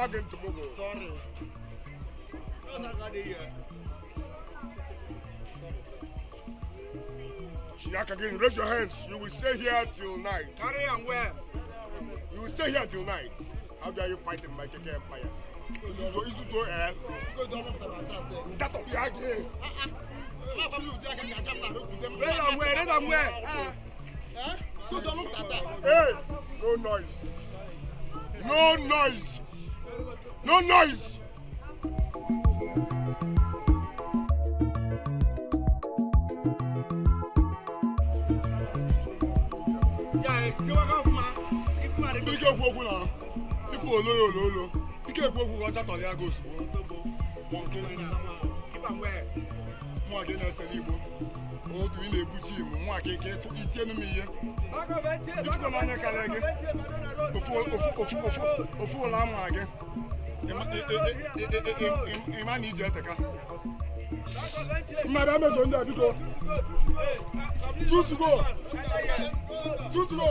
Sorry, sir. Tawa tage ntumogo. Sorry. Shinyaka again, raise your hands. You will stay here till night. Carry on where? You will stay here till night. How dare you fight in my Keke Empire? Isu zo, isu zo eh. Go down after my dad say. Njatoli age. Ma ba mi udi aka ni aja na ro ku dem. Raise am where, raise am where. Ah. Eh? Go down after that. Hey, no noise. No noise. No noise. Yeah, give a off ma. If ma dey Ike ekwu okwu na ife ololo ololo. Ike ekwu okwu ọcha tọrọ ya gosi. Mọ nke keep am where. mụ nke na-esere Igbo. Otu ị na-ebuchi imu mụ aka ike itienu m ihe. Ifuko n'anya karịa gị. Ofu ofu ofu ofu ofu ụlọ ama gị. ima na ije eteka mmadụ Two to go. Two to go.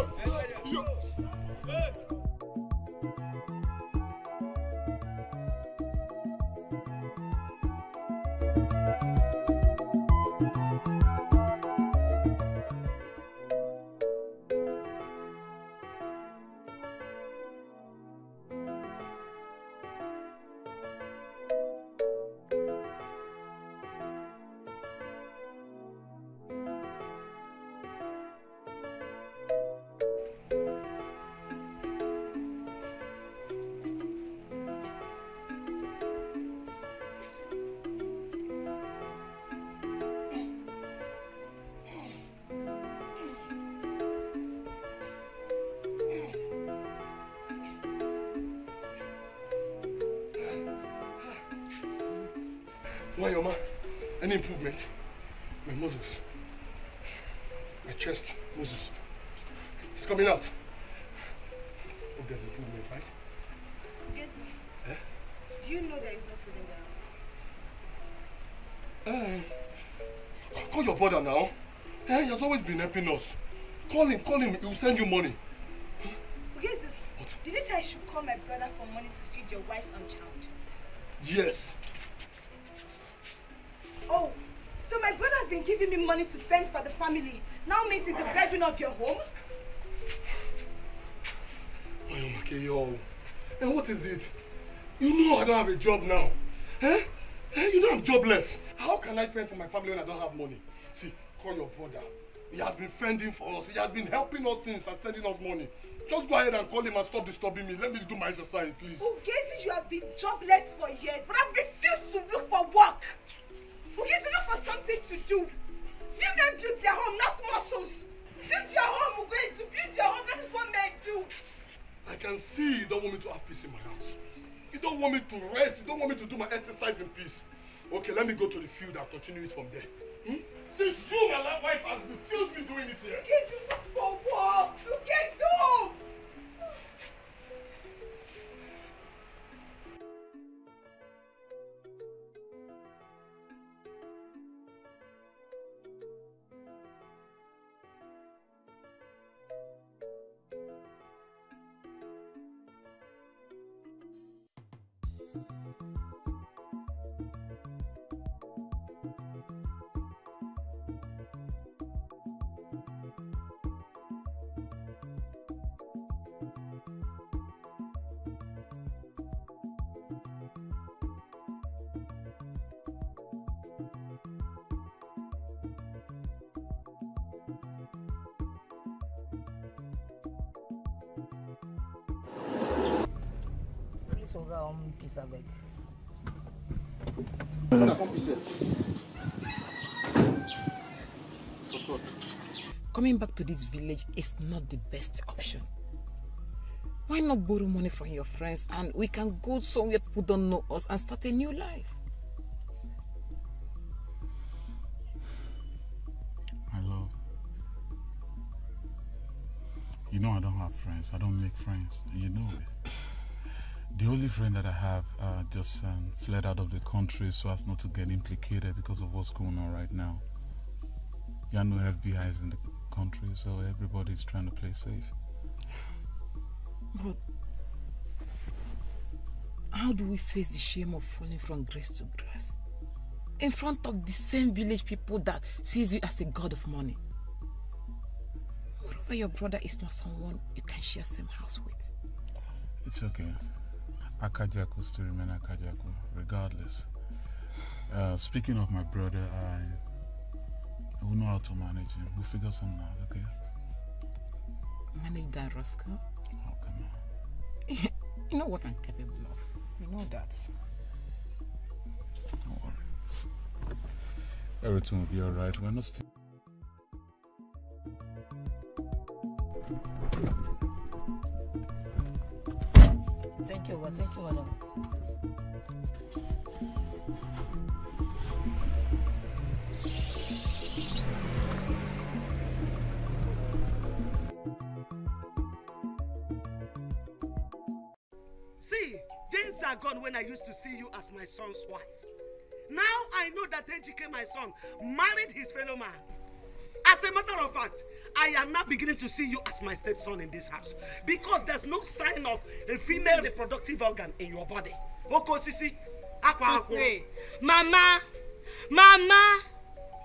Don't have a job now. Eh? Eh, you know I'm jobless. How can I fend for my family when I don't have money? See, call your brother. He has been fending for us. He has been helping us since and sending us money. Just go ahead and call him and stop disturbing me. Let me do my exercise, please. Oh, yes, you have been jobless for years, but I've refused to look for work. Oh, yes, look for something to do. You men build their home, not muscles. Build your home, Ugoisu. Build your home. That is what men do. I can see you don't want me to have peace in my house. You don't want me to rest. You don't want me to do my exercise in peace. Okay, let me go to the field and continue it from there. Hmm? Since you, my wife, has refused me doing it here. Look for work. Ugoisu! Please, Oga, um, peace, abeg. Coming back to this village is not the best option. Why not borrow money from your friends and we can go somewhere people don't know us and start a new life? My love. You know I don't have friends. I don't make friends. You know it. The only friend that I have uh, just um, fled out of the country so as not to get implicated because of what's going on right now. Yeah, no FBI's in the country, so everybody's trying to play safe. But how do we face the shame of falling from grace to grace? In front of the same village people that sees you as a god of money. Moreover, your brother is not someone you can share same house with. It's okay. Akajaku still remain Akajaku, regardless. Uh, speaking of my brother, I, I will know how to manage him. We'll figure something out, okay? Manage that, Roscoe. Oh, come on. you know what I'm capable of. You know that. Don't worry. Everything will be alright. We're not still. Thank you, God. Thank you, madam. See, days are gone when I used to see you as my son's wife. Now I know that Ejike, my son, married his fellow man. As a matter of fact, I am now beginning to see you as my stepson in this house because there's no sign of a female reproductive organ in your body. Oko sisi, akwa akwa. Mama mama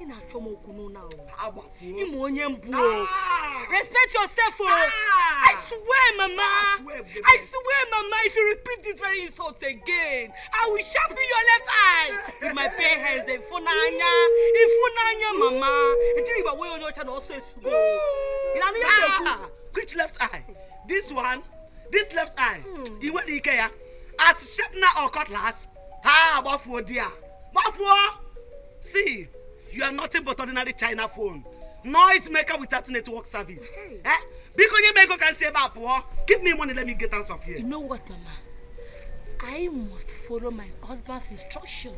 ị na-achọ m okwu n'ụlọ ahụ ịmụ onye mbụ o Ah! Respect yourself o Ah! i swear mama I swear, baby. i swear mama if you repeat this very insult again i will sharpen your left eye with my bare hands ifunanya ifunanya mama onye ọcha na ọsọ esugo ị na-anụ ya na-ekwu Ah, which left eye? This one, this left eye. I nwere ike ya. As sharpener or cutlass. Ha, gbafuo dia. Gbafuo. See, you are nothing but ordinary China phone. Noise maker without network service. Eh? Biko nye ego can say about poor. Give me money, let me get out of here. You know what, Mama? I must follow my husband's instruction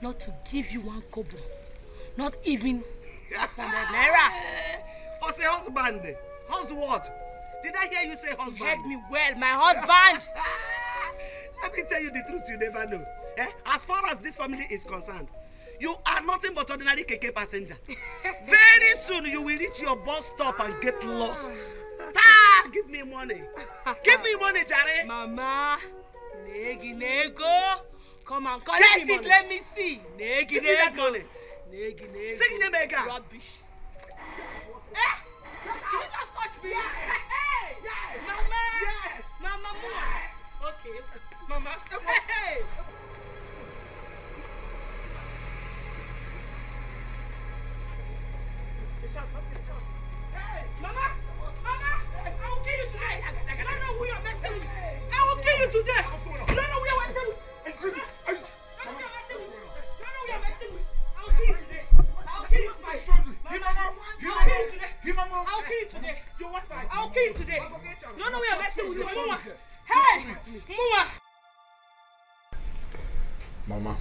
not to give you one kobo, not even 500 naira. Oh, say husband. Hus what? Did I hear you say You husband? heard me well, my husband. Let me tell you the truth, you never know. Eh? As far as this family is concerned, you are nothing but ordinary keke passenger. Very soon you will reach your bus stop and get lost. Ah, give me money. Give me money, Jare. Mama, negi nego. Come and collect me it, money. let me see. Negi Give me that nego. money. Negi nego. Sing the mega. Rubbish. Eh? Did you just touch me? Hey! Mama! Yes. Mama, move. Okay. Mama. Hey! I will kill you today! You don't know who you're messing with! You don't know who you're messing with! You don't know who you're messing with! I will kill you today! I will kill you today! I will kill you today! I will kill you today! I will kill you today! You don't know who you're messing with! Mama! Hey! Mama! Mama,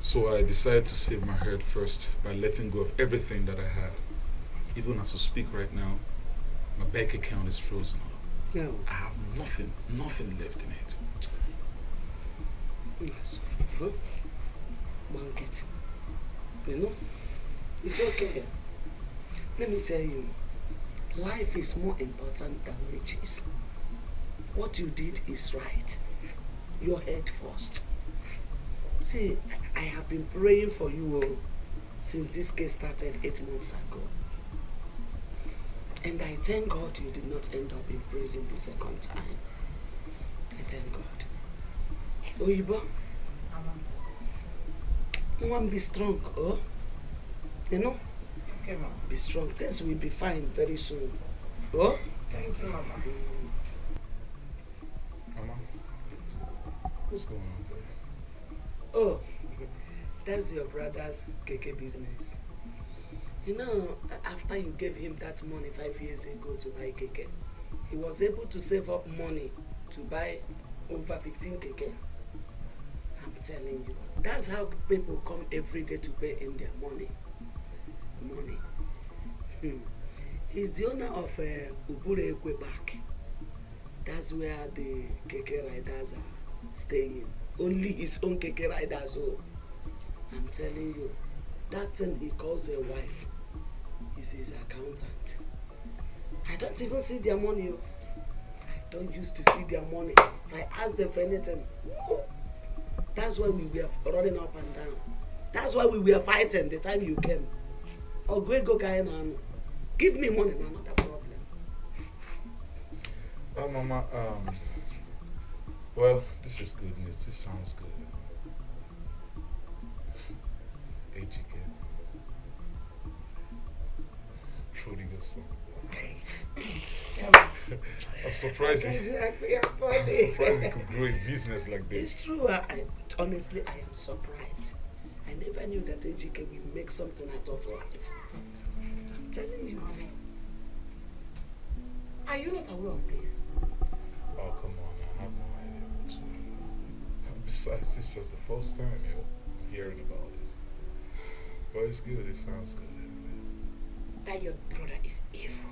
so I decided to save my head first by letting go of everything that I had. Even as I speak right now, my bank account is frozen. No. I have nothing, nothing left in it. Yes. Huh? Market. You know, it's okay. Let me tell you, life is more important than riches. What you did is right. Your head first. See, I have been praying for you all since this case started eight months ago. And I thank God you did not end up in prison the second time. I thank God. Oyibo, one be strong, oh? You know? Okay, mama. Be strong. Things will be fine very soon. Oh? Thank you, mama. Mama, what's going on? Oh, that's your brother's keke business. You know, after you gave him that money five years ago to buy keke, he was able to save up money to buy over 15 keke. Telling you. That's how people come every day to pay in their money. Money. Hmm. He's the owner of uh, Ubure Ekwe Park. That's where the keke riders are staying. Only his own keke riders. Oh, I'm telling you, that thing he calls a wife is his accountant. I don't even see their money. oh. I don't used to see their money. If I ask them for anything, no. That's why we were running up and down. That's why we were fighting the time you came. Ogwego Kainano. Give me money, na another problem. Well, Mama, um, well, this is good news. This sounds good. AGK. Prodigal son. I'm surprised. he- Exactly, I'm I'm surprised he could grow a business like this. It's true. I, I, honestly, I am surprised. I never knew that AGK will make something out of life. I'm telling you. Are you not aware of this? Oh, come on. I have no idea what to Besides, it's just the first time, you know, I'm hearing about this. But it's good. It sounds good. isn't it? That your brother is evil.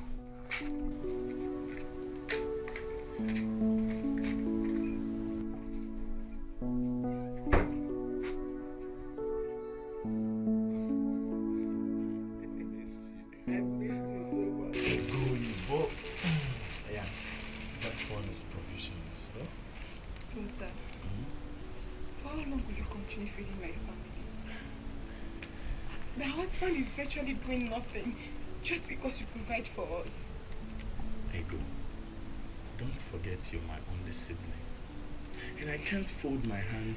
Virtually doing nothing just because you provide for us. Ego, don't forget you're my only sibling. And I can't fold my hand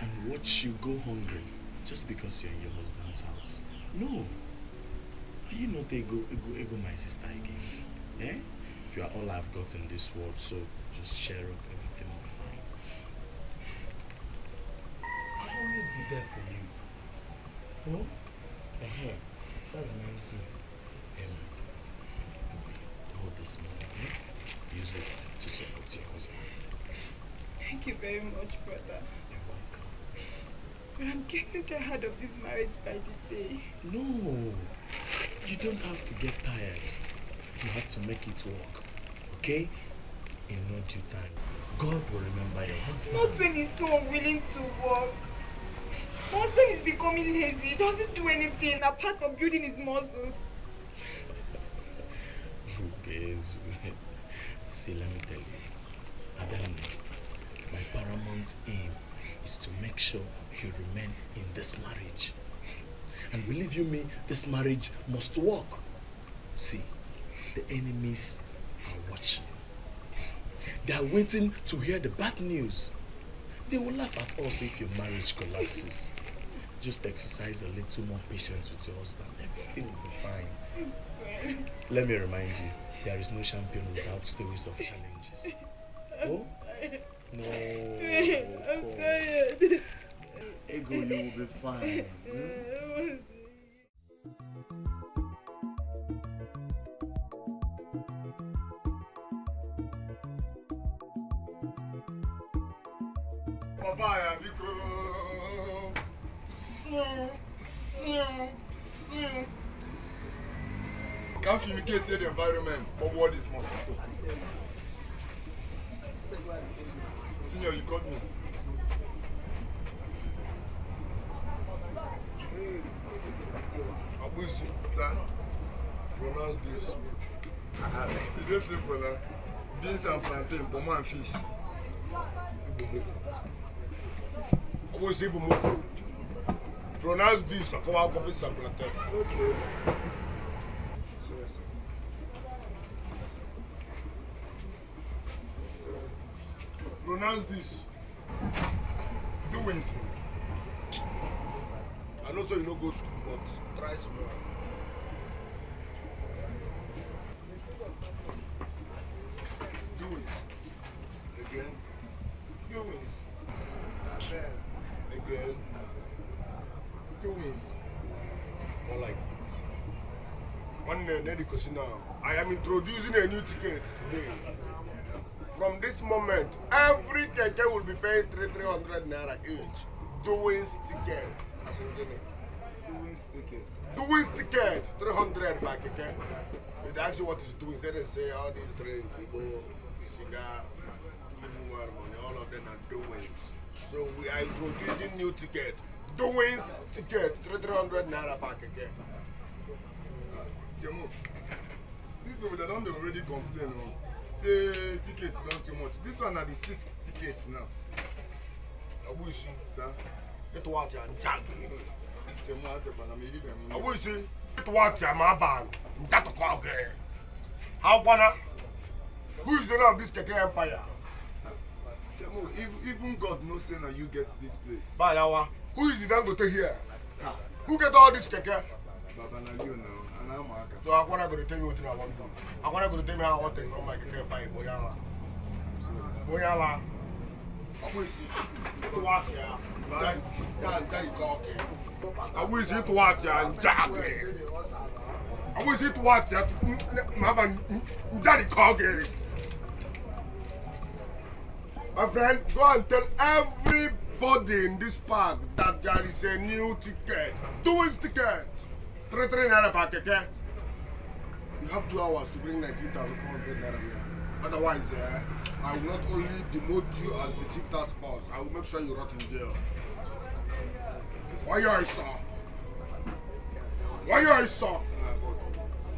and watch you go hungry just because you're in your husband's house. No. Are you not ego, ego, ego, my sister again? Eh? You are all I've got in this world, so just share up, everything be fine. I'll always be there for you. Oh? Uh-huh. That reminds me. Um, hold this money. Use it to support your husband. Thank you very much, brother. You're welcome. But I'm getting tired of this marriage by the day. No, you don't have to get tired. You have to make it work, okay? In no due time, God will remember your husband. Not when he's so unwilling to work. My husband is becoming lazy. He doesn't do anything apart from building his muscles. Ubezu. See, let me tell you, Adam, my paramount aim is to make sure you remain in this marriage. And believe you me, this marriage must work. See, the enemies are watching. They are waiting to hear the bad news. They will laugh at us if your marriage collapses. Just exercise a little more patience with your husband. Everything will be fine. Let me remind you, there is no champion without stories of challenges. Oh? No. I'm come. tired. Ego, you will be fine. hmm? Baba ya biko. Siu, siu, siu. Can fumigate the environment or what this mosquito? Senior, you called me. Abusi, sir. Pronounce this. It is simple, huh? Beans and plantain, pomo and fish. Abusi, Ibumo. Pronounce this. I come out copy some plantain. Pronounce this. Doings. I know so you no go school, but try small. Doings. Again. Doings. Again. Doings. More like this. One uh, Nelly Cosina. I am introducing a new ticket today. From this moment, every keke will be paying three, 300 naira each. Doing ticket. As in Guinea. Doing ticket. Doing ticket. 300 by keke. They ask you what is doing. They say all these drink, Igbo, cigar, want money. All of them are doings. So we are introducing new ticket. Doings ticket. 3, 300 naira by keke. Jemo, these people they don't already complain o. Say ticket don too much. This one na the sixth ticket now. Abuisi, Sir. it was your jug. Jemo ajabana mi eri dem. Abuisi, it was your maban. Jato Kwalke. How wanna? Who is the owner of this keke empire? Ev- even God know say na you get this place. Bayawa. Who is the Dangote here? Who get all this keke? Baba na you now. And I'm. So I wanna go to tell me what I want to do. I wanna go to oh tell me how I want to run my keke empire. Boyala. Boyala. Abuisi, it was your Jari Jari Kwalke. Abuisi, it was your Jari. Abuisi, it was your Mama Jari Kwalke. My friend, go and tell everybody in this park that there is a new ticket. Two weeks ticket. Three, three naira per keke. You have two hours to bring 19,400 naira here. Otherwise, eh, I will not only demote you as the chief task force, I will make sure you rot in jail. Why are you are sir? Why are you are sir?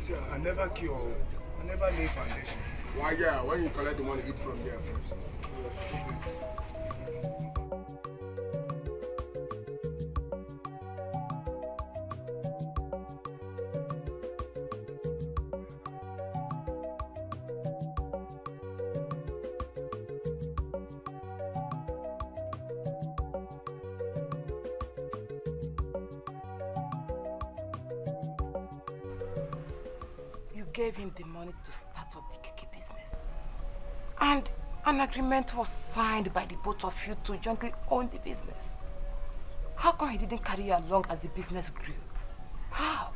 See, I never kill. I never lay foundation. Why yeah, when you collect the money, eat from there first. You gave him the money to start up the keke business. And an agreement was signed by the both of you to jointly own the business. How come he didn't carry you along as the business grew? How?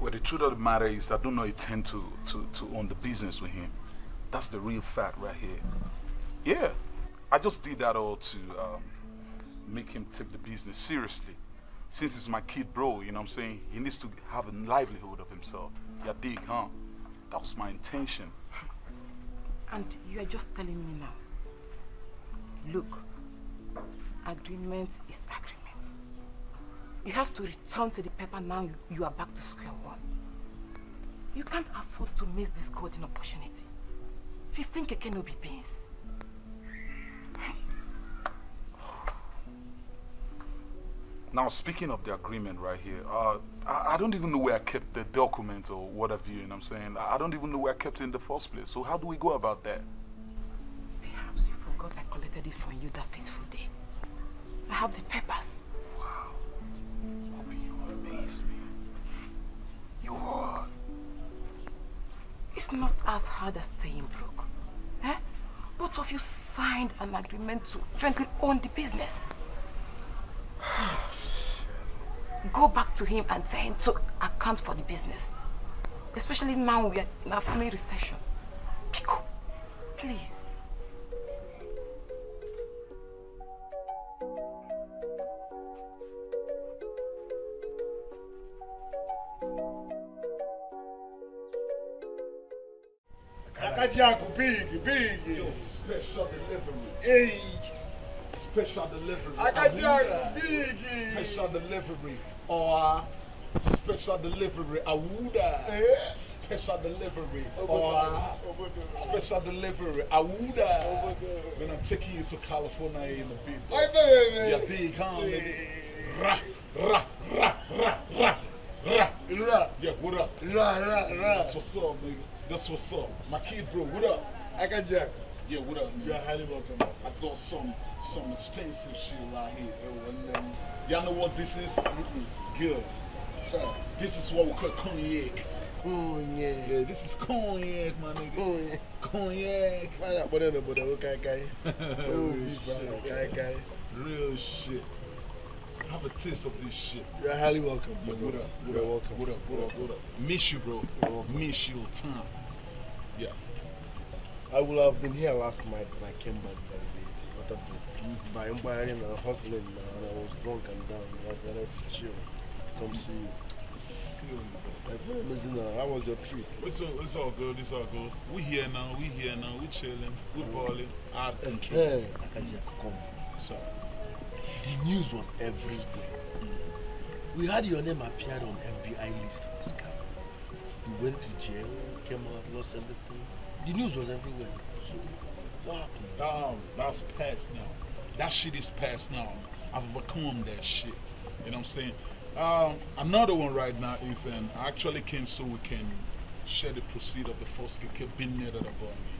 Well, the truth of the matter is, I do not intend to, to, to own the business with him. That's the real fact right here. Yeah, I just did that all to um, make him take the business seriously. Since he's my kid, bro, you know what I'm saying? He needs to have a livelihood of himself. Yeah, dig, huh? That was my intention. And you are just telling me now. Look, agreement is agreement. You have to return to the paper now you, you are back to square one. You can't afford to miss this golden opportunity. 15 keke no be beans. Now, speaking of the agreement right here, uh, I, I don't even know where I kept the document or what have you, you know what I'm saying? I don't even know where I kept it in the first place. So how do we go about that? Perhaps you forgot I collected it from you that fateful day. I have the papers. Bobby, you amaze me. You are. It's not as hard as staying broke. Eh? Both of you signed an agreement to jointly own the business. Please, go back to him and tell him to account for the business. Especially now we are in our family recession. Pico, please. Akajiaku, big, big. Special delivery. Hey, Special delivery. Big. Special delivery. Or special delivery. Awuda. Eh? Special delivery. Or special delivery. Awuda. When I'm taking you to California in a bit. Yeah, big, huh? Ra, ra, ra, ra, ra, ra. Ra, Yeah, what up? ra, ra, ra. That's what's up, nigga. That's what's up. My kid, bro, what up? Akajiaku, Yeah, what up, you nigga? are highly welcome. I got some some expensive shit right here. Y'all know what this is? Good. This is what we call cognac. Oh, yeah. This is cognac, my nigga. Yeah. Cognac. Find out what other boy, okay, okay. Oh, Real big shit. okay, okay. Real shit. Have a taste of this shit. You are highly welcome. Yeah, what up? What You're up? welcome. What up? What up? What up? Miss you, bro. Miss you time. Yeah. I would have been here last night, but I came back. But uh, by inquiring and hustling, uh, and I was drunk and down. I wanted to chill, to come see you. Like, very amazing. Uh, how was your trip? It's all, it's all good. It's all good. We here now. We here now. We chilling. We balling. Out control. hey, come. So, The news was everywhere. We had your name appeared on FBI list for scam. You went to jail, came out, lost everything. The news was everywhere. So, what happened? um, that's past now. That shit is past now. I've overcome that shit. You know what I'm saying? Um, another one right now is um, I actually came so we can share the proceed of the first KK bin that I bought me.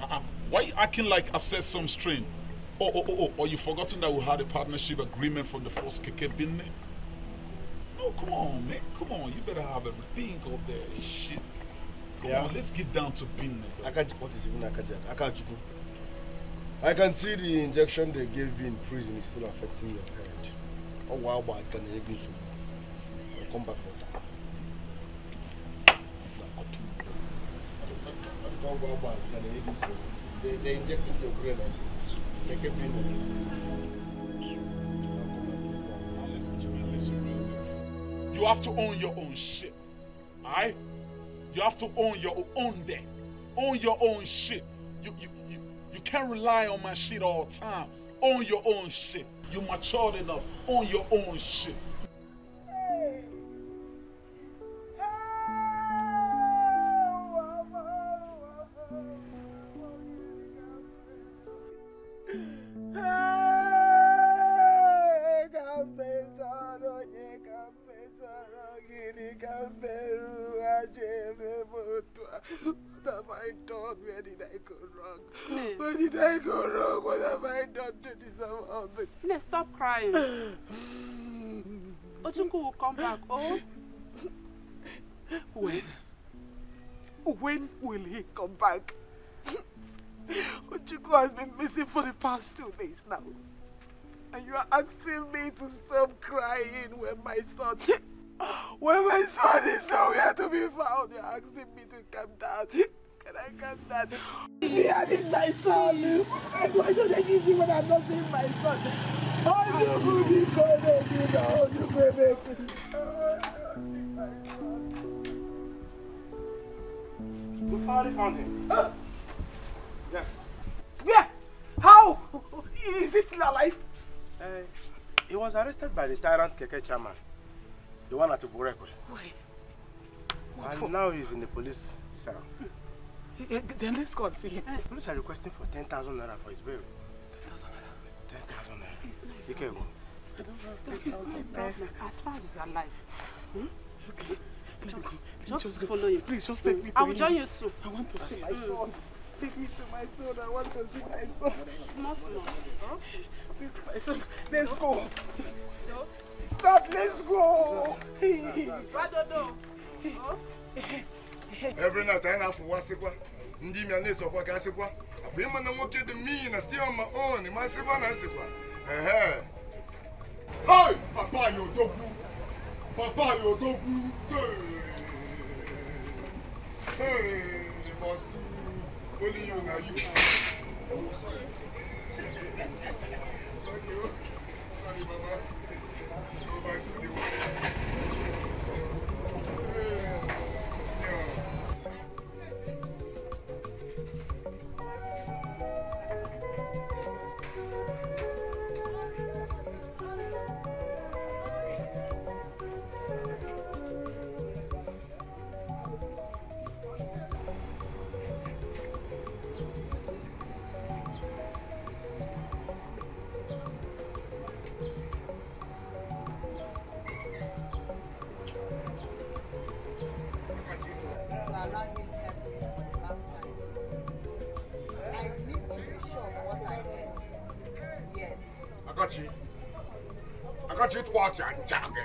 Uh-uh. Why you acting like I said some string? Oh, oh, oh, oh, are you forgotten that we had a partnership agreement from the first KK bin No, come on, man. Come on. You better have a everything out there. Shit. Come Yeah. on, let's get down to bin. Akaji, what is even Akaji? Akajuku. I can see the injection they gave you in prison is still affecting your head. Oh wow, but I can you soon. I'll come back later. Oh I can hear you. They, they injected your brain and they kept you in listen to me, listen real. You have to own your own shit. Alright? You have to own your own debt. Own your own shit. You you you you can't rely on my shit all the time. Own your own shit. You matured enough. Own your own shit. What have I done? Where did I go wrong? Where did I go wrong? What have I done to deserve all this? Nne, stop crying. Ojukwu will come back. Oh, When? When will he come back? Ojukwu has been missing for the past two days now. And you are asking me to stop crying when my son... When my son is nowhere to be found, you're asking me to calm down. Can I calm down? Where is my son? I'm going to take easy when I'm not seeing my son. Ojukwu, be calling me now. Ojukwu, make it. We finally found him. Yes. Where? How? Is this still alive? Uh, he was arrested by the tyrant Keke chairman, the one at Uburekwe. Wait. And now he's in the police cell. Then let's go and see him. Police are requesting for 10,000 naira for his bail. 10,000 naira. Ikego. there's no problem. As far as he's alive. Hmm? Okay. Just, Just, just follow him. Please, just take me to I will him. join you soon. I want to see my Mm. son. Take me to my son. I want to see my son. Small, small. Huh? Please, my son. Let's go. Stop. Let's go. Radodo. Oh? every night anyị na-afụ wasịkwa ndị imi a na-esokwa ka asịkwa akwa ịma na nwoke dị mean na still on my own masịkwa na asịkwa ehe Hey, papa ya odogwu papa ya odogwu Hey, boss only you na you oh sorry sorry Thank you. Akachi tụwatị anja gị.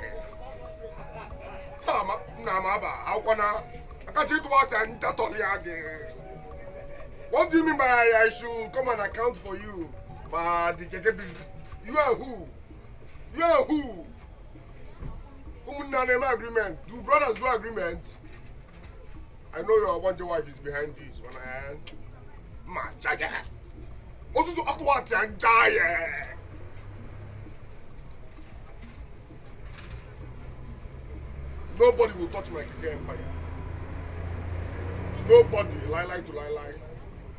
Taa ma nna m aba akwụkwọ na Akachi tụwatị anja tọlịa gị. What do you mean by I should come and account for you for the keke business? You are who? You are who? Ụmụnna na-eme agreement. Do brothers do agreement? I know your wonder wife is behind this one. Eh? Ma, jaga. Also, to what and die.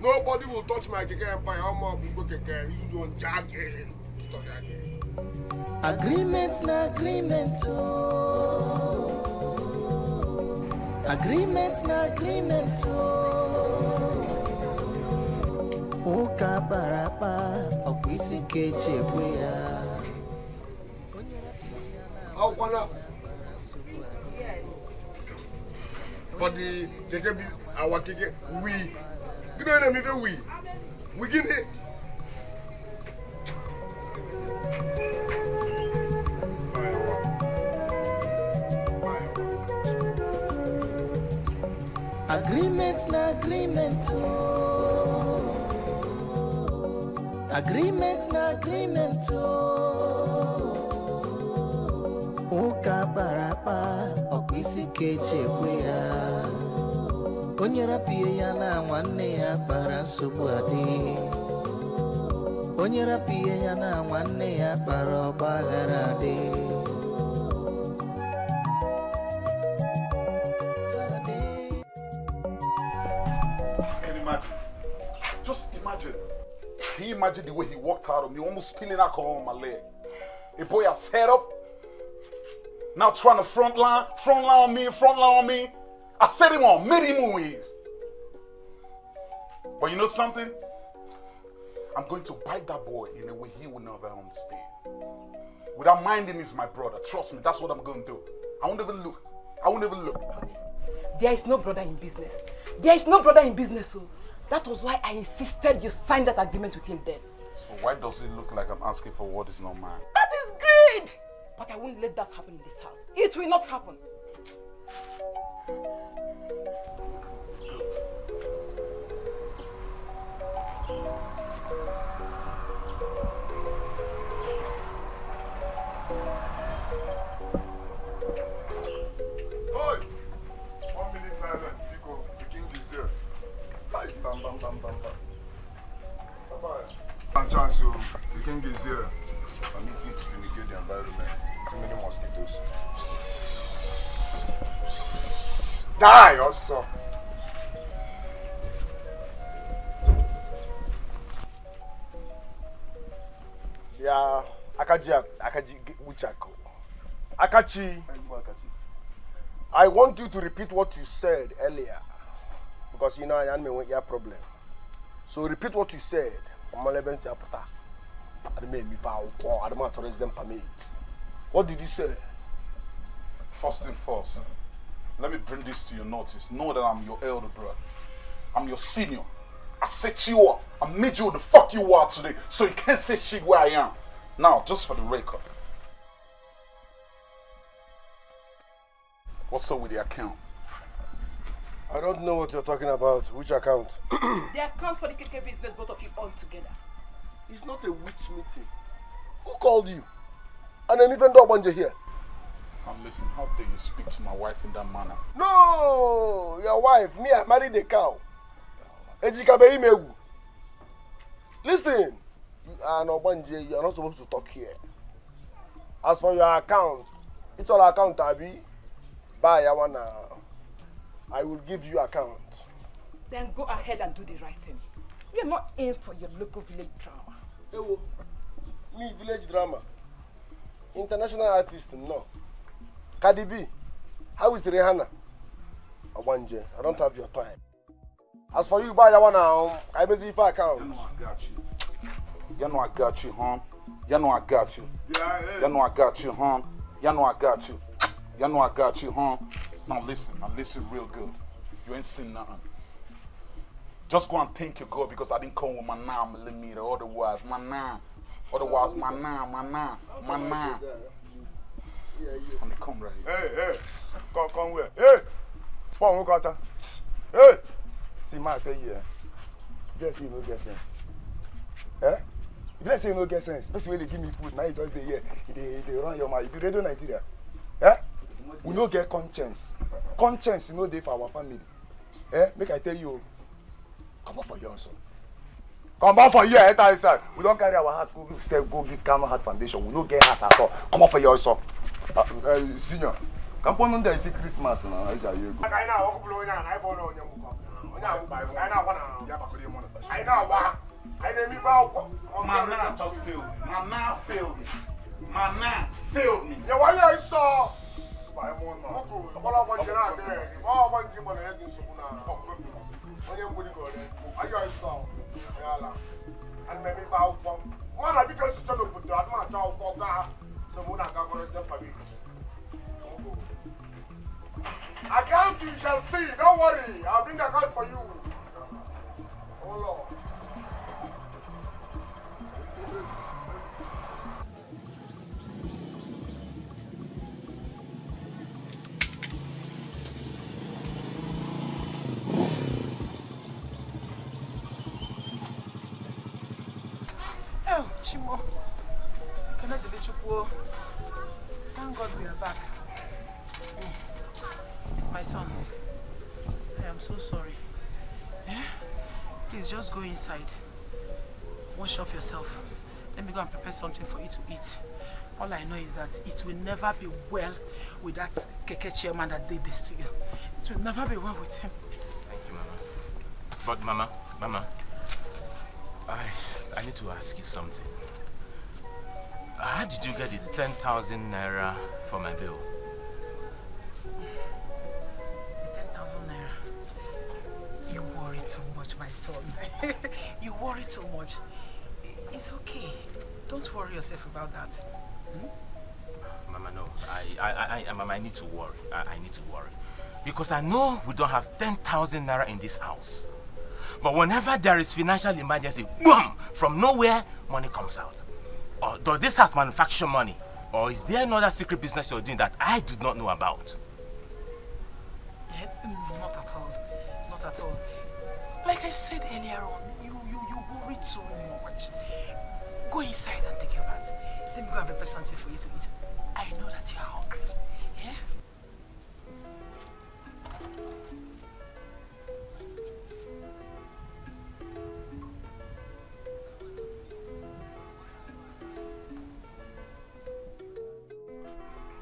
Nobody will touch my Keke Empire. I'm up with Keke. This is on jacket. Agreement na agreement oh. Agreement na agreement oh. Ụka bara akpa ọkwa isi ka eji ekwe ya. Aukwana. For the Keke, be our Keke, we. You know what I mean? We. We give it. Agreement na agreement oh. Agreement na agreement oh. Ụka bara akpa ọkwa isi ka eji ekwe ya. Onye rapịa ya na nwanne ya kpara nsogbu adị. Onye rapịa ya na nwanne ya kpara ọgba adị. Imagine? Just imagine. Can you imagine the way he walked out on me, almost spilling alcohol on my leg? A boy has set up, now trying to front line, front line on me, front line on me. I set him on, many him who he is. But you know something? I'm going to bite that boy in a way he will never understand. Without minding he's my brother. Trust me, that's what I'm going to do. I won't even look. I won't even look. There is no brother in business. There is no brother in business, so that was why I insisted you sign that agreement with him then. So why does it look like I'm asking for what is not mine? That is greed! But I won't let that happen in this house. It will not happen. Chance, so the king is here. Permit me to fumigate the environment. Too many mosquitoes. Die also. Yeah, Akaji, Akaji, Uchako. Akachi, I want you to repeat what you said earlier. Because you know I am your problem. So repeat what you said. Omaleben Siapata. I made me power. I don't want to raise them permits. What did you say? First and first, let me bring this to your notice. Know that I'm your elder brother. I'm your senior. I set you up. I made you the fuck you are today. So you can't say shit where I am. Now, just for the record. What's up with the account? I don't know what you're talking about. Which account? The account for the keke business, both of you all together. It's not a witch meeting. Who called you? And then even though you're here. Now listen, how dare you speak to my wife in that manner? No, your wife. Me, I married a cow. Listen, you are not Obanje, you are not supposed to talk here. As for your account, it's all account, Abi. Buy one now. I will give you account. Then go ahead and do the right thing. We are not in for your local village drama. Ewo, me village drama. International artist, no. Cardi B, how is Rihanna? Obanje, I don't have your time. As for you, buy your one now. I made you for account. You know I got you. You know I got you, huh? You know I got you. Yeah, You know I got you, huh? You know I got you. You know I got you, huh? Now listen, now listen real good. You ain't seen nothing. Just go and thank your God because I didn't come with my nine millimeter. Otherwise, my nine. Otherwise, my nine, my nine, my nine. And they come right here. Hey, hey, come, come where? Hey, Paul, who got Hey, see, my tell you, eh? you say you no get sense. Eh? You guys say you no get sense. Best way they give me food, now you just dey here, they, they run your mouth. You be radio Nigeria. Eh? We no get conscience. Conscience no dey for our family. Eh, make I tell you. Come on for here also. Come on for here, enter inside. We don't carry our heart go say go give Kano Heart Foundation. We no get heart at all. Come on for here also senior ka mkpọnụ ndị a na anyị ji ayọ ego anyị na-awakpụrụ onye a na ịbụ onye nwụkwa onye agwụkwa anyị na-agwa na ya bakpụrụ ịmụ na anyị na-agwa ha anyị na-emibe akwụkwọ ma na just fail ma na fail me. Ma na fail me. Nyewa ya ịsọ ọgbọrọ ọgbọ njere adịghị ọgbọ njere ịgbọ na ya dị nsogbu na onye mgbudi gị ole ayọ ịsọ ya ala ana m emibe akwụkwọ nwa na biko sụcha n'obodo adịm achọ akwụkwọ gaa Account you shall see. Don't worry. I'll bring account for you. Oh Lord. Oh, Chimo. You? Thank God we are back. Mm. My son, I am so sorry. Eh? Please just go inside. Wash off yourself. Let me go and prepare something for you to eat. All I know is that it will never be well with that keke chairman that did this to you. It will never be well with him. Thank you, Mama. But Mama, Mama, I I need to ask you something. How did you get the 10,000 naira for my bill? The 10,000 naira. You worry too much, my son. you worry too much. It's okay. Don't worry yourself about that. Hmm? Mama, no. I, I, I, I, Mama, I need to worry. I, I need to worry. Because I know we don't have 10,000 naira in this house. But whenever there is financial emergency, boom, from nowhere, money comes out. Does this house manufacture money? Or is there another secret business you're doing that I do not know about? Yeah, not at all. Not at all. Like I said earlier on, you, you, you worry too much. Go inside and take your bath. Let me go and prepare something for you to eat. I know that you are hungry. Yeah?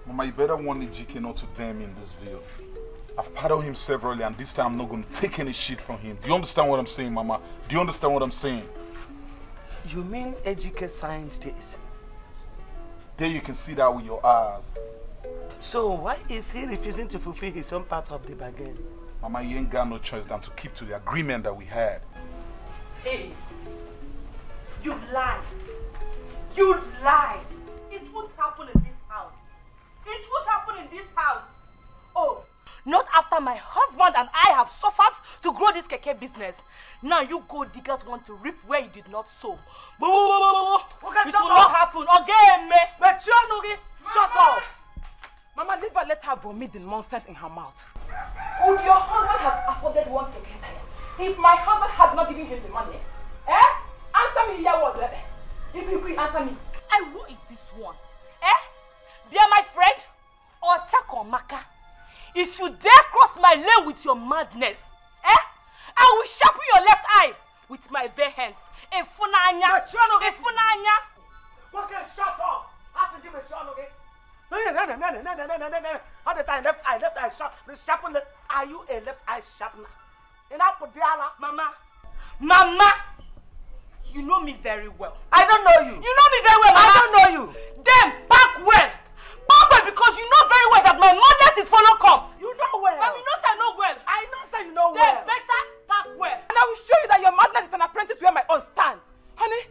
Mama, you better warn Ejike not to dare me in this video. I've paddled him severally and this time I'm not going to take any shit from him. Do you understand what I'm saying, Mama? Do you understand what I'm saying? You mean Ejike signed this? There you can see that with your eyes. So why is he refusing to fulfill his own part of the bargain? Mama, you ain't got no choice than to keep to the agreement that we had. Hey, you lie. You lie. It won't happen in this house. It won't happen in this house. Oh, not after my husband and I have suffered to grow this keke business. Now you gold diggers want to reap where you did not sow. Boo! Okay, it will up. not happen again, me. Shut up! Mama, leave her, let her vomit the nonsense in her mouth. Would your husband have afforded one keke if my husband had not given him the money? Eh? Answer me, yeah, what? If you could answer me. And who is this one? Eh? Chakomaka? If you dare cross my lane with your madness, eh? I will sharpen your left eye with my bare hands. Efunanya. Efunanya. Okay, shut up! Him to give a shot, okay? No, no, no, no, no, no, no, no, no, no. All the time, left eye, left eye, sharp. The sharpen left. Are you a left eye sharpener? Enough for Diana. Mama. Mama. You know me very well. I don't know you. You know me very well, Mama. I don't know you. Then back well. Back well because you know very well that my madness is follow come. You know well. Mama, you know say I know well. I know say you know Then well. better back well. And I will show you that your madness is an apprentice where my own stand. Honey,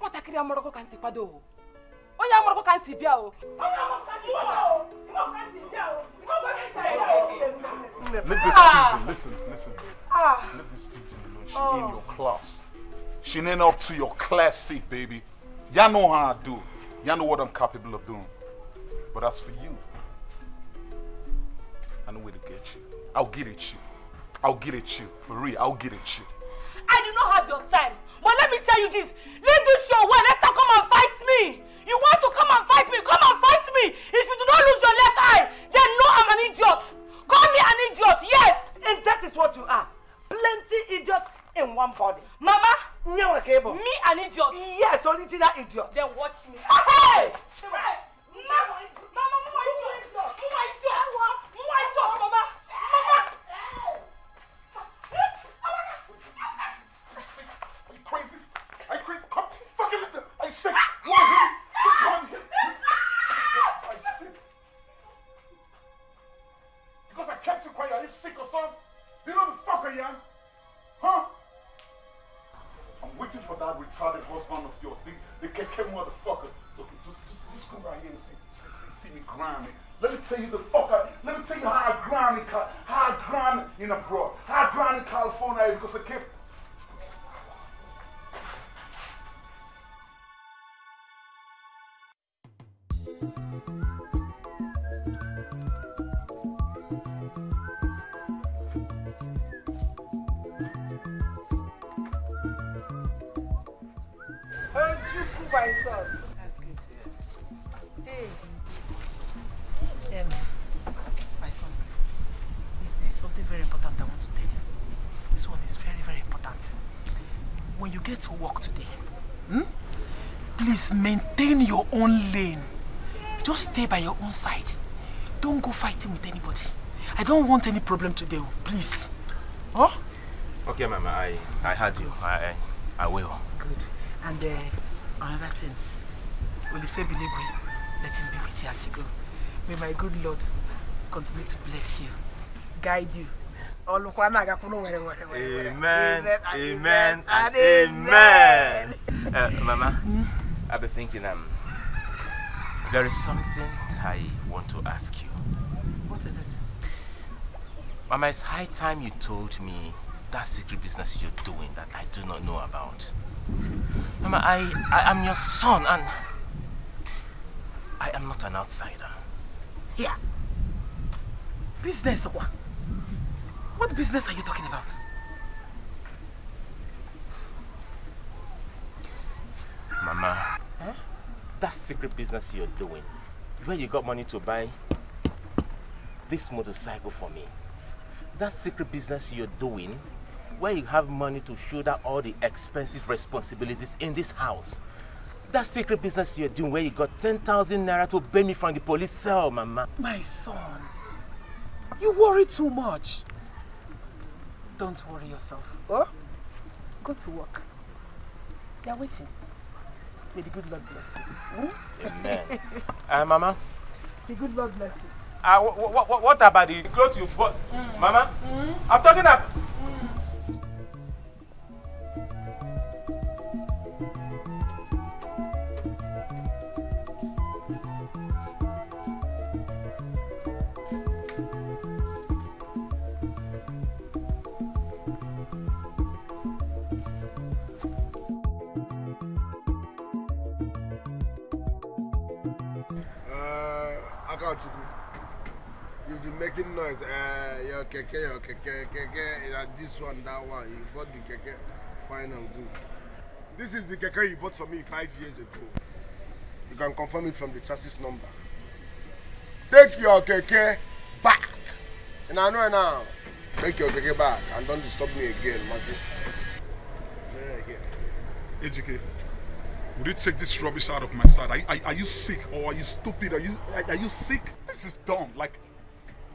nwatakịrị amụrụkọ ka m si kwado o. Onye amụrụkọ ka m si bịa o. Let this Ah. pigeon, listen, listen. Ah. Let this pigeon alone. She Oh. in your class. She ain't up to your class seat, baby. Y'all know how I do. Y'all know what I'm capable of doing. But as for you, I know where to get you. I'll get at you. I'll get at you. For real, I'll get at you. I do not have your time. But let me tell you this. Leave this your way. Let her come and fight me. You want to come and fight me? Come and fight me. If you do not lose your left eye, then know I'm an idiot. Call me an idiot. Yes. And that is what you somebody. Mama, Nyewe ka ị bụ. me an idiot. Yes, original idiot. Then watch me. Yes. Mama, Mama, Mama, am? Huh? I'm waiting for that retarded husband of yours. The, the keke motherfucker. Look, just, just, just come right here and see, see, see, me grinding. Let me tell you the fuck I, let me tell you how I grind in, how I grind in abroad. How I grind in California eh, because I kept Oh, Chukwu, my son. Hey. Um, my son, there's something very important I want to tell you. This one is very, very important. When you get to work today, hmm, please maintain your own lane. Just stay by your own side. Don't go fighting with anybody. I don't want any problem today, oh, please. Huh? Okay, Mama, I, I heard you. I, I, I will. Good. And uh, another thing, when you say Biligwe, let him be with you as you go. May my good Lord continue to bless you, guide you. Amen, amen, and amen. Uh, Mama, I've been thinking, um, there is something I want to ask you. What is it? Mama, it's high time you told me that secret business you're doing that I do not know about. Mama, I, I am your son and I am not an outsider. Here. Business, what? What business are you talking about? Mama, Huh? that secret business you're doing, where you got money to buy this motorcycle for me, that secret business you're doing, where you have money to shoulder all the expensive responsibilities in this house, that secret business you're doing where you got 10,000 naira to pay me from the police cell, Mama. My son, you worry too much. Don't worry yourself. Oh? Go to work. They are waiting. May the good Lord bless you. Hmm? Amen. Uh, Mama, The good Lord bless you. uh, what, about the clothes you bought? Mama, I'm talking about... Uh, making noise. Uh, your keke, your keke, keke, uh, this one, that one. You bought the keke, fine and good. This is the keke you bought for me five years ago. You can confirm it from the chassis number. Take your keke back. And I know now. Take your keke back and don't disturb me again, Maki. Ejike, would you take this rubbish out of my sight? Are, are, are you sick or are you stupid? Are you are, are you sick? This is dumb. Like,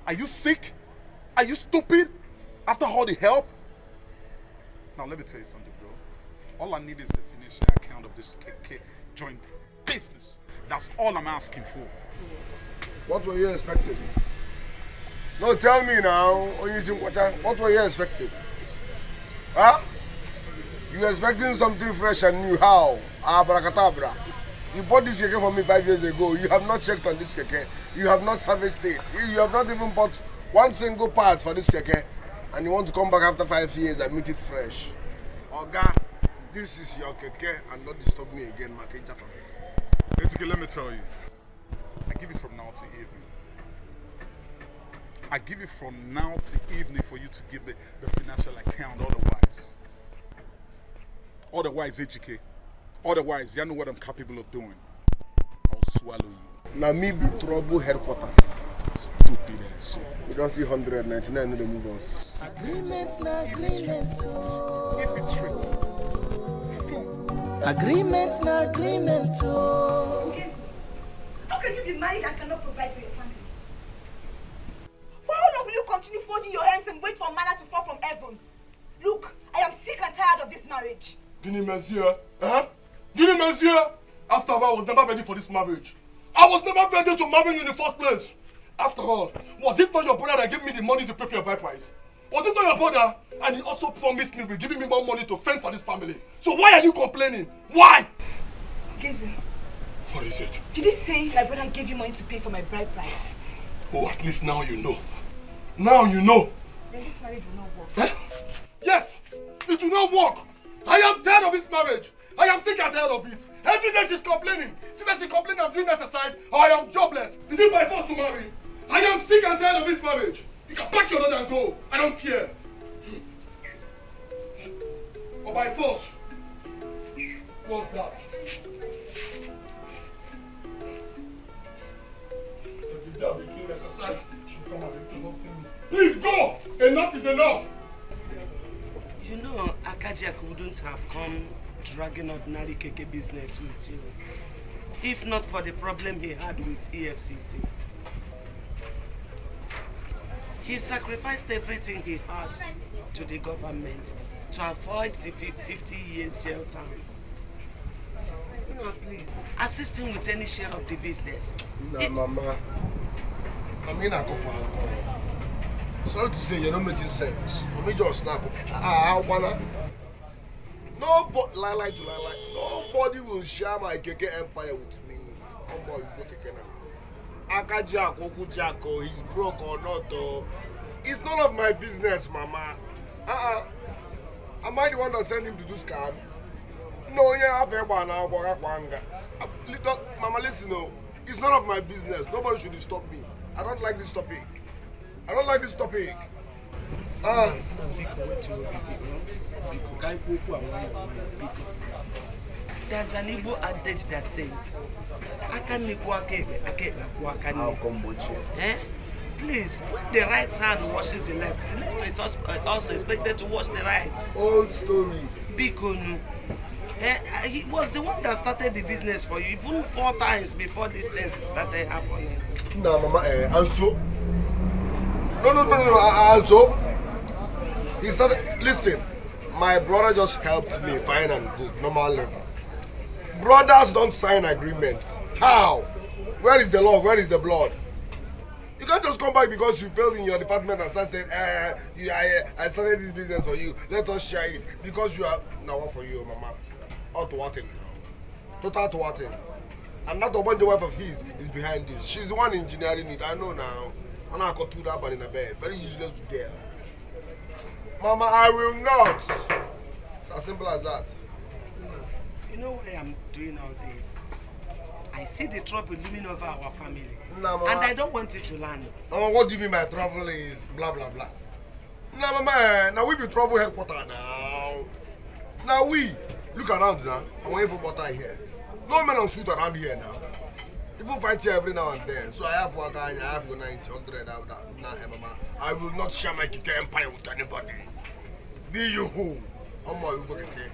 are you sick? Are you stupid? After all the help? Now let me tell you something, bro. All I need is the financial account of this keke joint business. That's all I'm asking for. What were you expecting? No, tell me now, what were you expecting? Huh? You expecting something fresh and new. How? Abracadabra. You bought this keke for me five years ago. You have not checked on this keke. You have not serviced it. You have not even bought one single part for this keke. And you want to come back after five years and meet it fresh. Oga, this is your keke and not disturb me again, Makinja. Ejike, let me tell you. I give you from now to evening. I give you from now to evening for you to give me the financial account. Otherwise, otherwise, Ejike, otherwise, you know what I'm capable of doing. I'll swallow you. Now me be trouble headquarters. Stupid ass. We don't see 199 no dey move us. Agreement na agreement o. Oh. Illiterate. Agreement na agreement. Nkezu, oh. How can you be married and cannot provide for your family? For how long will you continue folding your hands and wait for manna to fall from heaven? Look, I am sick and tired of this marriage. Guinea Monsieur, eh? Guinea Monsieur! After all, I was never ready for this marriage. I was never ready to marry you in the first place. After all, was it not your brother that gave me the money to pay for your bride price? Was it not your brother? And he also promised me with giving me more money to fend for this family. So why are you complaining? Why? Nkezu, What is it? did you say my brother gave you money to pay for my bride price? Oh, at least now you know. Now you know. Then this marriage will not work. Yes, it will not work. I am tired of this marriage. I am sick and tired of it. Every day she's complaining. See that she complains I'm doing exercise or I am jobless. Is it by force to marry? I am sick and tired of this marriage. You can pack your daughter and go. I don't care. Or by force. What's that? Every day I'll be doing exercise. She'll come and be interrupting me. Please go! Enough is enough! You know, Akajiak wouldn't have come dragging ordinary keke business with you if not for the problem he had with EFCC. He sacrificed everything he had to the government to avoid the 50 years jail time. No, please, assist him with any share of the business. Nah, mama. I mean, I go for alcohol. Sorry to say, you're not making sense. Let me just snap. Ah, I wanna. Nobody, lie, lie to lie, lie. Nobody will share my keke empire with me. Oh boy, you go keke now. Akaji Akoku Jako, he's broke or not, though. It's none of my business, mama. Uh-uh. Am I the one that sent him to do scam? No, yeah, I've ever now, Little, mama, listen, no. It's none of my business. Nobody should stop me. I don't like this topic. I don't like this topic. Ah. There's an Igbo adage that says, aka nnekwu aka ekpe aka ekpe akwụ aka nne." Eh? Please, when the right hand washes the left, the left is also- uh, also expected to wash the right. Old story. Bikonu. Eh, he was the one that started the business for you, even four times before these things started happening. Nah, mama, eh, and so. No, no, no, no, no, and so. He started. Listen, my brother just helped me find good, normal level. Brothers don't sign agreements. How? Where is the love? Where is the blood? You can't just come back because you failed in your department and start saying, eh, you, I, I started this business for you. Let us share it. Because you are now one for you, mama. All to what Total to what And that Obonjo wife of his is behind this. She's the one engineering it. I know now. And I got two that in a bed. Very useless to get. Mama, I will not. It's as simple as that. You know why I'm doing all this? I see the trouble looming over our family. Nah, mama. And I don't want it to land. Mama, what do you mean by trouble is blah blah blah? Nah, mama, now we be trouble headquarters now. Now we look around now. I'm waiting for butter here. No men on suit around here now. People fight here every now and then. So I have one guy, I have go 90, 100, I have that. Nah, eh, mama, I will not share my keke empire with anybody. Be you who? I'm my kike.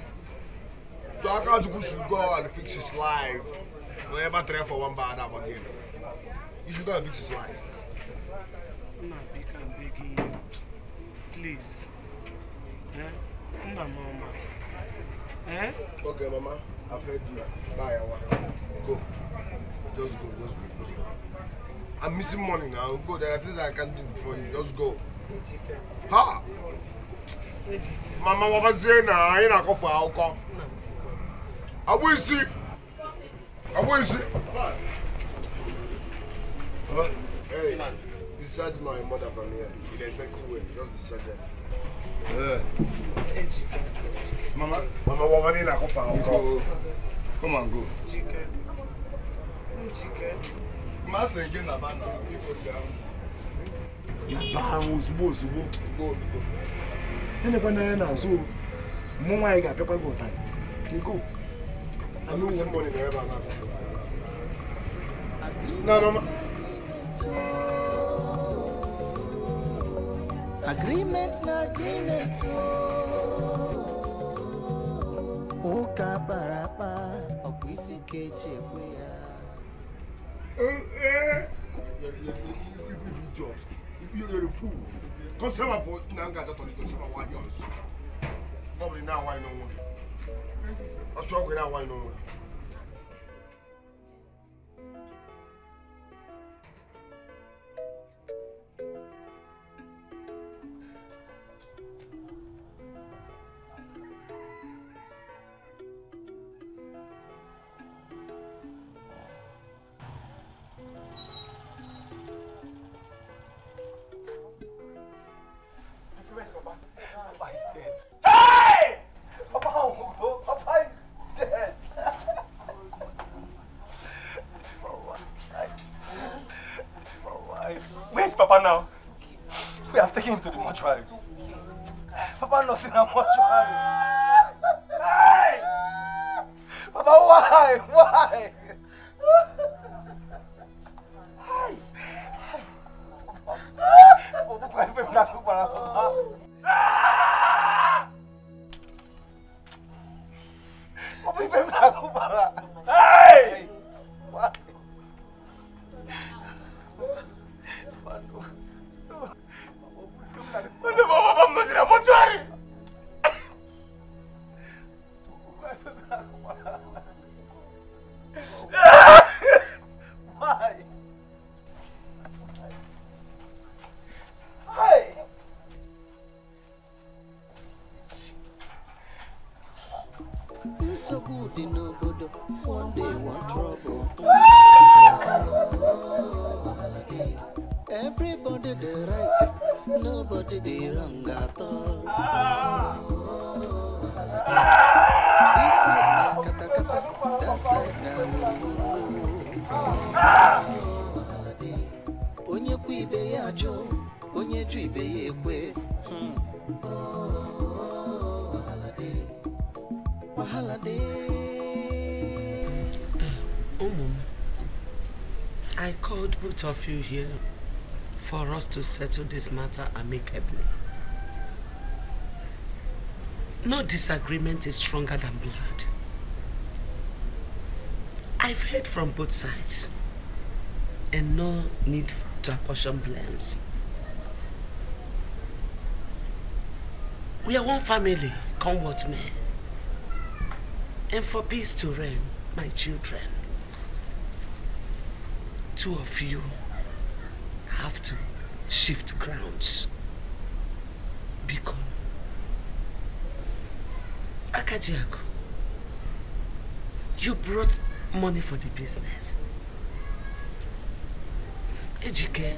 So I can't should go and fix his life. Whenever try for one bad up again. You should go and fix his life. Nna, biko, I'm begging you. Please. Eh? Nna mama. Eh? Okay, Mama, I've heard you. Bye, Awa. Go. Just go, just go, just go. I'm missing money now. Go. There are things I can't do before you. Just go. Ha! Mama, what was saying now? I ain't go for alcohol. I will see. I will see. Huh? Hey, discharge my mother from here in a sexy way. Just discharge her. Yeah. Mama, Mama, what was I go for alcohol? Come on, go. Chike. Chike. Masa again na bana. People say. na baa m ozugbo ozugbo enekwana anya n'azụ o. mmụ nwaanyị ga-apịakwa gị ụtarị ego I know one money never now. No, no, no. Agreement na agreement oh. nke a kpara akpa ọkwa isi ka eji ekwe ya idiot you're a fool kọsịma bụ na nga ajatọ ni kọsịma nwaanyị ọzọ ọ bụ na awaanyị n'onwe gị ọsọ ọgwụ na awaanyị n'onwe gị Papa Have him to the mortuary. Papa not in the mortuary. Hey! Papa, why? Why? Hi. Oh, to settle this matter amicably. No disagreement is stronger than blood. I've heard from both sides, and no need to apportion blames. We are one family, come what may. And for peace to reign, my children, two of you have to shift grounds. Because Akajiako, you brought money for the business. Ejike,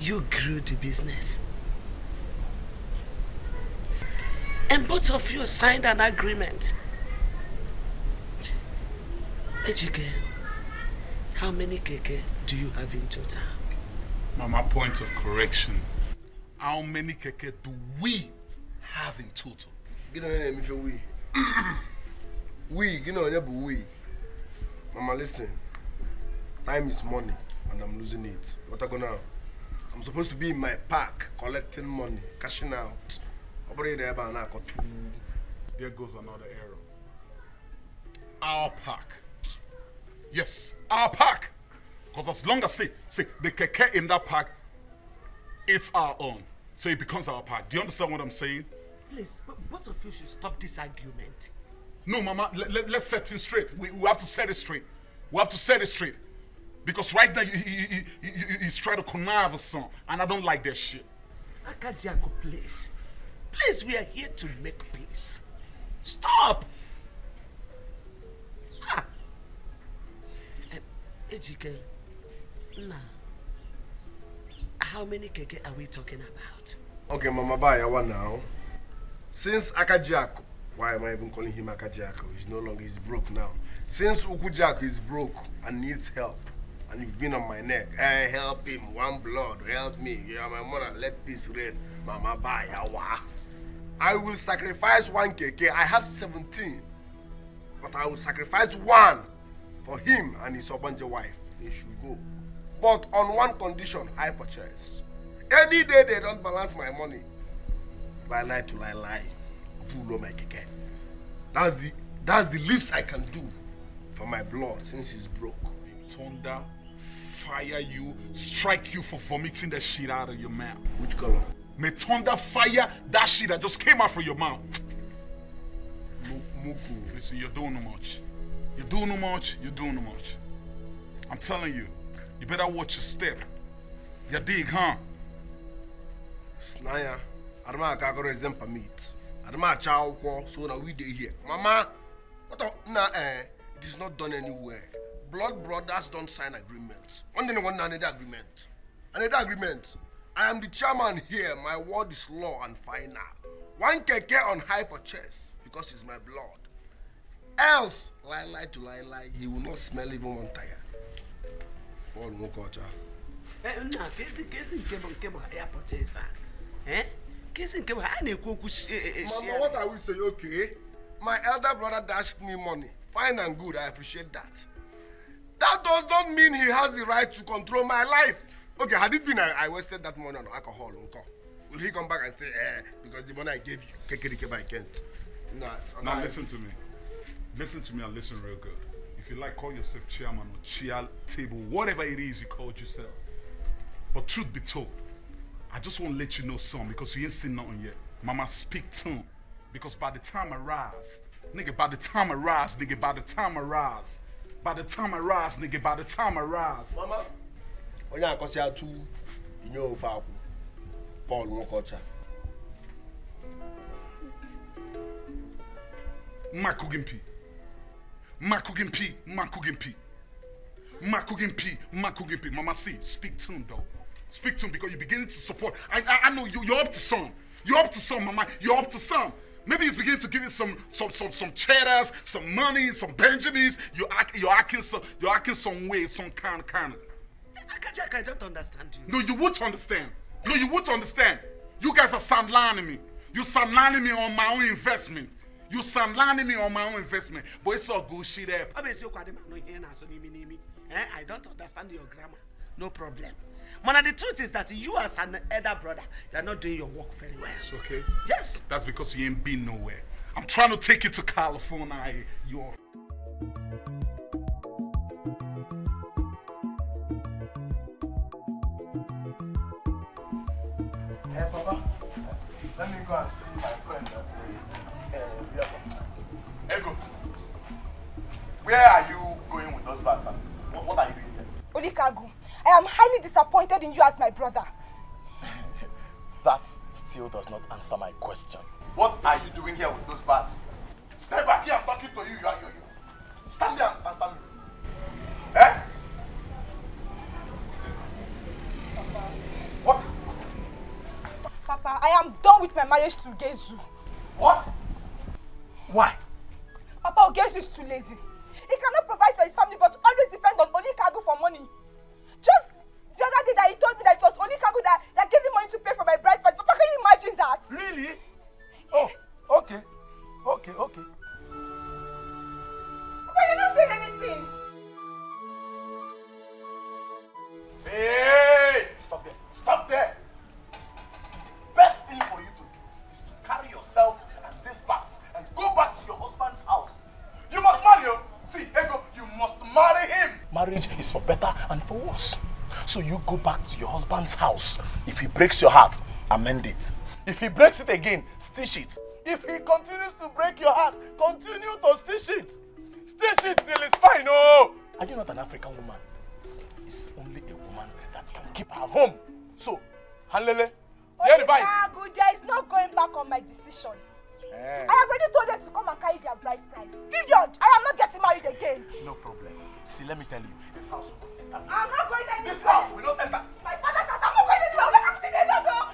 you grew the business. And both of you signed an agreement. Ejike, how many keke do you have in total? Mama, point of correction. How many keke do we have in total? gịnị onye eh, na-emefe We, wii gịnị onye bụ wii mama listen time is money and i'm losing it what I go now i'm supposed to be in my park collecting money cashing out ọ bụrụ ịda ebe a na-akọ tuu There goes another error. Our park. Yes, our park. Because as long as, say, say, the keke in that park, it's our own. So it becomes our park. Do you understand what I'm saying? Please, both of you should stop this argument. No, Mama, let, let, us set it straight. We, we have to set it straight. We have to set it straight. Because right now, you, you, you, you, you, he's trying to connive us some, and I don't like that shit. Akajiako, please. Please, we are here to make peace. Stop! Ah. Eh, Ejike, nah. How many keke are we talking about? Okay, Mama Baya, one now. Since Akajiako, why am I even calling him Akajiako? He's no longer, he's broke now. Since Ukujaku is broke and needs help, and you've been on my neck, eh, help him, one blood, help me. You are my mother, let peace reign. Mama Bayawa. I will sacrifice one keke. I have 17. But I will sacrifice one for him and his Obanja wife. They should go. But on one condition, I purchase. Any day they don't balance my money, by lie to lie lie, pull on my keke. That's the that's the least I can do for my blood since he's broke. Thunder, fire you, strike you for vomiting the shit out of your mouth. Which color? May thunder fire that shit that just came out from your mouth. Muku. Listen, you're doing too much. You're doing too much. You're doing too much. I'm telling you, you better watch your step. You dig, huh? Snaya, I don't Kakoro is them permit. Adama Chow so now we dey here. Mama, what the, nah, eh, it is not done anywhere. Blood brothers don't sign agreements. One day one another agreement. Another agreement. I am the chairman here. My word is law and final. One keke on high purchase because it's my blood. Else, lie lie to lie lie, he will not smell even one tire. Paul Nwokocha. Eh, nna kesi kesi nke bụ nke bụ ya purchase a eh kesi nke bụ a na-ekwu okwu shi- Mama, what are we saying? Okay, my elder brother dashed me money. Fine and good, I appreciate that. That does not mean he has the right to control my life. Okay, had it been I, I wasted that money on alcohol, uncle, will he come back and say, eh, because the money I gave you, kekerike by Kent? Nah, it's Now listen to me. Listen to me and listen real good. You like, call yourself chairman or chair table, whatever it is you called yourself. But truth be told, I just want to let you know something because you ain't seen nothing yet. Mama, speak to him. Because by the time I rise, nigga, by the time I rise, nigga, by the time I rise, by the time I rise, nigga, by the time I rise. Mama, onye akọsi atụ inye ofe akwụ Paul Nwokocha. Makugimpi. Makugimpi. Makugimpi. Makugimpi. Makugimpi. Mama C, speak to him though. Speak to him because you're beginning to support. I, I, I know you, you're up to some. You're up to some, Mama. You're up to some. Maybe he's beginning to give you some some some some cheddars, some money, some Benjamins. You're act, you're acting some you're acting some way, some kind kind of. Akajaka, I don't understand you. No, you would understand. No, you would understand. You guys are sidelining me. You sidelining me on my own investment. You sidelining me on my own investment. But it's all good shit there. ọ bụ eziokwu adị m anụ ihe na-asụ n'imi n'imi eh i don't understand your grammar no problem mana the truth is that you as an elder brother you are not doing your work very well It's okay. Yes. That's because you ain't been nowhere. I'm trying to take you to California. You're Hey, Papa, let me go and see Ego, where are you going with those bags? What, what are you doing here? Olikagu, I am highly disappointed in you as my brother. That still does not answer my question. What are you doing here with those bags? Stay back here, I'm talking to you. You are you. you. Stand there and answer me. Eh? What is Papa, I am done with my marriage to Gezu. What? Why? Papa, Ogezu is too lazy. He cannot provide for his family but always depend on Olikagu for money. Just the other day that he told me that it was Olikagu that, that gave him money to pay for my bride price. Papa, can you imagine that? Really? Oh, okay. Okay, okay. Papa, you're not saying anything. So you go back to your husband's house. If he breaks your heart, amend it. If he breaks it again, stitch it. If he continues to break your heart, continue to stitch it. Stitch it till it's fine. Oh! Are you not an African woman? It's only a woman that can keep her home. So, Hanlele, the advice. There is no going back on my decision. Eh, I have already told them to come and carry their bride price. Period. I am not getting married again. no problem. See, let me tell you, this house will not enter. I'm not going anywhere. This house will not enter. My father's house, I'm not going anywhere. Olikagu, leave me alone,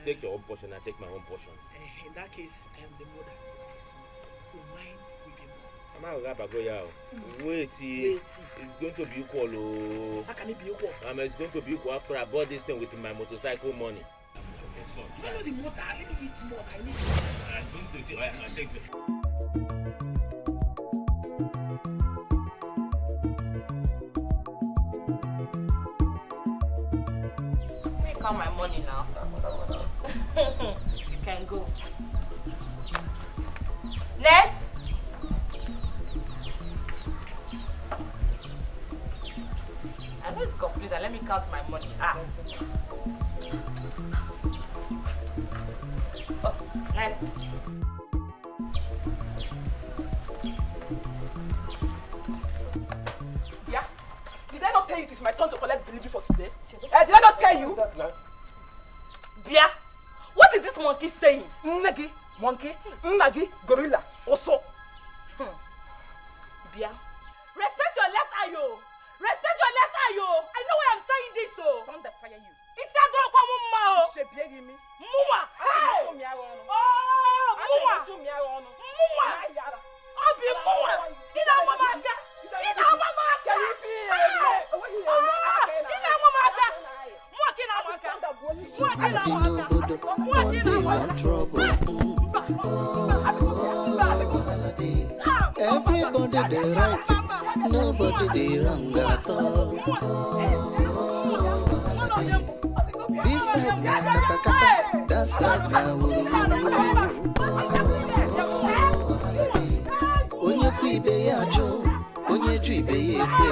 you take your own portion, I take my own portion. Eh, in that case, I am the mother. See, So mine will be more. Mama, we got go ya. Wait, eh, it's going to be equal. Oh. How can it be equal? Um, it's going to be equal after I bought this thing with my motorcycle money. Okay, so. You know the mother. Let me eat more. I need. I'm going to take. I take it. You can go. Next. I know it's complete. Let me count my money. Ah. Oh, next. Yeah? Did I not tell you it is my turn to collect delivery for today? Eh, did I not tell you? monkey saying nne gị monkey nna gị gorilla. This side na katakata, that side na wuruwuru. Onye kwu ibe ya ajụ, onye jụ ibe ya ekwe.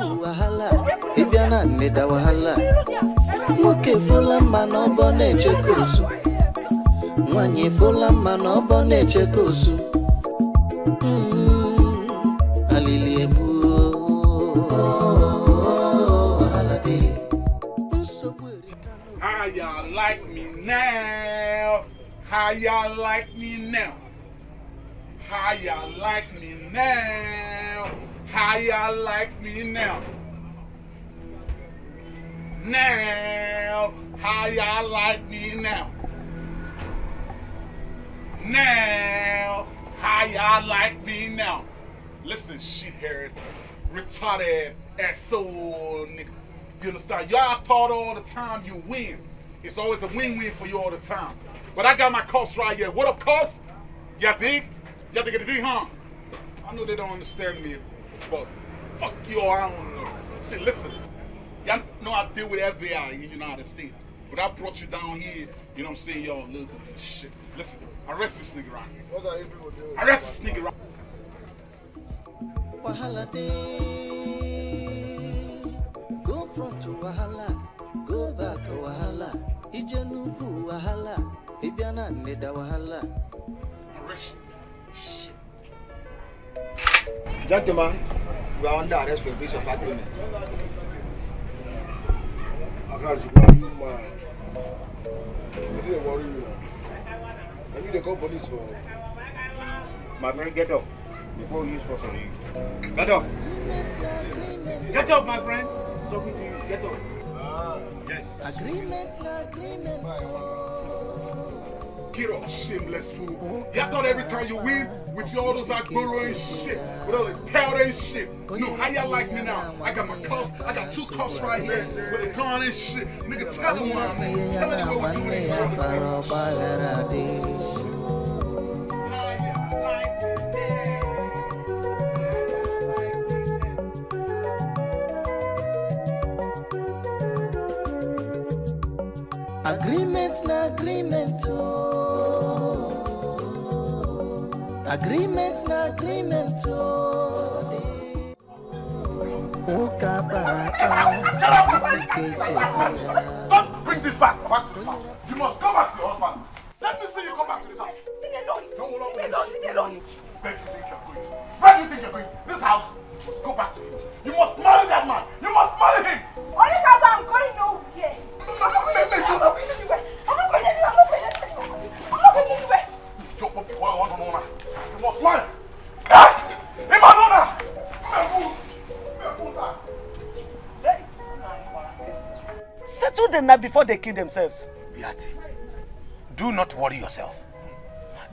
Wahala, ịbịa na ndịda wahala. Nwoke fola mma na ọbọ na-eche ka. Nwaanyị fola mma na ọbọ. Mm, y'all like me now? How y'all like me now? How y'all like me now? How y'all like now? Now, how y'all like me now? Now, how y'all like me now? Listen, shit-haired, retarded, asshole nigga. You understand? Y'all thought all the time you win. It's always a win-win for you all the time. But I got my costs right here. What up, costs? Y'all dig? Y'all dig it, dig, huh? I know they don't understand me, but fuck you all, I don't know. See, listen, y'all know I deal with FBI in the United States. But I brought you down here, you know what I'm saying? Y'all look at this shit. Listen, arrest this nigga right here. What are you people doing? Arrest this nigga right Wahala dey. Go front to wahala, go back to wahala. Ije n'ugwu wahala, ịbịa na ndịda wahala. Arrest Gentlemen, we are under arrest for breach of agreement. I can't you are you mad? Did they worry you now? And you they call police for My friend, get up. Before you use force on you. Get up. Get up, my friend. Talking to you. Get up. Ah. Yes. Agreement, agreement. Get up, shameless fool. Y'all thought every time you win with your all those like borrowing shit, with all the powder and shit. No, how y'all like me now? I got my cuffs, I got two cuffs right here with a gun and shit. Nigga, tell them why, nigga. Tell them what we doing in here. Agreement na agreement oh. Agreement na agreement oh. Uka baraka isi keji Don't bring this back, back to this house. You must go back to your husband. Let me see you come back to this house. Leave me alone. Leave me alone. Leave me alone. Where do you think you're going? Where do you think you're going? This house must go back to you. You must marry that man. You must marry him. Only Papa, Settle them now before they kill themselves. Beati, do not worry yourself.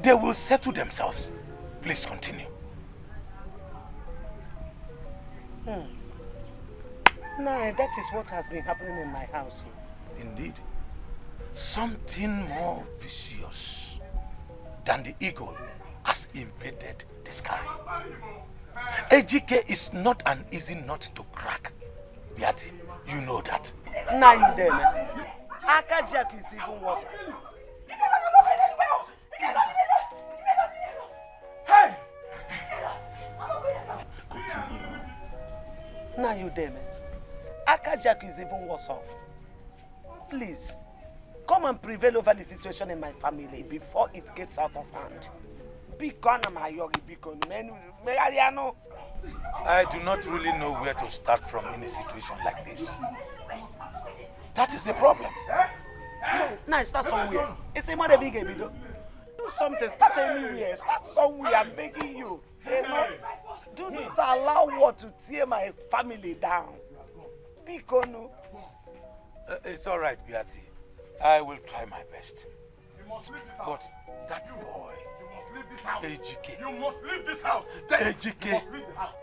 They will settle themselves. Please continue. Hmm. Nah, that is what has been happening in my house. Indeed. Something more vicious than the eagle has invaded the sky. Ejike is not an easy nut to crack. Beati, you know that. Now you there, man. Eh? Akajiak is even worse. Hey! Now you there, man. Eh? Akajiak is even worse off. Please, come and prevail over the situation in my family before it gets out of hand. Biko na mayogi biko men megariano. I do not really know where to start from in a situation like this. That is the problem. No, now start somewhere. It's a mother big ebido. Do something, start anywhere, start somewhere, I'm begging you. You know, do not allow war to tear my family down. Biko no. Uh, it's all right, Beati. I will try my best. But that boy, Ejike. You must leave this house. Ejike. You must leave the house.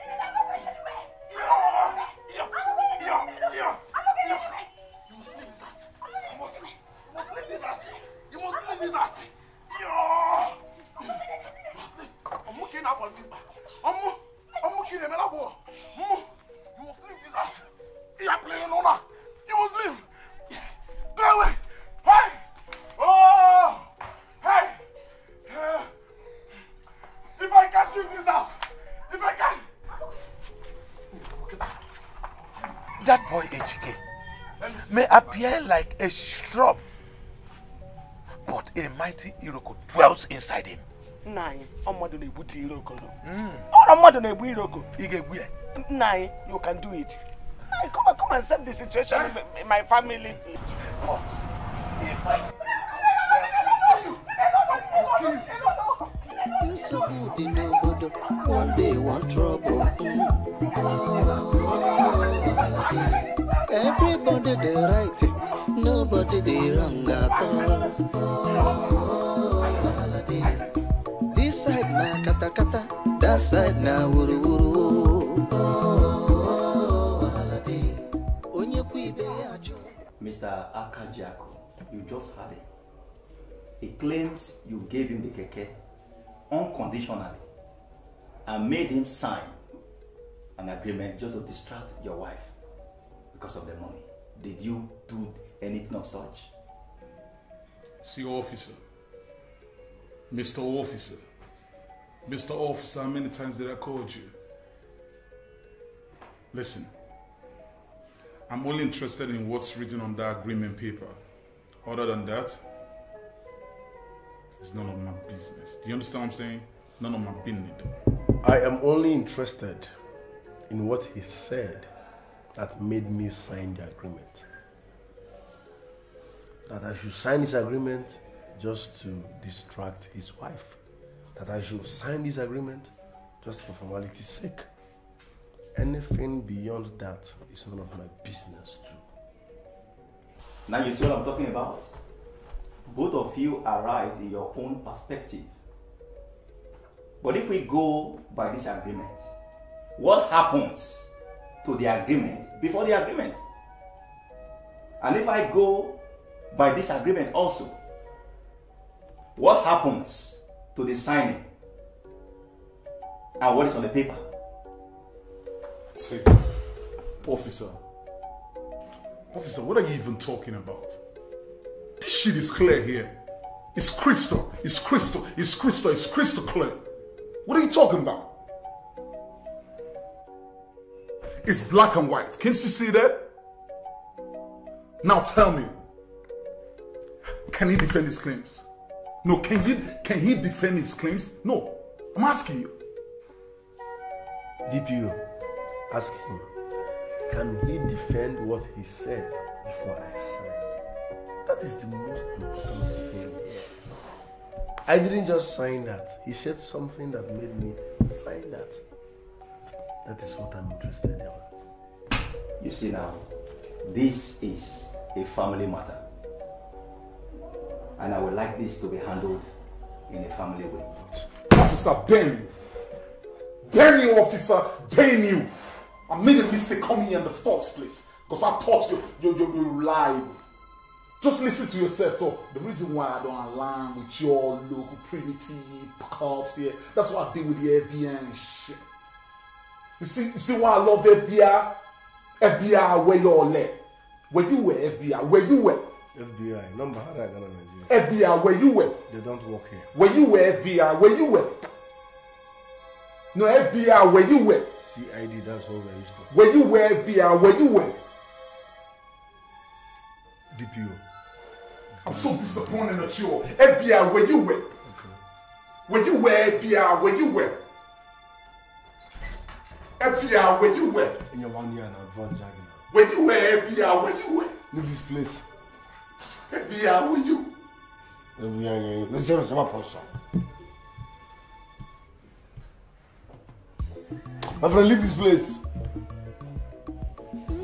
That boy Ejike may appear like a shrub, a mighty Iroko dwells inside him. Nna anyị, ọ mmadụ na-ebute iroko no. Ọrụ mmadụ na-egbu iroko. Ị ga-egbu ya? Nna anyị, you can do it. Anyị, come and come and save the situation in, my- family. Nsogbu dị n'obodo, one day one trouble. Mm. Everybody dey right, nobody dey wrong at all. This side na katakata, that side na ajụ. Mr. Akajiako, you just had it. He claims you gave him the keke unconditionally and made him sign an agreement just to distract your wife because of the money. Did you do anything of such? See, officer. Mr. Officer. Mr. Officer, how many times did I call you? Listen. I'm only interested in what's written on that agreement paper. Other than that, it's none of my business. Do you understand what I'm saying? None of my business. I am only interested in what he said that made me sign the agreement. That I should sign this agreement just to distract his wife. That I should sign this agreement just for formality's sake. Anything beyond that is none of my business too. Now you see what I'm talking about? Both of you are right in your own perspective. But if we go by this agreement, what happens to the agreement before the agreement? And if I go by this agreement also, what happens to the signing and what is on the paper? See, officer. Officer, what are you even talking about? This shit is clear here. It's crystal. It's crystal. It's crystal. It's crystal clear. What are you talking about? It's black and white. Can't you see that? Now tell me. Can he defend his claims? No, can he can he defend his claims? No. I'm asking you. DPO, ask him, can he defend what he said before I sign? That is the most important thing here. I didn't just sign that. He said something that made me sign that. That is what I'm interested in. You see now, this is a family matter. And I would like this to be handled in a family way. Officer, damn you. Damn you, officer. Damn you. I made a mistake coming here in the first place. Because I thought you, you, you, you lied. Just listen to yourself. The reason why I don't align with your local primitive cops here, that's why I deal with the FBI and shit. You see, you see why I love the FBI? FBI, where you all at? Where you were, FBI? Where you were? FBI, number how I got in Nigeria. FBI, where you were? They don't work here. Where you were, FBI? Where you were? No, FBI, where you were? CID, that's what we're used to. Where you were, FBI? Where you were? DPO. I'm so disappointed at you. FBI, where you were? Where you were, FBI? Where you were? FBI, where you were? In your one year and advance jogging. Where you were, FBI? Where you were? Leave this place. FBI, where you? FBI, let's do some person. My friend, leave this place.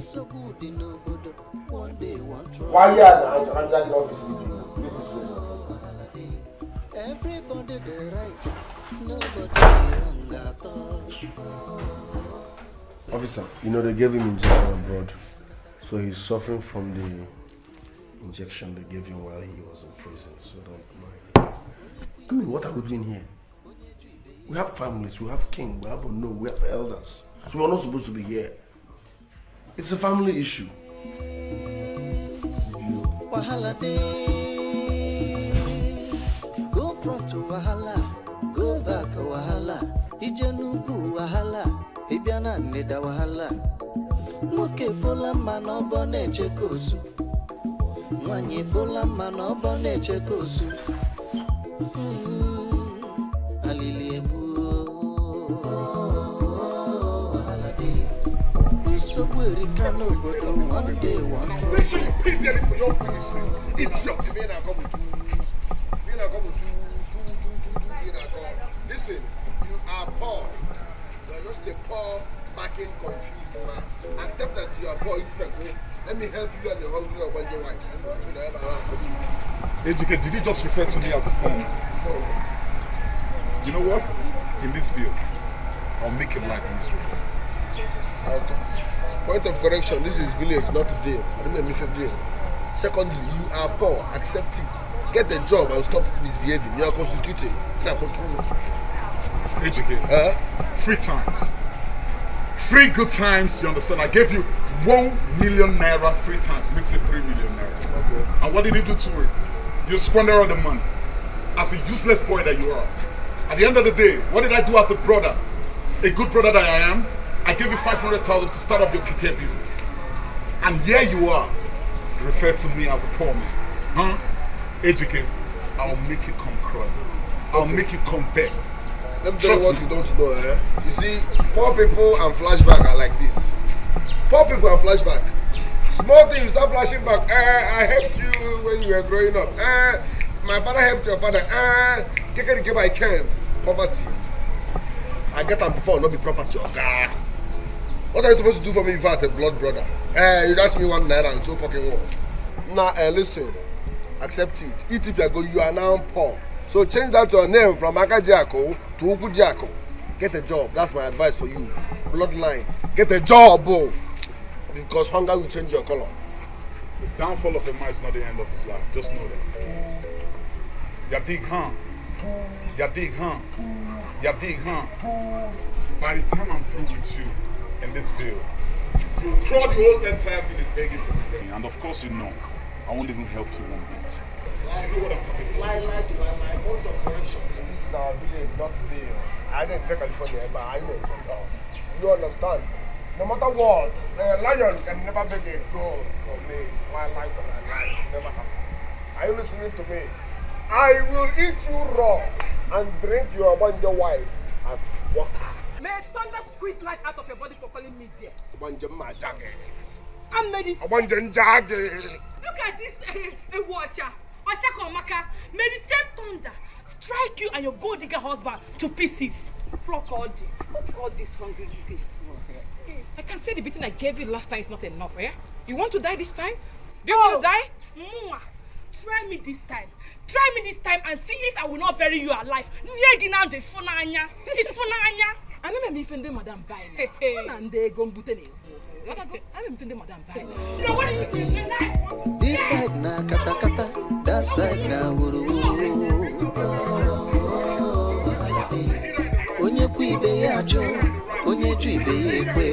nsogbu dị n'obodo one day one try. Why you at the Anjagi office? Leave this place. everybody dey right nobody dey wrong at all. Officer, you know they gave him injection abroad. So he's suffering from the injection they gave him while he was in prison. So don't mind. I mean, what are we doing here? We have families, we have king, we have no, we have elders. So we're not supposed to be here. It's a family issue. wahala go front to wahala go back n'ugwu wahala ịbịa na ndịda wahala. Nwoke efola mma na ọbọ na-echeka ozu nwaanyị efola mma na ọbọ na-echeka ozu hmm, alili ebu. Nsogbu erika n'obodo one day one trouble. Idiot! Poor, backing, confused man. Accept that you are poor, inspector. Eh? Let me help you and the hungry of your wives. You know, I'm around for you. Ejike, did you just refer to me as a pawn? You know what? In this field, I'll make your life miserable. Okay. Point of correction, this is village, not jail. Mean jail. Secondly, you are poor. Accept it. Get a job and stop misbehaving. You are constituting. Now continue. Ejike, free times. Free good times, you understand? I gave you one million naira three times, makes it three million naira. Okay. And what did you do to it? You squander all the money. As a useless boy that you are. At the end of the day, what did I do as a brother? A good brother that I am, I gave you 500,000 to start up your keke business. And here you are, refer to me as a poor man. Huh? Educate, I'll make you come crying. I'll make you come back. Let me tell you Trust what me. you don't know, eh? You see, poor people and flashback are like this. Poor people and flashback. Small thing, you start flashing back. Eh, I helped you when you were growing up. Eh, My father helped your father. Ah, get it, get I can't. Poverty. I get am before, not be property. Oga. What are you supposed to do for me if I was a blood brother? Eh, you ask me one naira and so fucking what? Now, eh, listen. Accept it. Eat if you go, you are now poor. So change that your name from Akajiako to Ukujiako. Get a job. That's my advice for you. Bloodline. Get a job, oh. Because hunger will change your color. The downfall of a man is not the end of his life. Just know that. Ya dig, huh? Ya dig, huh? Ya dig, huh? By the time I'm through with you in this field, you'll crawl the whole entire village begging for me. And of course you know, I won't even help you one bit. This is our village, not Ville. I didn't take California, but I know. You understand? No matter what, a lion can never beg a goat for me. Lie to my life? Never happen. Are you listening to me? I will eat you raw and drink your banja wife as water. May thunder squeeze life out of your body for calling me dear. I'm njage. Look at this uh, uh, watcher. Ochakomaka. May the same thunder strike you and your gold digger husband to pieces. Flock all day. Look all this hungry looking screw here. I can say the beating I gave you last time is not enough, eh? You want to die this time? Do you want to die? Mwah. Try me this time. Try me this time and see if I will not bury you alive. Nye gị na ndụ ịfụnanya. Ịfụnanya. Ana m eme ife ndị madam bai na. Ọ na ndị ego mbute na-ekwu. Lọtago, ana m ife madam bai na. This side na katakata, that side na wuruwuru. Onye kwu ibe ya ajụ, onye jụ ibe ya ekwe.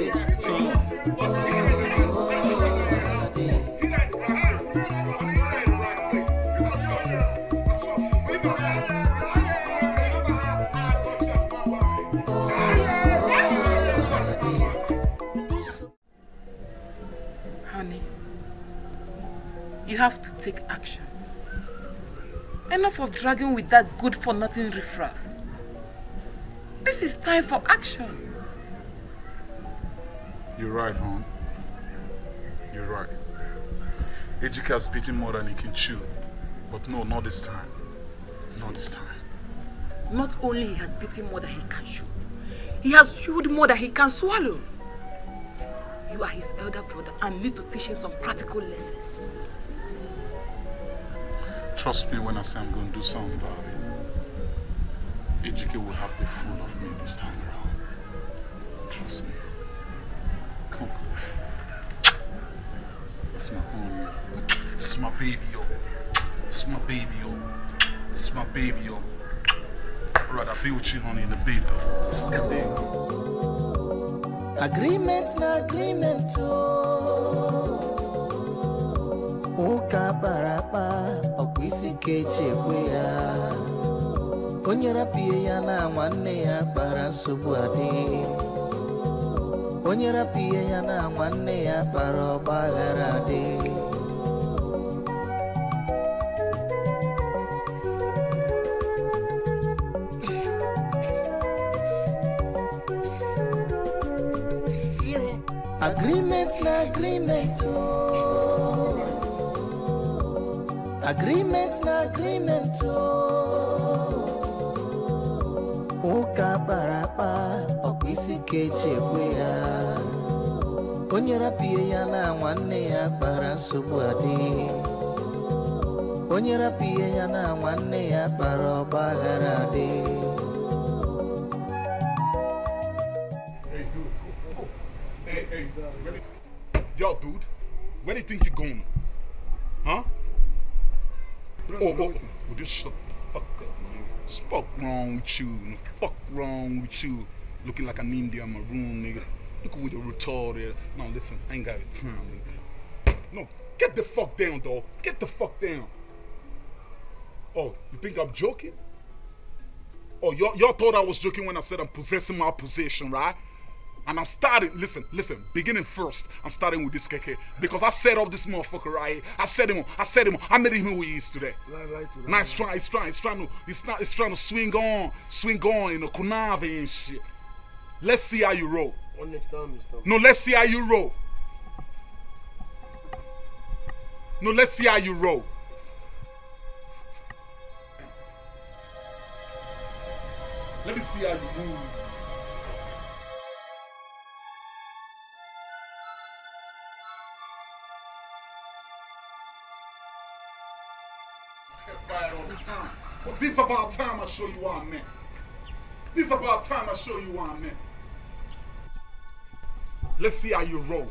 Honey, you have to take action. Enough of dragging with that good for nothing riffraff. This is time for action. You're right, hon. You're right. Ejike has beaten more than he can chew. But no, not this time. Not this time. Not only he has beaten more than he can chew, he has chewed more than he can swallow. You are his elder brother and need to teach him some practical lessons. Trust me when I say I'm going to do something about it. Ejike will have the fool of me this time around. Trust me. Come close. That's my homie. This my baby, yo. This my baby, yo. This my baby, yo. Alright, I'll be with you, honey, in a bit, though. Agreement agreement o. Ụka kpara akpa ọkwa isi ka eji ekwe ya. Onye rapie ya na nwanne ya kpara nsogbu adị. Onye rapie ya na nwanne ya kpara ọgba aghara adị. Agreement na agreement o. Kpara akpa ọkwa isi ka eji ya. Onye rapie ya na nwanne ya kpara nsogbu adị. Onye rapie ya na nwanne ya kpara ọgba aghara adị. Hey, hey, ready? Yo, dude, where do you think you're going? Wrong with you? The Fuck wrong with you? Looking like an Indian maroon, nigga. Look at with the retarded. No, listen, I ain't got the time, nigga. No, get the fuck down, dog. Get the fuck down. Oh, you think I'm joking? Oh, y'all, y'all thought I was joking when I said I'm possessing my possession, right? And I'm starting, listen, listen, beginning first, I'm starting with this keke Because I set up this motherfucker right. I set him up, I set him up, I made him who he is today. Nice try. he's trying, he's trying, he's trying to, he's not, he's trying to swing on, swing on, you know, kunave and shit. Let's see how you roll. One next time. No, let's see how you roll. No, let's see how you roll. Let me see how you move. Time. But this about time I show you what I meant. This about time I show you what I'm meant. Let's see how you roll.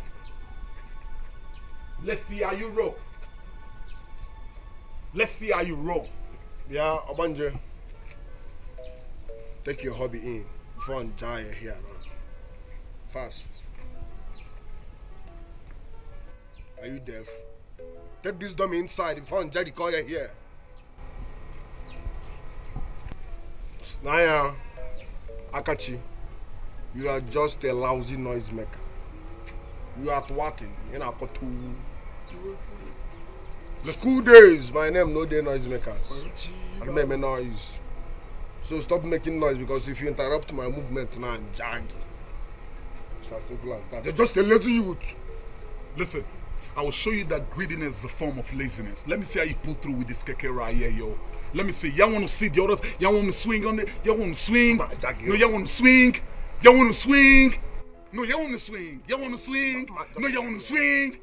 Let's see how you roll. Let's see how you roll. Yeah, Obanje. Take your hobby in before I die here now. Fast. Are you deaf? Take this dummy inside before I the call you here. Naya, Akachi, you are just a lousy noisemaker. You are thwarting. You know, Kotu. The school days, my name no day noisemakers. I make noise. So stop making noise because if you interrupt my movement now, I'm jagged. It's as simple as that. You're just a lazy youth. Listen, I will show you that greediness is a form of laziness. Let me see how you pull through with this keke right here, yo. Let me see. Y'all want to see the others? Y'all want to swing on it? Y'all want to swing? No, y'all want to swing? Y'all want to swing? No, y'all want to swing. Y'all want to swing? No, y'all want to swing?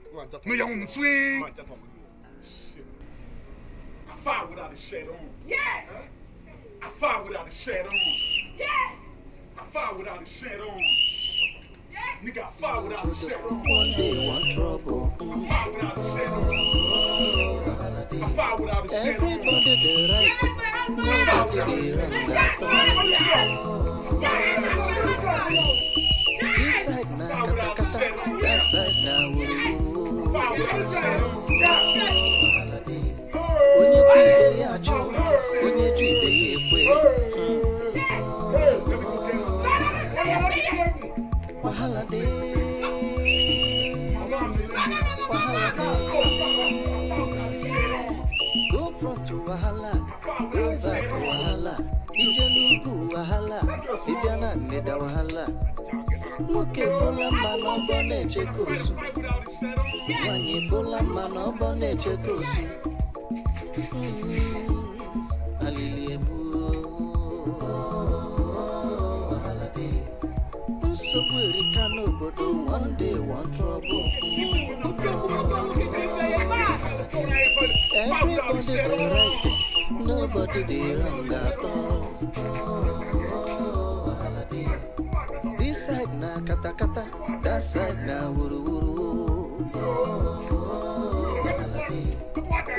No, y'all want to swing? I fire without a shirt on. Yes! I fire without a shirt on. Yes! I fire without a shirt on. Nigga, I fire without a on. One day, one trouble. I fire without a on. I fire without a on. Everybody they right. Nobody they wrong at all. This side na kata kata, that side na wuru wuru. Onye kwe ibe ya ajụ, onye jụ ibe ya ekwe. Wahala dey, wahala dey. Go front to wahala, go back to wahala. Ije wahala, ịbịa na ndịda wahala. Nwoke fola mma n'ọbọ na-eche ka. Nwaanyị fola mma n'ọbọ na-eche ka day trouble. Everybody dey right, nobody dey wrong at all. This side na kata kata, that side na wuru wuru.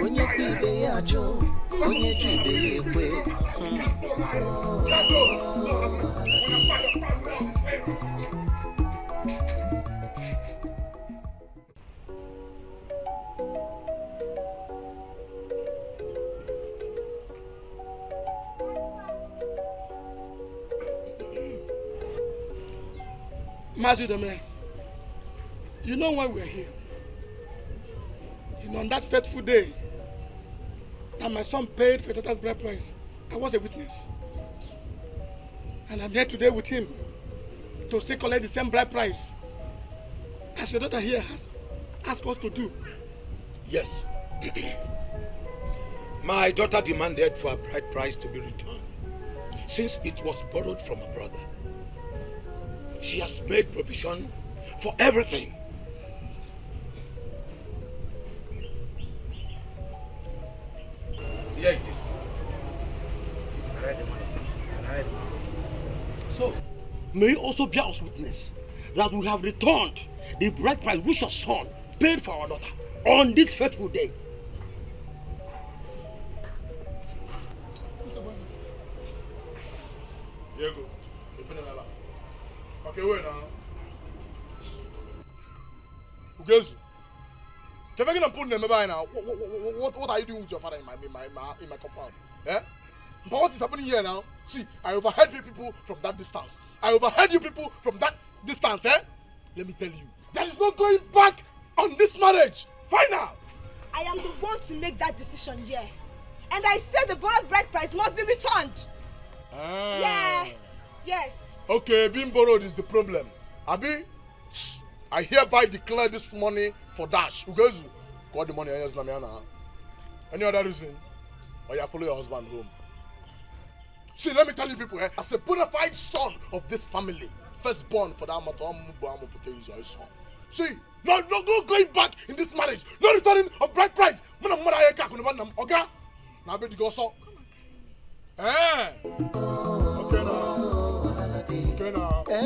Onye kwe ibe ya ajụ, onye jụ ibe ya ekwe. Mazudome, you know why we're here. You know, on that fateful day that my son paid for your daughter's bride price, I was a witness. And I'm here today with him to still collect the same bride price as your daughter here has asked us to do. Yes. My daughter demanded for a bride price to be returned since it was borrowed from a brother. She has made provision for everything. Here it is. So, may you also bear us witness that we have returned the bride price which your son paid for our daughter on this fateful day. Diego, if you know Wait now. Ugezu. Kevin and putting them by now. What, what, what, what are you doing with your father in my in my, my in my compound? Eh? But what is happening here now? See, I overheard you people from that distance. I overheard you people from that distance, eh? Let me tell you, there is no going back on this marriage. Final. I am the one to make that decision here. And I said the borrowed bride price must be returned. Ah. Yeah. Yes. Okay, being borrowed is the problem. Abi, I hereby declare this money for Dash. Ugezu, got the money Any other reason? Or you follow your husband home? See, let me tell you people, eh, as a bona fide son of this family, firstborn for that matter, I'm your son. See, no, no, no going back in this marriage, no returning of bride price. Muna mura ayeka kuno banam, okay? Now be the go so. Eh.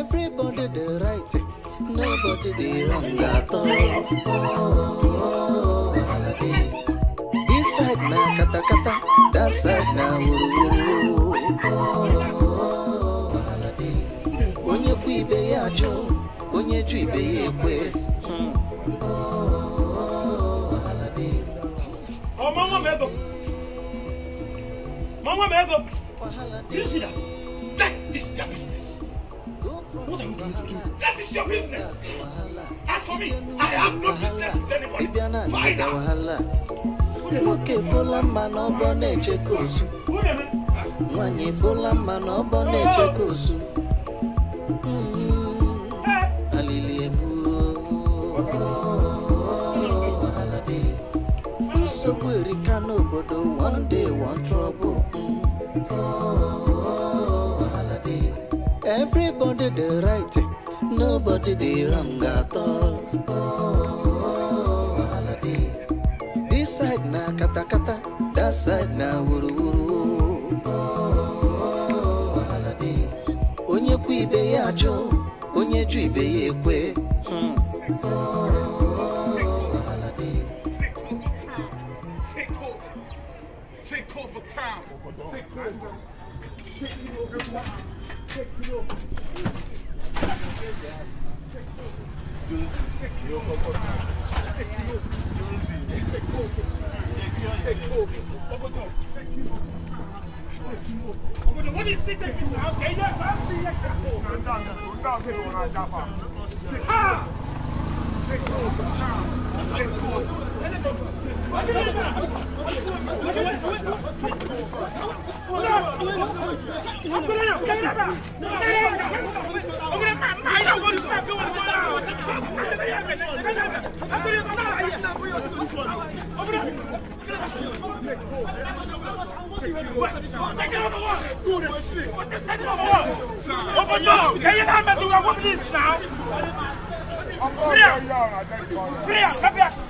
Everybody the right, nobody the wrong at all. This side na kata kata, that side na wuru wuru. Onye kwu ibe ya ajụ, onye jụ ibe ya ekwe. Hmm. Oh, Mama Mego. Mama Mego. You see that? That is business. What are you doing to him? That is your business. As for me, I have no business with anybody. Find out. Nwoke fola mma na ọbọ na-eche ka osu. Nwaanyị fola mma na ọbọ na-eche ka osu. Mm. Alili egbuo. Wahala dị. Nsogbu erika n'obodo one day one trouble. Everybody dey right, nobody dey wrong at all. Wahala dị. This side na kata kata, that side na wuru wuru. Wahala dị. Onye kwu ibe ya ajụ, onye jụ ibe ya ekwe. Hmm. Wahala dị. Take over. time. Take over time. Take over. Take over. What is Free! Free! Come back!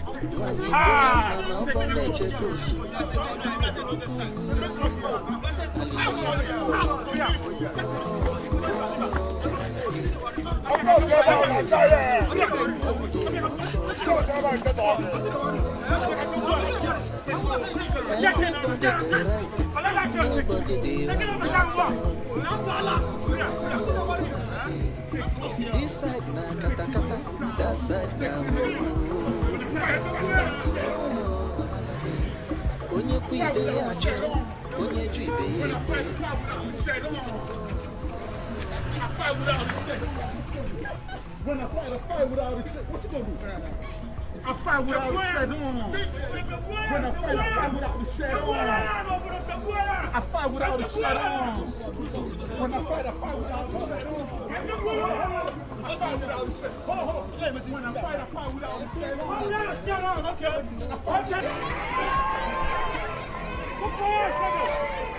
all. This side na kata kata, that side na. When I fight, I fight without a shit. What you gonna? I fight without a shirt on. When I fight, I fight without a shirt on. When I fight, I fight without a shirt on. I fight without a shirt. Hold on, hold on. Let me see. When I fight, I fight without a shirt on. Okay. I fight. side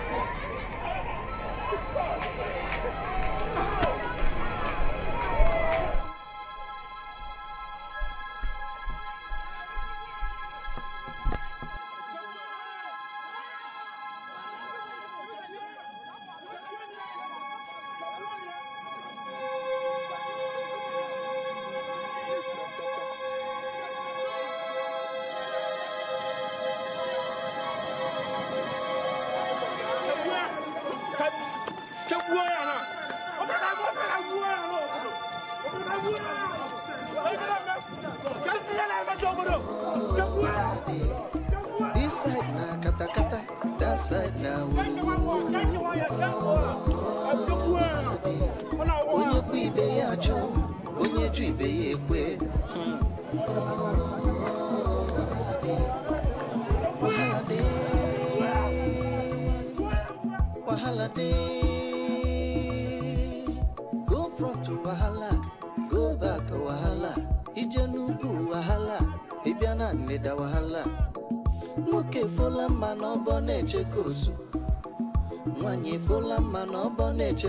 Mm.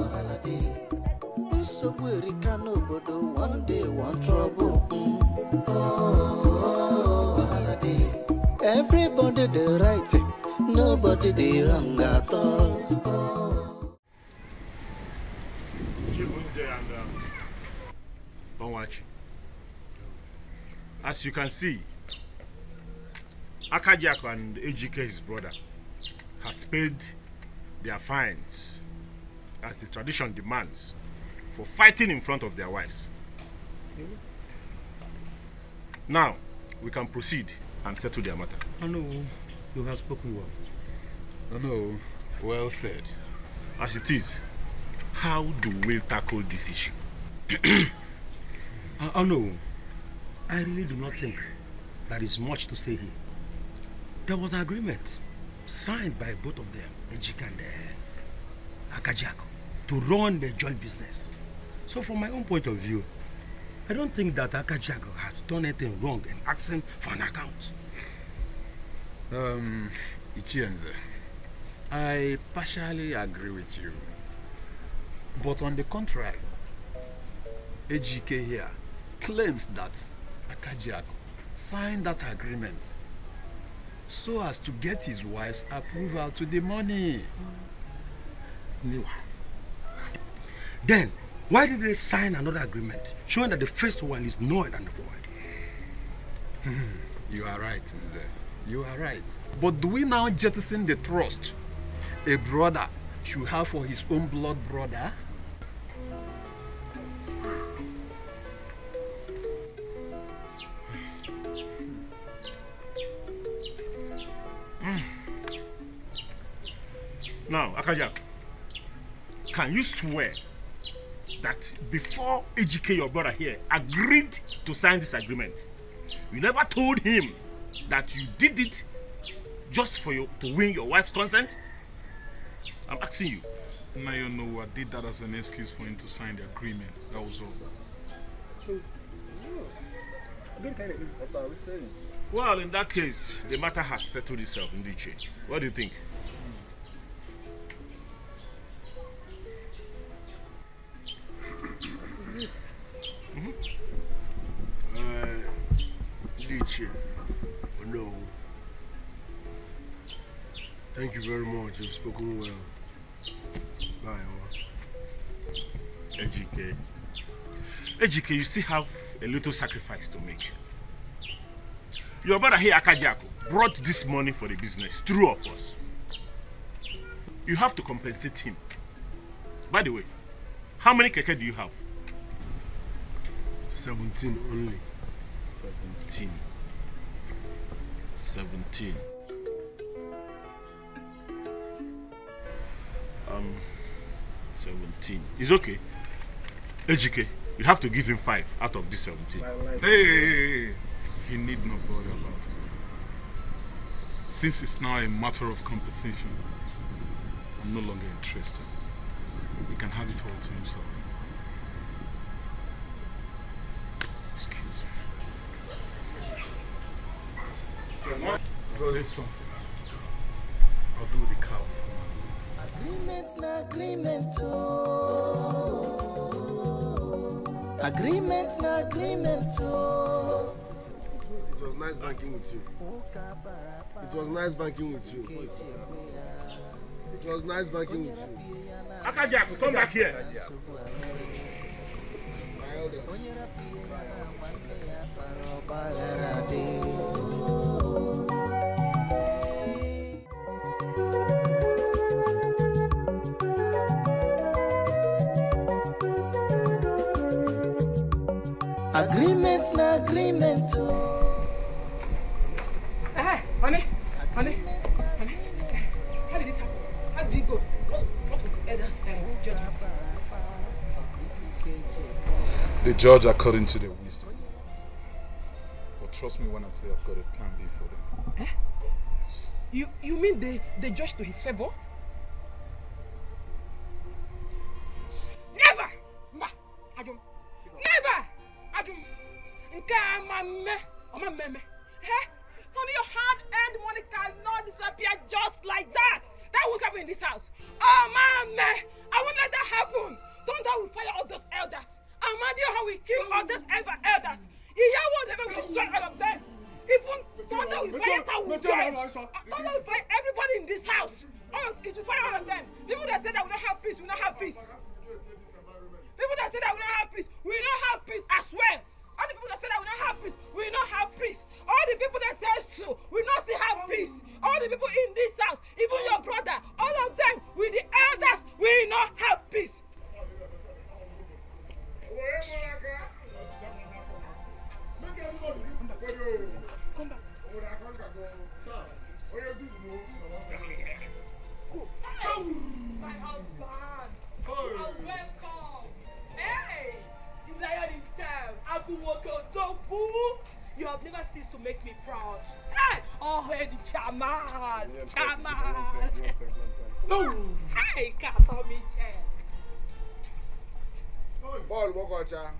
Wahala dey. nsogbu erika n'obodo one day one trouble mm. dey. everybody dey right nobody dey wrong at all. Chibunze and um. As you can see, Akajiako and Ejike, his brother, has paid their fines as the tradition demands for fighting in front of their wives. Now, we can proceed and settle their matter. I know you have spoken well. I know. Well said. As it is, how do we tackle this issue? I, I know. I really do not think there is much to say here. There was an agreement signed by both of them, Ejike and uh, Akajiako, to run the joint business. So from my own point of view, I don't think that Akajiako has done anything wrong in asking for an account. Um, Ichienze, I partially agree with you. But on the contrary, Ejike here claims that Akajiako signed that agreement so as to get his wife's approval to the money. Then, why did they sign another agreement showing that the first one is null and void? Hmm, you are right, Nze. You are right. But do we now jettison the trust a brother should have for his own blood brother? Now, Akajak, can you swear that before Ejike, your brother here, agreed to sign this agreement, you never told him that you did it just for you to win your wife's consent? I'm asking you. Now you know I did that as an excuse for him to sign the agreement. That was all. What are we saying? Well, in that case, the matter has settled itself in the change. What do you think? Dichi, no. Thank you very much. You've spoken well. Bye. Ejike. Ejike, you still have a little sacrifice to make. Your brother here, Akajiako, brought this money for the business, true of us. You have to compensate him. By the way, how many keke do you have? 17 only. 17. 17. Um, 17. It's okay. Ejike, you have to give him 5 out of this 17. Hey, hey, hey, hey. He need not bother about it. Since it's now a matter of compensation, I'm no longer interested. He can have it all to himself. Excuse me. Say something. I'll do the cow for Agreement na agreement oh. Agreement na agreement oh. It was nice banking with you. It was nice banking with you. It was nice banking with you. Akajaku, come back here. My elders. Agreement na agreement o. Hey, honey, honey, honey. How did it happen? How did it go? What, what was the elder's um, judgment? They judge according to their wisdom. But trust me when I say I've got a plan B for them. Eh? You you mean the, they judge to his favor? Never! A ma mme, ọ ma mmemme. Eh? Honey, your hard-earned money cannot disappear just like that. That won't happen in this house. Oh, mama! I won't let that happen. Thunder will fire all those elders. Amadioha will kill all those ever elders. Iyawo never will destroy all of them. Even Thunder will fire that will join. Uh, Thunder will fire everybody in this house. All of, it will fire all of them. People that say that we don't have peace, we don't have peace. People that say that we don't have peace, we don't have peace as well. All the people that say that we don't have peace, we don't have peace. All the people that say so, we not still have peace. All the people in this house, even your brother, all of them, with the elders, we not have peace. Come back. Hey, the chairman, chairman. Hey, Kato Michel. Paul Wokocha,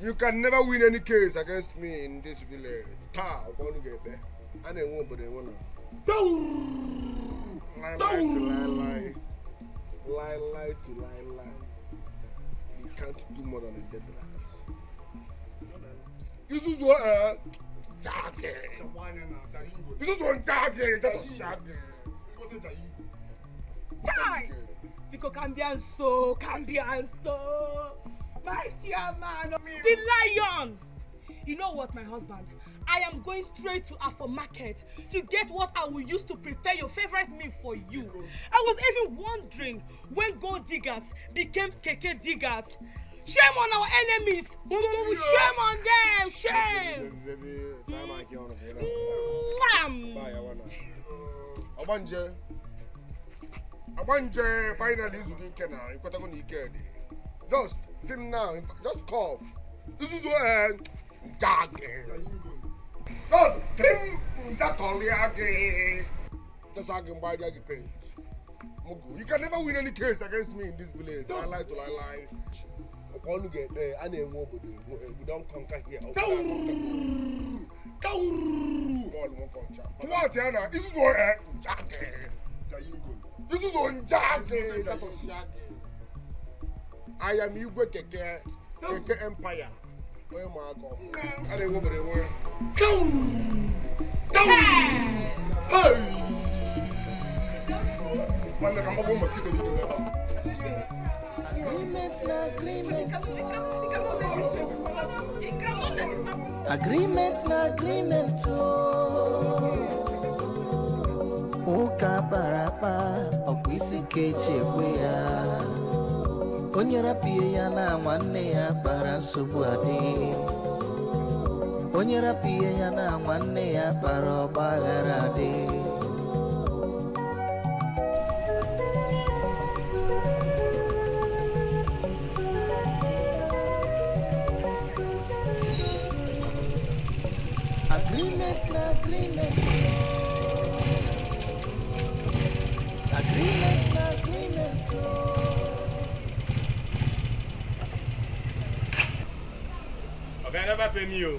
you can never win any case against me in this village. Ta, Ogonu Gebe. I didn't want, but they want to. Lie, lie lie, lie. Lie, lie to lie, lie. You can't do more than a dead rat. This is what, uh, Jage. This is what Jage, just Jage. Die! Because Cambianso, Cambianso. My chairman, the lion. You know what, my husband? I am going straight to Afro Market to get what I will use to prepare your favorite meal for you. I was even wondering when gold diggers became keke diggers. Shame on our enemies. Shame on them. Shame. Mwam. Ogbanje. Ogbanje finally izugo ike na ikwetago na ike dị. Just film now, just cough. This is what uh, Jage. Just film that Oliage. Just ag mgbe aja gị paint. Mugu, you can never win any case against me in this village. I lie to lie lie. Ọnụ ga-ekpe a na-enwe obodo enwe we don conquer here. Bọọlụ nwoke ọcha. Tụwọtụ ya na isusu ẹ Jage. Isusu Jage. I am Igwe Keke, Keke Empire. Onye ma aka ọfụ. A na-enwe obodo enwe. Nwanne ka mgbagbo mosquito dị n'ebe a. Agreement na agreement. Agreement na agreement. Ụka bara akpa ọkwa isi ka eji ekwe ya. Na nwanne ya kpara nsogbu ya na nwanne ya kpara. Agreement na agreement. Agreement na agreement. Okay, never pay me o.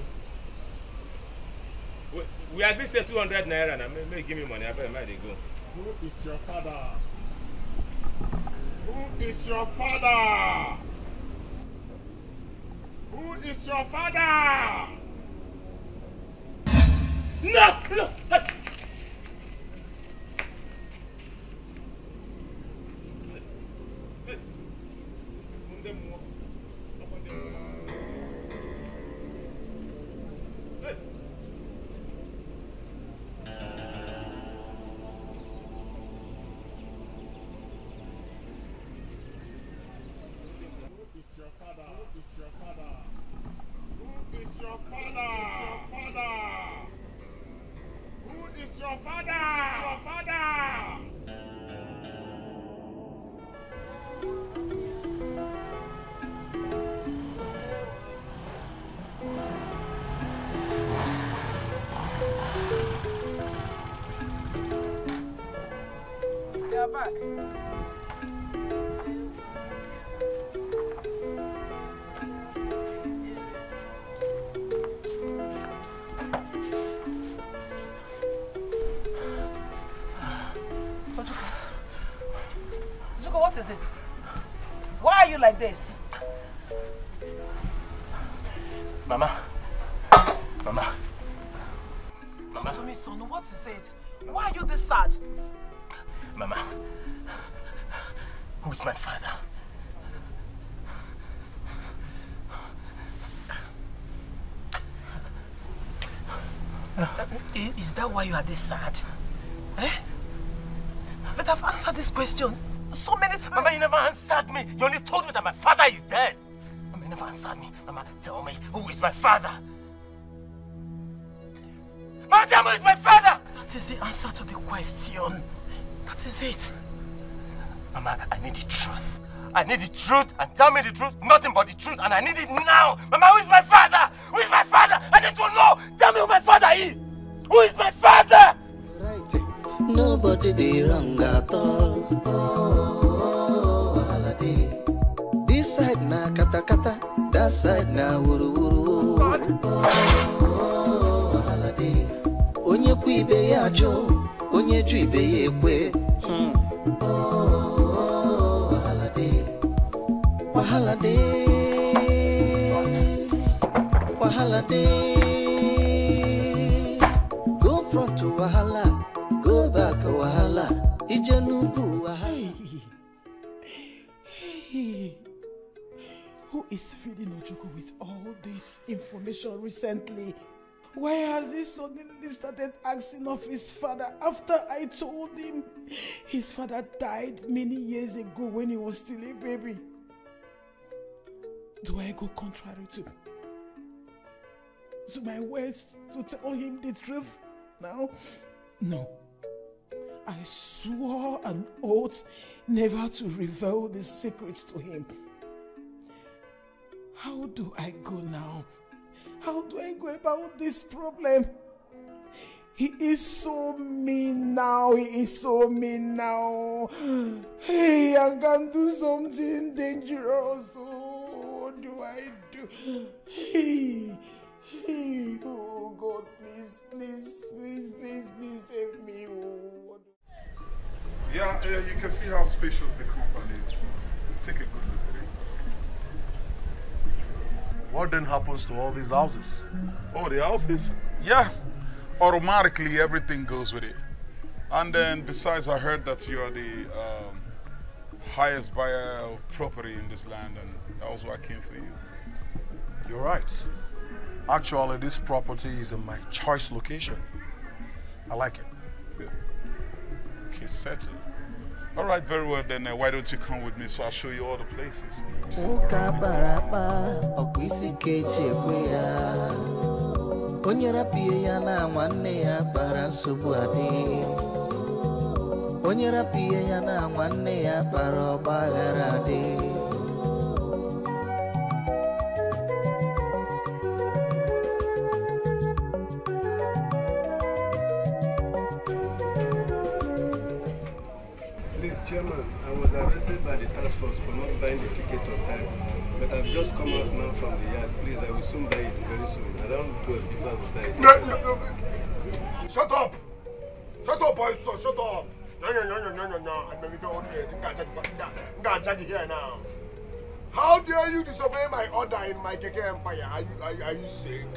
We, we agree say two hundred naira na make make you give me money abeg make I dey go. Who is your father? Who is your father? Who is your father? No! No! Are this sad? Eh? But I've answered this question so many times. Mama, you never answered me. You only told me that my father is dead. Mama, you never answered me. Mama, tell me, who is my father? Mama, tell me who is my father! That is the answer to the question. That is it. Mama, I need the truth. I need the truth and tell me the truth, nothing but the truth, and I need it now. Mama, who is my father? Who is my father? I need to know. Tell me who my father is. Who is my father? Nobody dey wrong at all. Oh, wahala dey. This side na kata kata, that side na wuru wuru. Oh. Onye kwu ibe ya ajụ, onye jụ ibe ya ekwe. Hmm. Oh, wahala dey. Wahala dey. Is feeding Ojuku with all this information recently? Why has he suddenly started asking of his father after I told him his father died many years ago when he was still a baby? Do I go contrary to, to my words to tell him the truth now? No. I swore an oath never to reveal the secret to him. How do I go now? How do I go about this problem? He is so mean now. He is so mean now. Hey, I can do something dangerous. Oh, what do I do? Hey, hey, oh God, please, please, please, please, please save me. Oh, Yeah, yeah, you can see how spacious the compound is. Take a good look. What then happens to all these houses? Oh, the houses? Yeah. Automatically, everything goes with it. And then, besides, I heard that you are the um, highest buyer of property in this land, and that was why I came for you. You're right. Actually, this property is in my choice location. I like it. Okay, settled. All right, very well then. Uh, why don't you come with me so I'll show you all the places? Ya na nwanne ya Chairman, I was arrested by the task force for not buying the ticket on time. But I've just come out now from the yard. Please, I will soon buy it very soon. Around 12 before I will buy it. No, no, no. Shut up! Shut up, boys! So shut up! No, no, no, no, no, no, no. I'm going to go here. I'm going to here now. How dare you disobey my order in my Keke Empire? Are you, are, you- are you sick?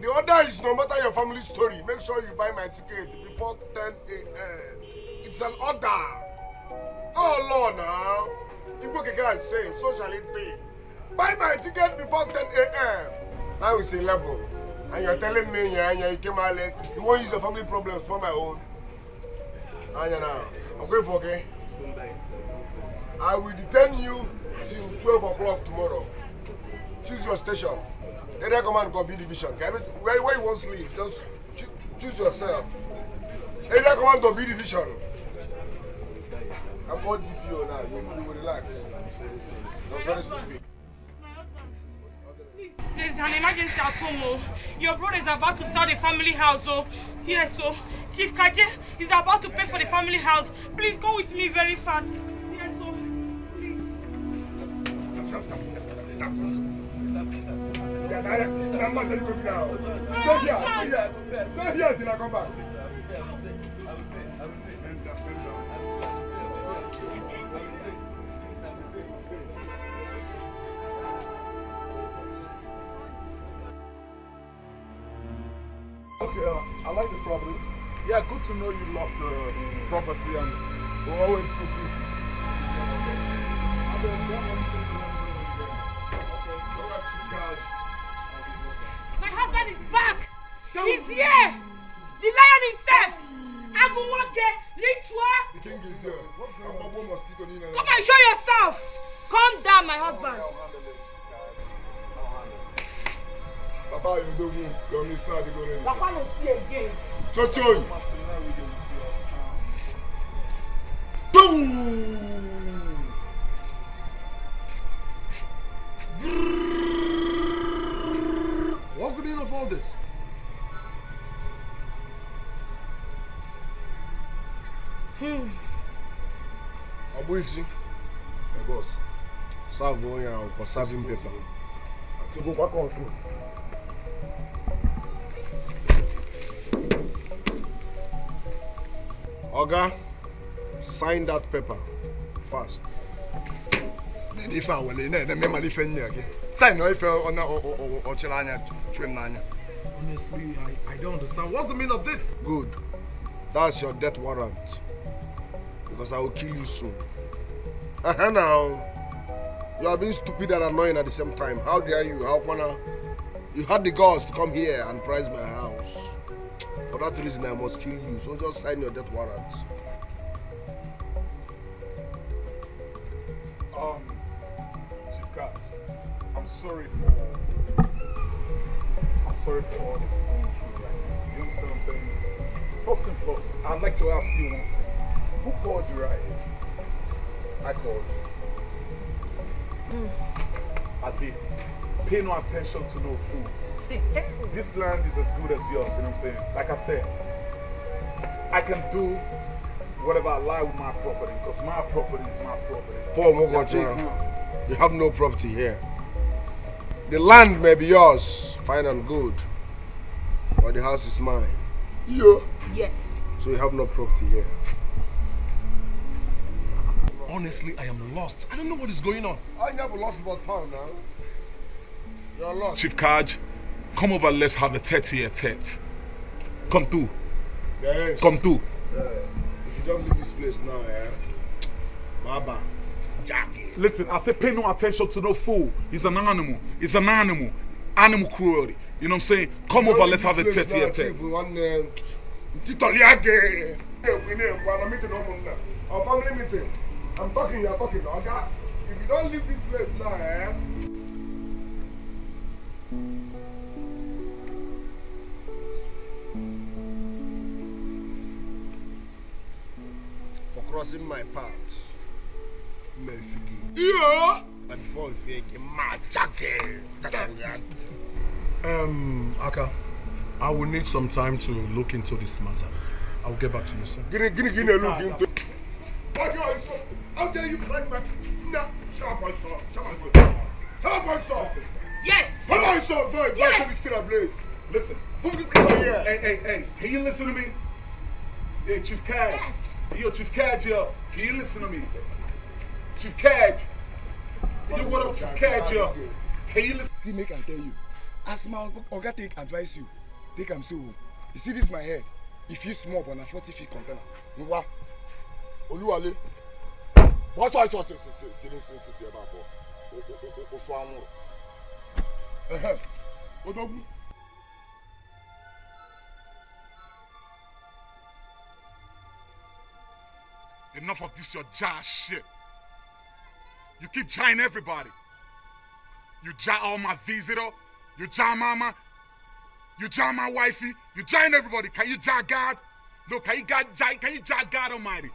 The order is no matter your family story, make sure you buy my ticket before 10 a.m. It's an order. Oh, Lord, now. Igbo Keke is saying, so shall it be. Buy my ticket before 10 a.m. Now it's 11. And you're telling me, yeah, yeah, you came out late. You won't use your family problems for my own. Anya now. I'm going for okay. I will detain you till 12 o'clock tomorrow. Choose your station. Area command go B division. Where, where you want to sleep, just choo- choose yourself. Area command go B division. I'm all DPO now. You, will relax. I'm very stupid. There's an emergency at home. Oh. Your brother is about to sell the family house. Oh, yes. So Chief Kaje is about to pay for the family house. Please come with me very fast. Yes, so, please. I'm not telling you now. Stay here, stay here till I come back. Okay, uh, I like the property. Yeah, good to know you love the property and we'll always put you. My husband is back. He's here. The lion himself. Agunwoke, Litua. The king is here. I'm a bomb mosquito. Come and show yourself. Calm down, my husband. Papa Yodogwu don miss now the go. Papa no see again. Chocho. Boom. What's the meaning of all this? Hmm. Abuisi, my boss, serve one and serve him. Segundo a conta. Oga, sign that paper fast. Nene ife a wele na eme mali ife nye gị. Sign no ife na ọchịrị anya chue m n'anya. Honestly, I, I don't understand. What's the meaning of this? Good. That's your death warrant. Because I will kill you soon. Uh-huh now. You are being stupid and annoying at the same time. How dare you? How can I? You had the guts to come here and prize my house. For that reason, I must kill you. So just sign your death warrant. Um, Chief Guard, I'm sorry for. I'm sorry for all this going through right now. You understand what I'm saying? First and foremost, I'd like to ask you one thing. Who called you right here? I called you. I did. Pay no attention to no fools. This land is as good as yours, you know what I'm saying? Like I said, I can do whatever I like with my property because my property is my property. Paul Nwokocha, you have no property here. The land may be yours, fine and good, but the house is mine. Yeah. Yes. So you have no property here. Honestly, I am lost. I don't know what is going on. I never lost about pound now. You're lost. Chief Kaj, come over, let's have a tete a tete. Come through. Yes. Come through. Uh, if you don't leave this place now, eh? Baba. Jackie. Listen, I say pay no attention to no fool. He's an animal. He's an animal. Animal cruelty. You know what I'm saying? Come over, let's have a tete a tete. Uh, Titoli again. We need a meeting on Our family meeting. I'm talking, you're talking. Okay? If you don't leave this place now, eh? Crossing my path, may forgive. Yeah. But before you fake, my Jackie. That's how we got. Um, Aka, I will need some time to look into this matter. I will get back to you soon. Gini, gini, gini, look into. What you are so? How dare you climb my? Nah, shut up, my son. Shut up, my son. Shut up, my son. Yes. Come on, son. Very, very, Yes. very still ablaze. Listen. Who this guy here? Hey, hey, hey, can you listen to me? Hey, Chief Cad. Yo, Chief Cad, yo. Can you listen to me? Chief Cad. You what up, Chief Cad, yo. Can you listen? See, make I tell you. As my Oga take advise you, take him so. You see this my head? If you small, but a 40 feet container. Nwa. Oluwale. What's I saw? See, see, see, see, see, see, about. Ofu Amuro. Eh, eh. Odogun. Enough of this your jar shit. You keep jarring everybody. You jar all my visitor. You jar mama. You jar my wifey. You jarring everybody. Can you jar God? No, can you God jar, can you jar God Almighty?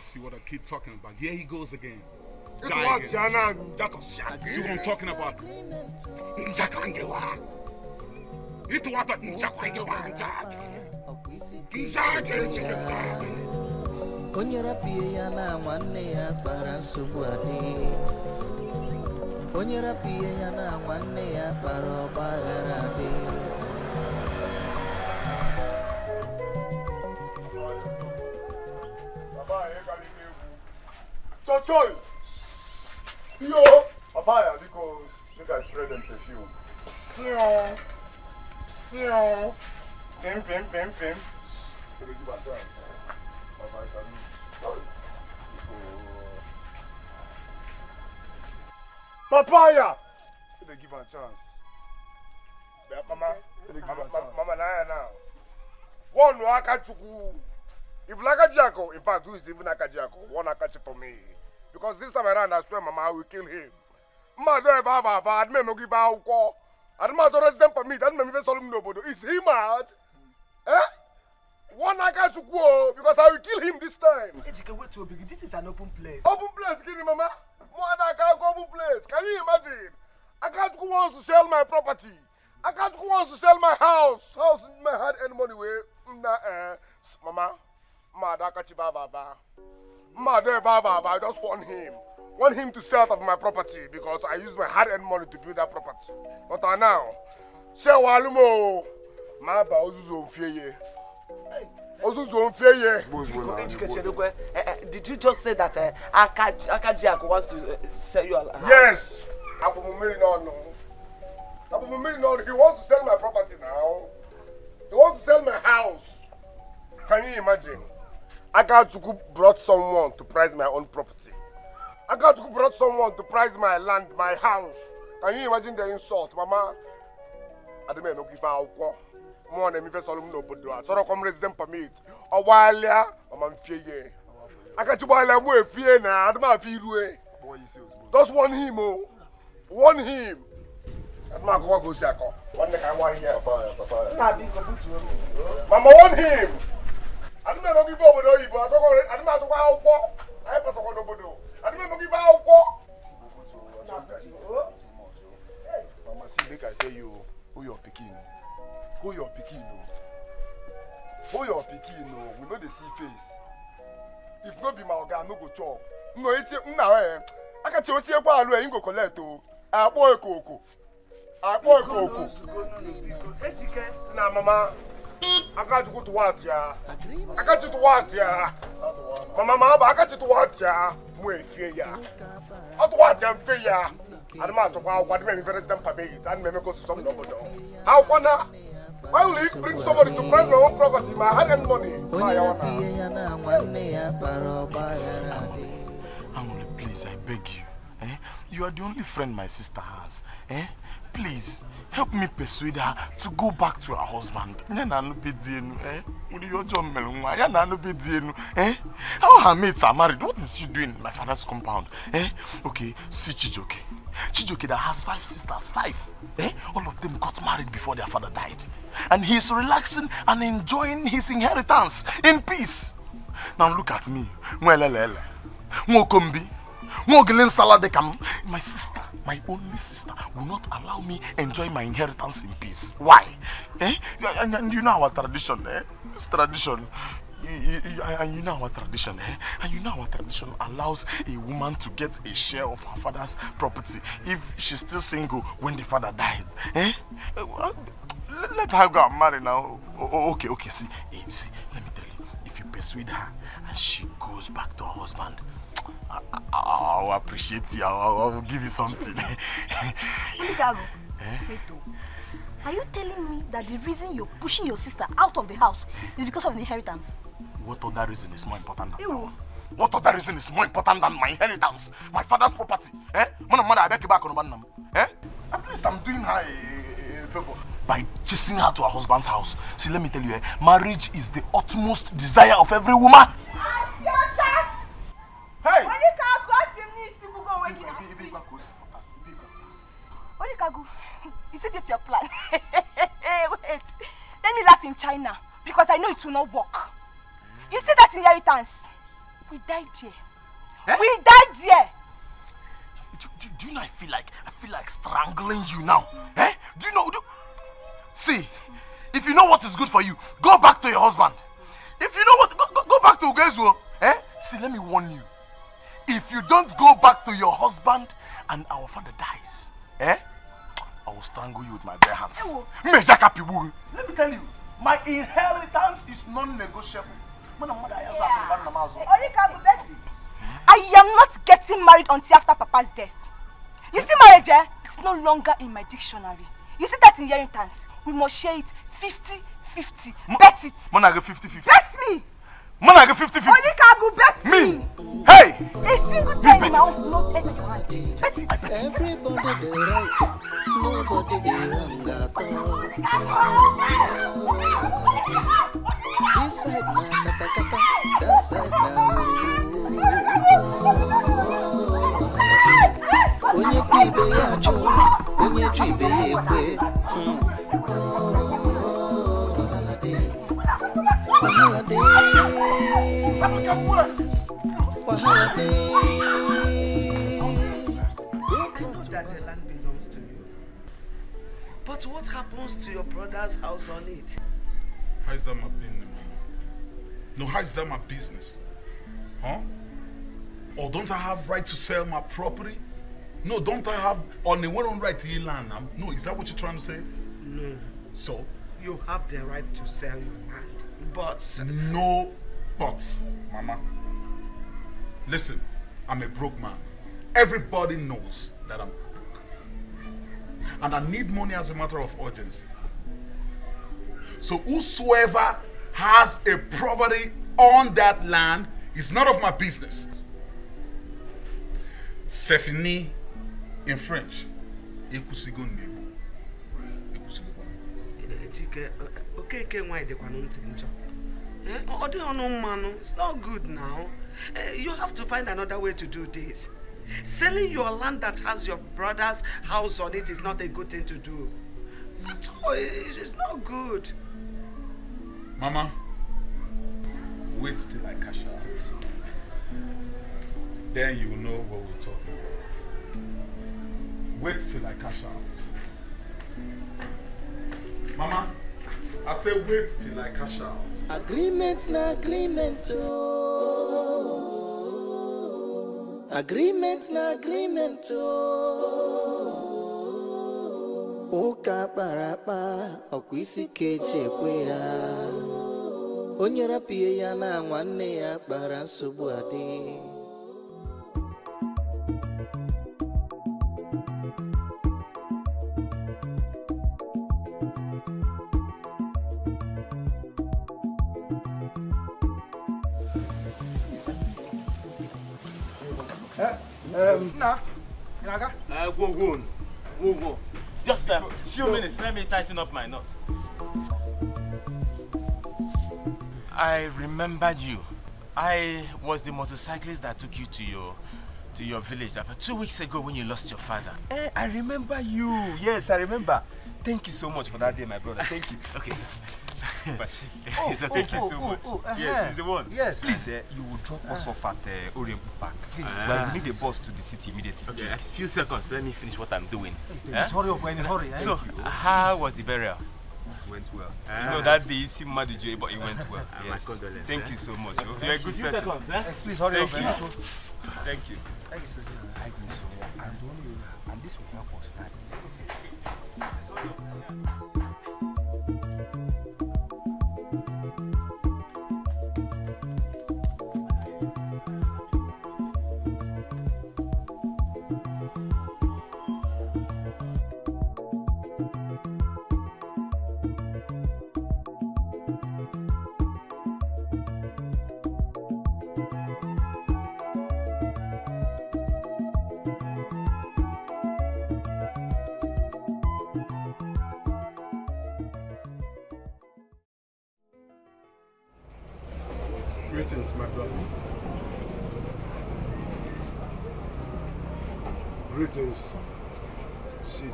See what a kid talking about. Here he goes again. Itu Jar wa again. ti ana njatọ si ake. See what I'm talking about? Njakwangewa. Itu wata njakwangewa nja. ọkwa isi ka esi ya onye rapie ya na nwanne ya kpara nsogbu adị onye rapie ya na nwanne ya kpara ọgba aghara adị Chochoy! Yo! Papaya, because you guys spread them perfume. Sion! Sion! Pim, pim, pim, pim. Can you give a Papaya! Can you give a chance? Yeah, Mama, Mama, Mama, Mama, now, now. One Akachukwu. If Lakajiako, in fact, who is even Akajiako? One Akachi for me. Because this time around, I swear, Mama, I will kill him. Mma don't ever have a bad me give a uko. And ma to resident permit, and me even solve nobody. Is he mad? Eh? One Akachukwu, because I will kill him this time. Ejike, wait to begin. This is an open place. Open place, give me, Mama. One Akachukwu open place. Can you imagine? Akachukwu wants to sell my property. Akachukwu wants to sell my house. House, my hard earned money. Way. Nah, eh. Mama. Mad Akachi Baba. Mad Baba. I just want him. Want him to stay out of my property because I use my hard earned money to build that property. But uh, now, say Walumo. Ma ba ozuzo mfiye. Ozuzo mfiye. Ejike Shedokwe, eh, eh, did you just say that uh, Akaji, Akajiako wants to uh, sell you a house? Yes. Abumumiri no no. Abumumiri no. He wants to sell my property now. He wants to sell my house. Can you imagine? Akachuku brought someone to price my own property. Akachuku brought someone to price my land, my house. Can you imagine the insult, Mama? Ademe no give akwụkwọ. Mụ na emife sọlụ m n'obodo a. Chọrọ kọm resident permit. Ọ gbaalịa, mama ye. Akachuku gbaalịa mụ efie na adịm afọ irue. Just warn him o. Warn him. Adịm akọkọ ka o si akọ. Ihe. Mama warn him. Adịm emego ife obodo oyibo. Adịm atụkwa akwụkwọ. Anyị kpasakwa n'obodo. Adịm emego ife akwụkwọ. Mama, see, make I tell you, who your pikin? Who your pikin? oh. Who your pikin? oh, We know the see face. If no be my oga, I no go chop. No, it's nna eh. Aka che otie kwa alu e you go collect o. Akpo ekoko. Akpo ekoko. Ejike. Na mama. Akachukwu to what ya? Akachi to what ya? Mama mama ba akachi to what ya? Mu efie ya. Ọ to what ya mfe ya? Adịm atụkwa akwụkwọ adịm emi resident permit adịm eme ka osisi m n'obodo. Akwụkwọ na why will he bring somebody to price my own property my hard earned money? Amuli, please, I beg you. Eh? You are the only friend my sister has. Eh? Please, help me persuade her to go back to her husband. Eh? Eh? How her mates are married, what is she doing in my father's compound? Eh? Okay, see Chijoke. Chijoke that has five sisters, five. Eh? All of them got married before their father died. And he's relaxing and enjoying his inheritance in peace. Now look at me. Nwelelele. Nwokombi. Nwogele nsala dị ka m. My sister, my only sister, will not allow me enjoy my inheritance in peace. Why? Eh? And, and you know our tradition, eh? This tradition. You- And you know our tradition, eh? And you know our tradition allows a woman to get a share of her father's property if she's still single when the father died. Eh? Eh, Let, her go and marry now. Okay, okay, see, eh, see, let me tell you, if you persuade her and she goes back to her husband, I, I, I'll appreciate you. I'll, I'll give you something. Oligago, Eh? wait oh. Are you telling me that the reason you're pushing your sister out of the house is because of the inheritance? What other reason is more important than Ewo. What other reason is more important than my inheritance? My father's property? Eh? Mana mother I beg back on Obanam. Eh? At least I'm doing her a, a, favor. By chasing her to her husband's house. See, let me tell you, eh, marriage is the utmost desire of every woman. Hey! Olikago, asị m n'isi gbugo onwe gị n'asị. Oligago, is it just your plan? Wait, let me laugh in China because I know it will not work. You see that inheritance? We died there. We died here. Do, do, do you know I feel like I feel like strangling you now? Eh? Do you know? Do... See, if you know what is good for you, go back to your husband. If you know what, go, go, go back to Ugezu. Eh? See, let me warn you. If you don't go back to your husband and our father dies, eh? I will strangle you with my bare hands. Let me tell you, my inheritance is non-negotiable. When I'm mother, I answer to Madam Namazo. Orikabu Betty, I am not getting married until after Papa's death. You see, marriage, eh? It's no longer in my dictionary. You see that inheritance? We must share it 50-50. Bet it. Monaga 50-50. Bet me. Monaga 50-50. Orikabu, bet Me. Hey! A single time in my own not enter your hand. Bet it. Everybody dey right, nobody dey wrong at all. This side na onye jụ ibe ya ekwe. Hmm. Wahala dey. Wahala dey. I know that the land belongs to you. But what happens to your brother's house on it? How is that my business? No, how is that my business? Huh? Or don't I have right to sell my property? No, don't I have on the one right to land? Um, No, is that what you're trying to say? No. So? You have the right to sell your land. But No but, Mama. Listen, I'm a broke man. Everybody knows that I'm broke. And I need money as a matter of urgency. So whosoever has a property on that land is none of my business. Sefini in French. Ekusigo nebo. Chike, okeke nwanyị dịkwa na ntị njọ. Eh, Ọ dị ọnụ mmanụ. It's not good now. Eh, You have to find another way to do this. Selling your land that has your brother's house on it is not a good thing to do. At all, it's not good. Mama, wait till I cash out. Then you will know what we're talking about. Wait till I cash out. Mama, I say wait till I cash out. Agreement na agreement oh. Agreement na agreement oh. Ụka kpara akpa ọkwa isi ya. Onye rapie ya na nwanne ya kpara nsogbu adị. Nna, ị na-aga? Uh, go, go, go, go. Just a few minutes. Let me tighten up my knot. I remembered you. I was the motorcyclist that took you to your to your village about two weeks ago when you lost your father. Eh, I remember you. Yes, I remember. Thank you so much for that day, my brother. Thank you. Okay, sir. Bashi. Oh, oh, thank you oh, so oh, much. oh, yes, uh-huh. he's the one. Yes. Please, uh, you will drop us off at uh, Orient Park. Please, Ah. we need a bus to the city immediately. Okay, a few seconds. Let me finish what I'm doing. please, Eh? hurry up, we're in a hurry, eh? So, Thank how was the burial? It went well. Ah. You know that day you see Madujo, but it went well. Ah, my yes. condolences, Thank eh? you so much. You're a good person. eh? Please hurry Thank up. you. eh? Thank you. Thank you, sister. Thank you so much. And and this will help us now. My brother. Greetings. Sit.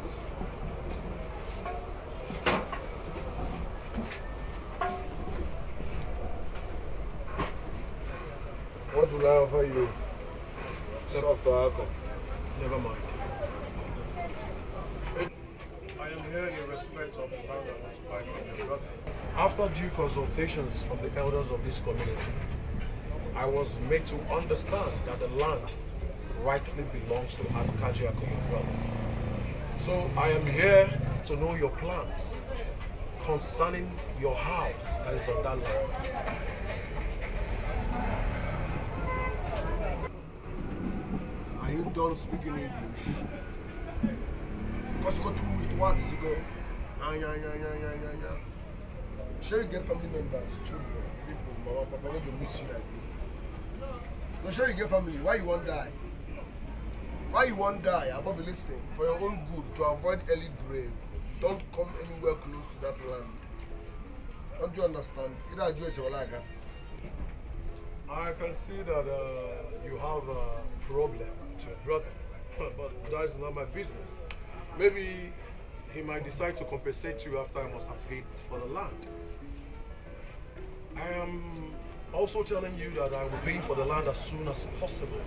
What will I offer you? Soft or alcohol? Never mind. I am here in respect of the land I want to buy from your brother. After due consultations from the elders of this community, I was made to understand that the land rightfully belongs to Akajiako, your brother. So I am here to know your plans concerning your house that is on that land. Are you done speaking English? Because you go two with what is go? Ah, yeah, yeah, yeah, yeah, yeah, yeah. Sure you get family members, children, people, mama, papa, when miss you like No, sure you get family. Why you won't die? Why you won't die? Above listen, for your own good, to avoid early grave. Don't come anywhere close to that land. Don't you understand? Either address your like I can see that uh, you have a problem with your brother, but that is not my business. Maybe he might decide to compensate you after I must have paid for the land. I am also telling you that I will pay for the land as soon as possible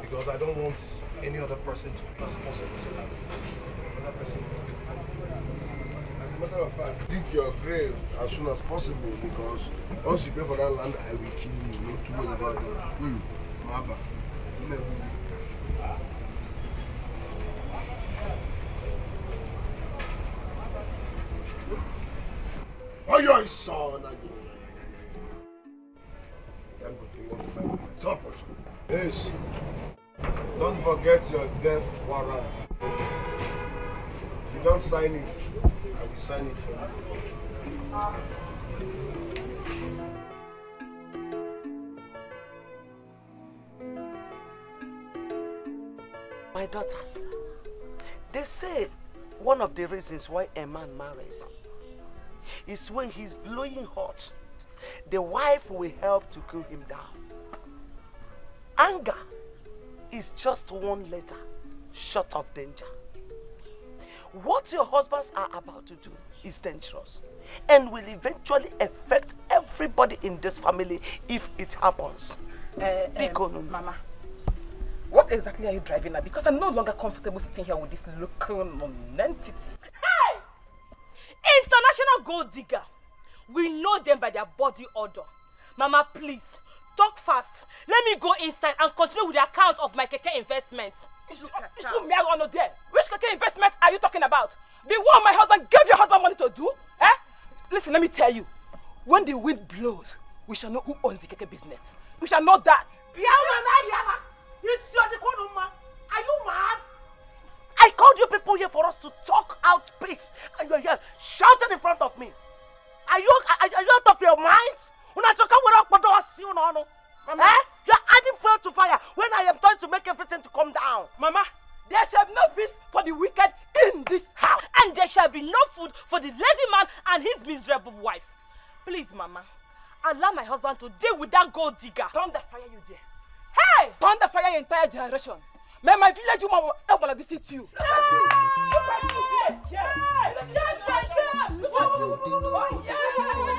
because I don't want any other person to pay as possible. So that's another person. As a matter of fact, dig your grave as soon as possible because once you pay for that land, I will kill you. Not too worry about that. Hmm. Maba. Son. Yes. Don't forget your death warrant. If you don't sign it, I will sign it for you. My daughters, they say one of the reasons why a man marries is when he's blowing hot, the wife will help to cool him down. Anger is just one letter short of danger. What your husbands are about to do is dangerous and will eventually affect everybody in this family if it happens. Uh, um, Mama, what exactly are you driving at? Because I'm no longer comfortable sitting here with this local nonentity. Hey! International gold digger. We know them by their body odor. Mama, please, talk fast. Let me go inside and continue with the account of my keke investments. It's too mere honor there. Which keke investment are you talking about? The one my husband gave your husband money to do? Eh? Listen, let me tell you. When the wind blows, we shall know who owns the keke business. We shall know that. Biola and I, the other. You see what's going on, man? Are you mad? I called you people here for us to talk out peace, and you're here shouting in front of me. Are you are, are you out of your minds? Una choka wera osi una onu. Eh? You're adding fuel to fire when I am trying to make everything to come down. Mama, there shall be no peace for the wicked in this house. And there shall be no food for the lazy man and his miserable wife. Please, Mama, allow my husband to deal with that gold digger. Turn the fire you there. Hey! the fire your entire generation. May my village woman will and visit you. Now, kata No problem! You will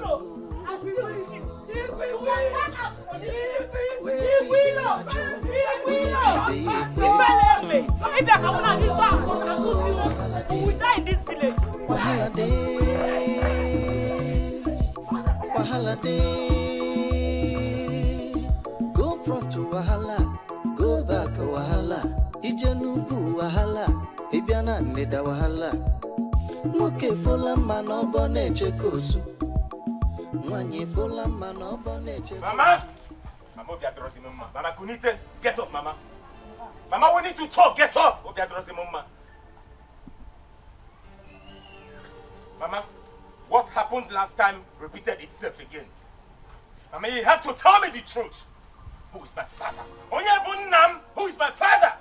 know. I will know you. You will know. You will know. Ifele Maybe I can wanna give back but I go see one. We will die in this village. Wahala day, wahala day. Go front to wahala, go back wahala. Ije nugu wahala, ịbịa na ndịda wahala. Nwoke fola mma na ọbọ na-eche ka osu. Nwaanyị fola mma na ọbọ na-eche ka Mama! Mama, Obi Adorosi Mama. Mama Kunite, get up, Mama. Mama, we need to talk. Get up. Obi Adorosi Mama. Mama, what happened last time repeated itself again. I mean, you have to tell me the truth. Who is my father? Onye Nam, who is my father?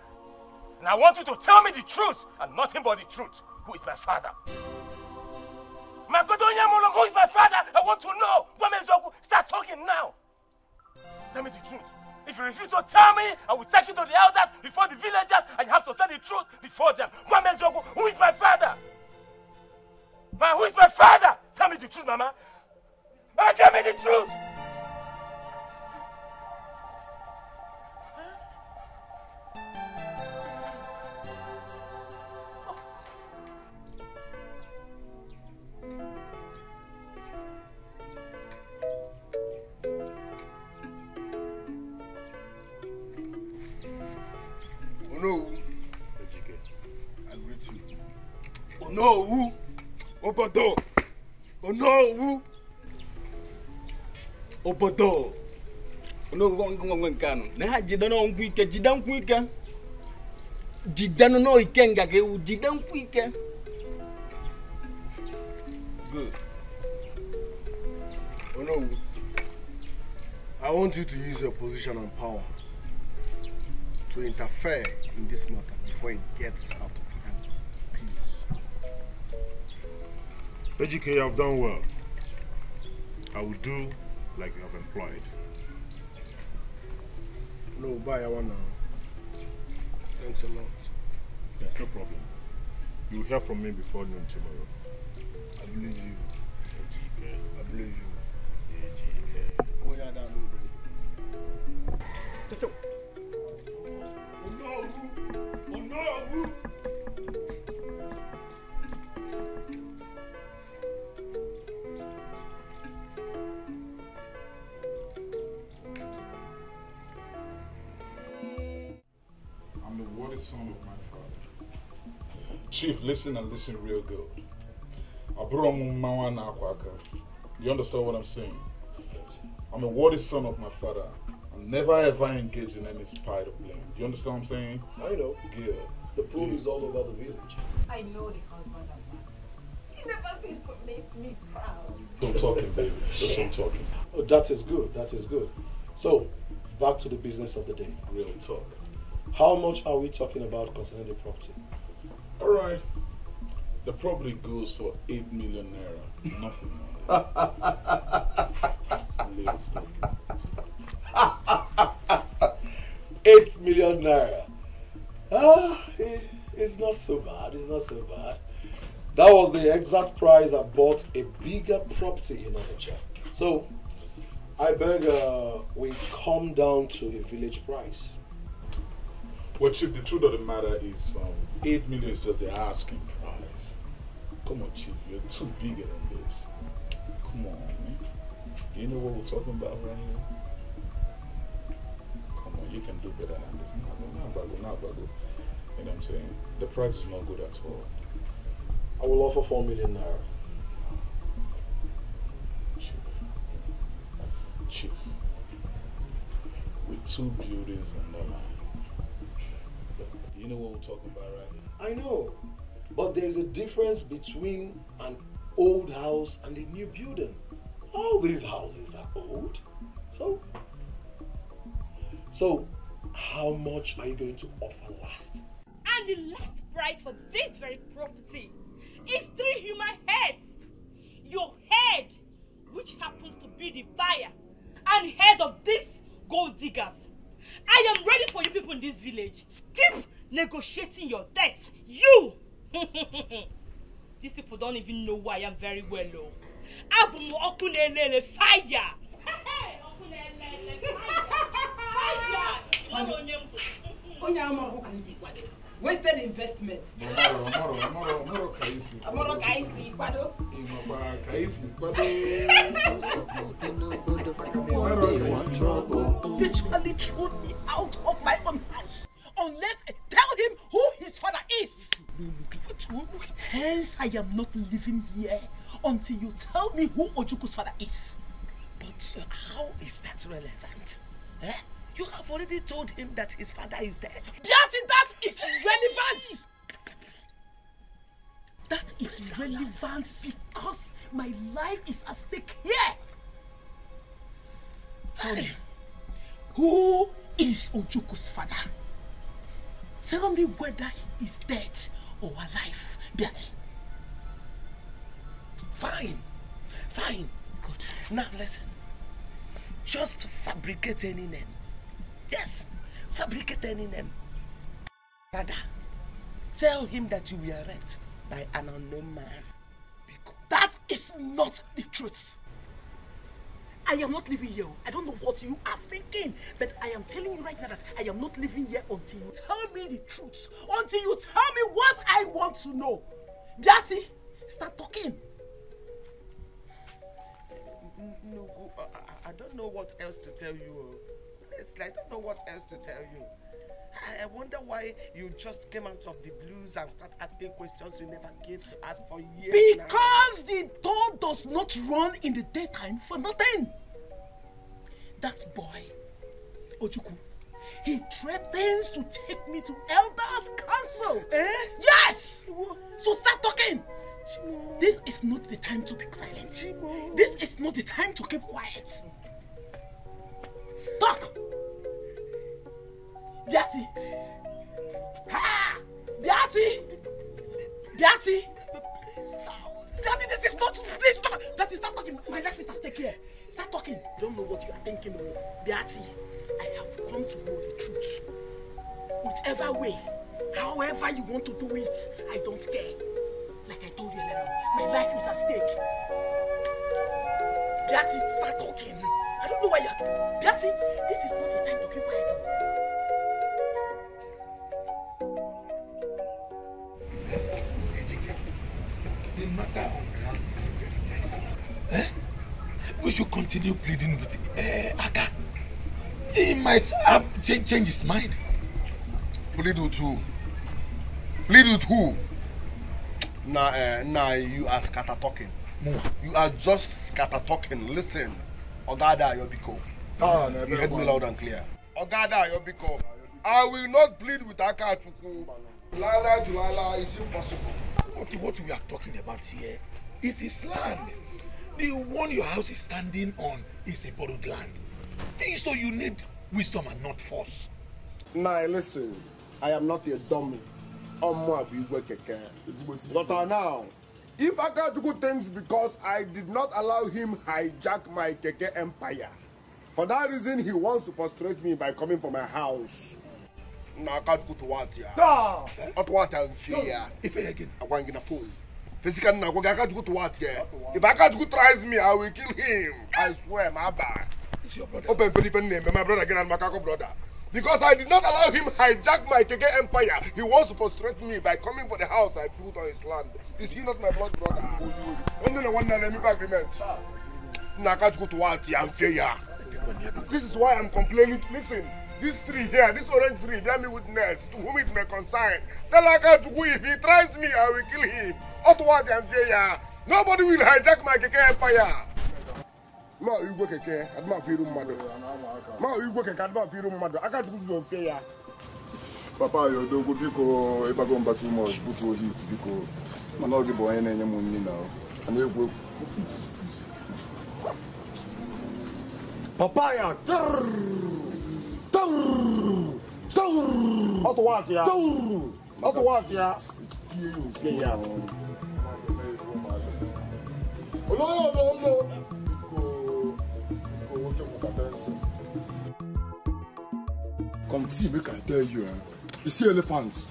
And I want you to tell me the truth and nothing but the truth. Who is my father? Makoto Onyemolo, who is my father? I want to know. Gwamezogu, start talking now. Tell me the truth. If you refuse to tell me, I will take you to the elders before the villagers and you have to say the truth before them. Gwamezogu, who is my father? Man, who is my father? Tell me the truth, Mama. Mama, tell me the truth. Onowu. I greet you. Onowu. Obodo. Onowu. Obodo. Onowu ngwe nke anụ. Na ha jide na nkwụ ike, jide nkwụ ike. Jide nụ ike nga ga ewu, jide nkwụ ike. Onowu. I want you to use your position and power to interfere in this matter before it gets out of AGK, you have done well. I will do like you have employed. No, bye, I wanna. Thanks a lot. There's no problem. You will hear from me before noon tomorrow. I believe you. AGK. I believe you. AGK. Oh, yeah, that Onowu. Chief, listen and listen real good. Abromu Mawana Akwaka. You understand what I'm saying? I'm a worthy son of my father. I'm never ever engaged in any spite or blame. Do you understand what I'm saying? I know. Good. The proof is all over the village. I know the husband of man. He never seems to make me proud. Don't talking, baby. Just don't talking. Oh, that is good. That is good. So, back to the business of the day. Real talk. How much are we talking about concerning the property? All right. The property goes for 8 million naira. Nothing more. It's a little stuff. Eight million naira. Ah, eh, it's not so bad. It's not so bad. That was the exact price I bought a bigger property in Onitsha. So, I beg uh, we come down to a village price. Well, Chief, the truth of the matter is um, 8 million is just the asking price. Come on, Chief, you're too bigger than this. Come on, man. Do you know what we're talking about right here? Come on, you can do better than this. Nah, nah, bago, nah, bago. You know what I'm saying? The price is not good at all. I will offer 4 million naira. Chief, Chief. with two beauties line. Do you know what we're talking about right? I know. But there's a difference between an old house and a new building. All these houses are old. So, so how much are you going to offer last? And the last price for this very property is three human heads. Your head, which happens to be the buyer, and head of these gold diggers. I am ready for you people in this village. Keep negotiating your debt. You! These people don't even know who I am very well, oh. Abum Okunelele fire! onye amaghụ ka nsi kwado wasted investment Moro, moro, moro, moro ka isi. amụrụ ka anyị si kwado Ịmakwa ka kwado. One day, one trouble. literally threw me out of my own house unless I tell him who his father is. Hence, I am not living here until you tell me who Ojuku's father is. But how is that relevant? Eh? You have already told him that his father is dead. Beati, that is relevant. That is relevant because my life is at stake here. Tell me, who is Ojuku's father? Tell me whether he is dead or alive, Beati. Fine. Fine. Good. Now listen. Just fabricate any name. Yes. Fabricate any name. Rather, tell him that you were raped by an unknown man. That is not the truth. I am not living here. I don't know what you are thinking, but I am telling you right now that I am not living here until you tell me the truth. Until you tell me what I want to know. Biati, start talking. No, I, don't know what else to tell you. Oh. Honestly, I don't know what else to tell you. I, I wonder why you just came out of the blues and start asking questions you never get to ask for years now. Because the door does not run in the daytime for nothing. That boy, Ojuku, he threatens to take me to elders council. Eh? Yes! So start talking. This is not the time to be silent. This is not the time to keep quiet. Talk! Biati! Ha! Biati! Biati! Daddy, this is not. Please stop. Biati, start talking. My life is at stake here. Start talking. Don't know what you are thinking, Biati. I have come to know the truth. Whichever way, however you want to do it, I don't care. Like I told you earlier, my life is at stake. Biati, start talking. I don't know why you're. Biati, this is not the time to keep quiet. On ground is very dicey. Eh? We should continue pleading with uh, Aga. He might have change, change his mind. Plead with who? Plead with who? Nah, uh, nah, you are scatter talking. You are just scatter talking. Listen, Ogada Yobiko. Ah, no, you heard me loud and clear. Ogada Yobiko. I will not plead with Akachuku. Lala to Lala is impossible. What, what we are talking about here is his land. The one your house is standing on is a borrowed land. So you need wisdom and not force. Now listen, I am not a dummy. But now, if Akachuku thinks because I did not allow him hijack my keke empire, for that reason he wants to frustrate me by coming for my house. Na Akachukwu to what ya? No. Not what I'm fear. If again. I want to phone. Physically, na kwa Akachukwu to what ya? If Akachukwu tries me, I will kill him. I swear, my bad. It's your brother. Open different name, my brother again and Makako brother. Because I did not allow him hijack my Keke empire. He wants to frustrate me by coming for the house I built on his land. Is he not my blood brother? Only the one that let me agreement. Nakajuku to what I'm fair. This is why I'm complaining. Listen, this tree here, this orange tree, bear me witness to whom it may concern. Tell Akajuku if he tries me, I will kill him. What I'm fair. Nobody will hijack my Keke empire. ma igwe keke adịma afọ iru mmadụ. Ma igwe keke adịma afọ iru mmadụ. Aka chukwu zuzo mfe ya papa ya odogwu biko. Ịgbago mba too much. Butuo hit biko. Mana oge bụ onye na-enye m nri na a na-egwu olóyè olóyè come see make i tell you eh? You see elephant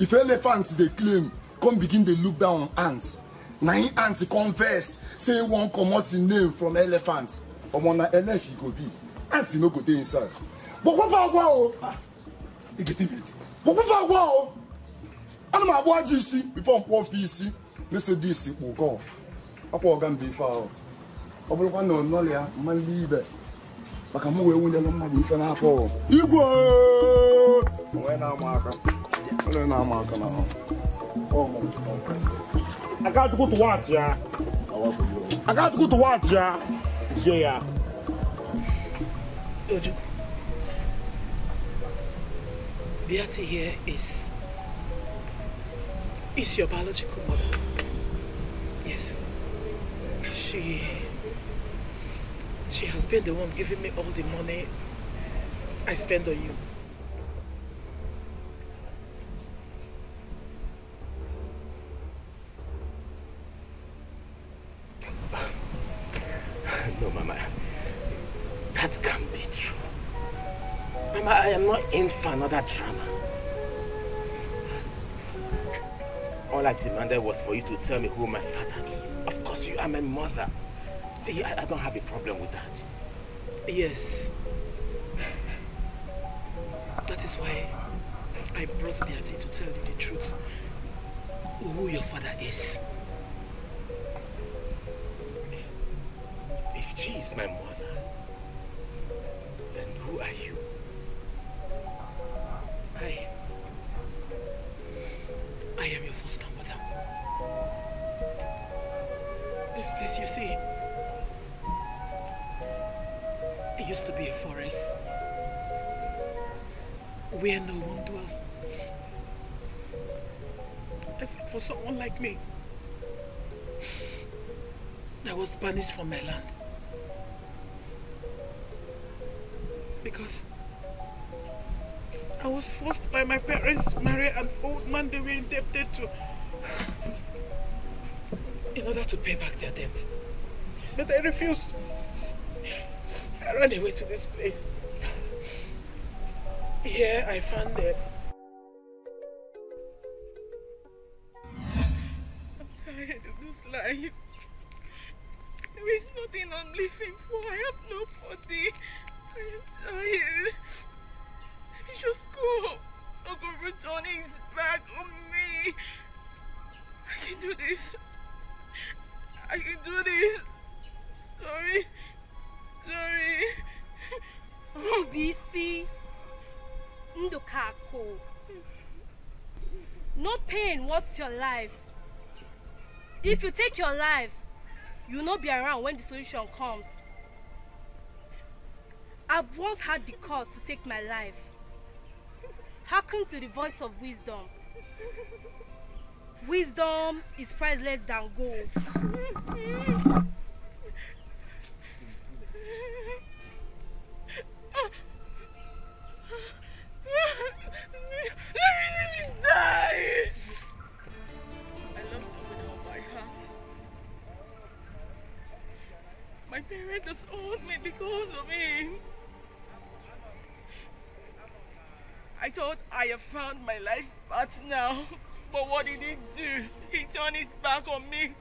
if elephant dey claim come begin dey look down on ant na him ant come vex say wan comot him name from elephant. Omo na elef e go be. Ant no go dey inside bọ̀kúfà agwa o. Bọ̀kúfà agwa o. Ana m agba ajọ isi bifo mkpọ ofe isi mese dis kpụ gọf ọkwa ọga mbe ife ahụ ọ bụrụkwa na ọnọlị ya mmalị ibe maka mụ wee wunyelụ mmadụ ife n'afọ igwe onwe na-ama aka onye na-ama aka na tụwatị ya. Akachukwu tụwatị ya. Tie ya. Beati here is is your biological mother. Yes. She she has been the one giving me all the money I spend on you. No, Mama. That can't be true. Mama, I am not in for another drama. All I demanded was for you to tell me who my father is. Of course. You are my mother. I, I don't have a problem with that. Yes. That is why I brought Beatty to tell you the truth. Who your father is. If she is my mother, then who are you? This place you see, it used to be a forest where no one dwells. Except for someone like me that was banished from my land. Because I was forced by my parents to marry an old man they were indebted to in order to pay back their debt. But I refused. I ran away to this place. Here I found them. Life? If you take your life, you not be around when the solution comes. I've once had the cause to take my life. Hearken to the voice of wisdom. Wisdom is priceless than gold. Thought I have found my life path now. But what did he do? He turned his back on me.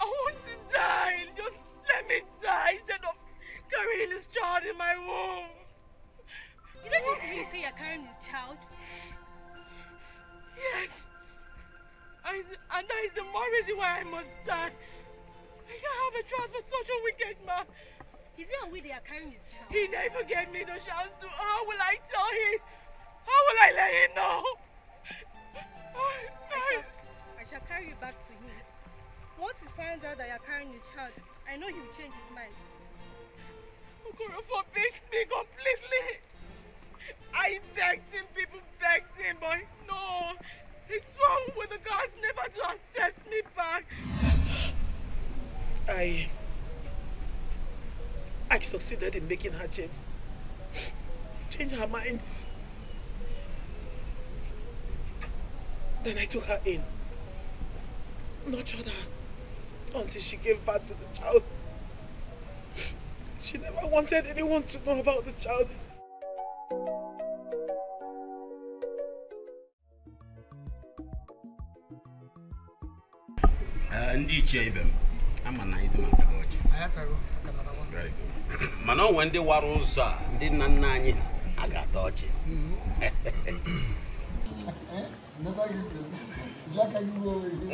I want to die. Just let me die instead of carrying this child in my womb. Did I just hear you say you're carrying this child? Yes. And, and that is the more reason why I must die. I can't have a trust for such a wicked man. Is it a way they are carrying this child? He never gave me the chance to. How will I tell him? How will I let him know? I shall, I shall carry you back to him. Once he finds out that you're carrying his child, I know he will change his mind. Okoro forbids me completely. I begged him, people begged him, but no. He swore with the gods never to accept me back. I... I succeeded in making her change. Change her mind. Then I took her in. Nurtured her until she gave birth to the child. She never wanted anyone to know about the child. Ee, ndị ichie ibe m ama na ịdị maka gị ọchị Very good. Mana onwe ndị wara ụzọ a ndị nna nna anyị ha a ga-ata ọchị.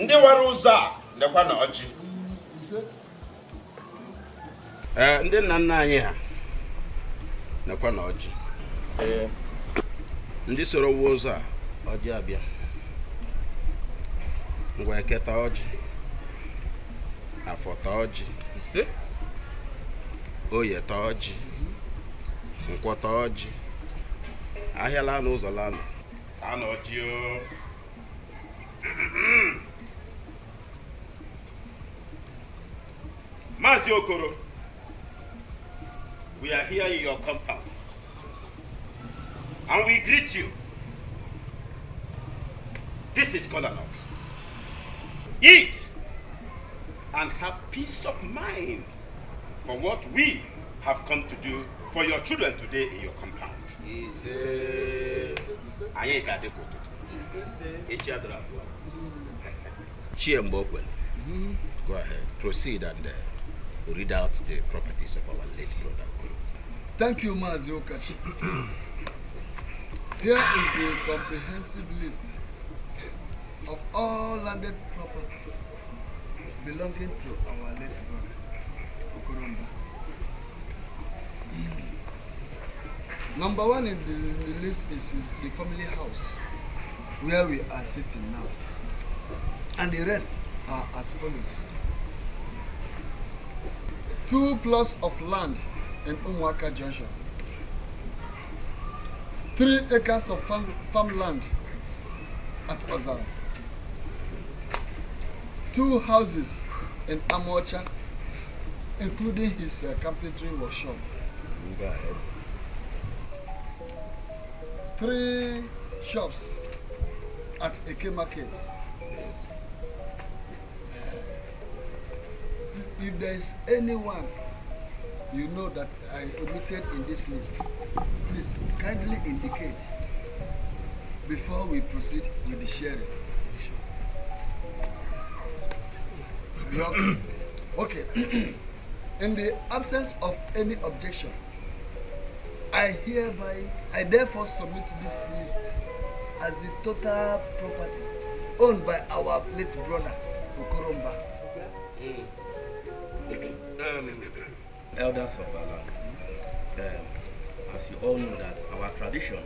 Ndị wara ụzọ a lekwa na ọjị ee ndị nna nna anyị ha nekwa na ọjị ndị soro wuo ụzọ a ọjị abịa. Ngwa eketa ọjị. Afọta ọjị. Ise. Oyeta ọjị nkwọta ọjị ahịa laa n'ụzọ lanụ anọ ọjị Maazị Okoro, we are here in your compound. And we greet you. This is Nut. Eat and have peace of mind for what we have come to do for your children today in your compound. Go ahead. Proceed and uh, read out the properties of our late brother. Thank you, Mazi Okachi. Here is the comprehensive list of all landed property belonging to our late brother, Number one in the, in the list is, is the family house, where we are sitting now. And the rest are as follows. Two plots of land in Umwaka Junction. Three acres of farm, farmland at Ozara. Two houses in Amocha, including his uh, carpentry workshop. Three shops at Eke Market. If there is anyone you know that I omitted in this list, please kindly indicate before we proceed with the sharing. You Okay. in the absence of any objection, I hereby, I therefore submit this list as the total property owned by our late brother, Okoromba. Um, elders of land, um, as you all know that our tradition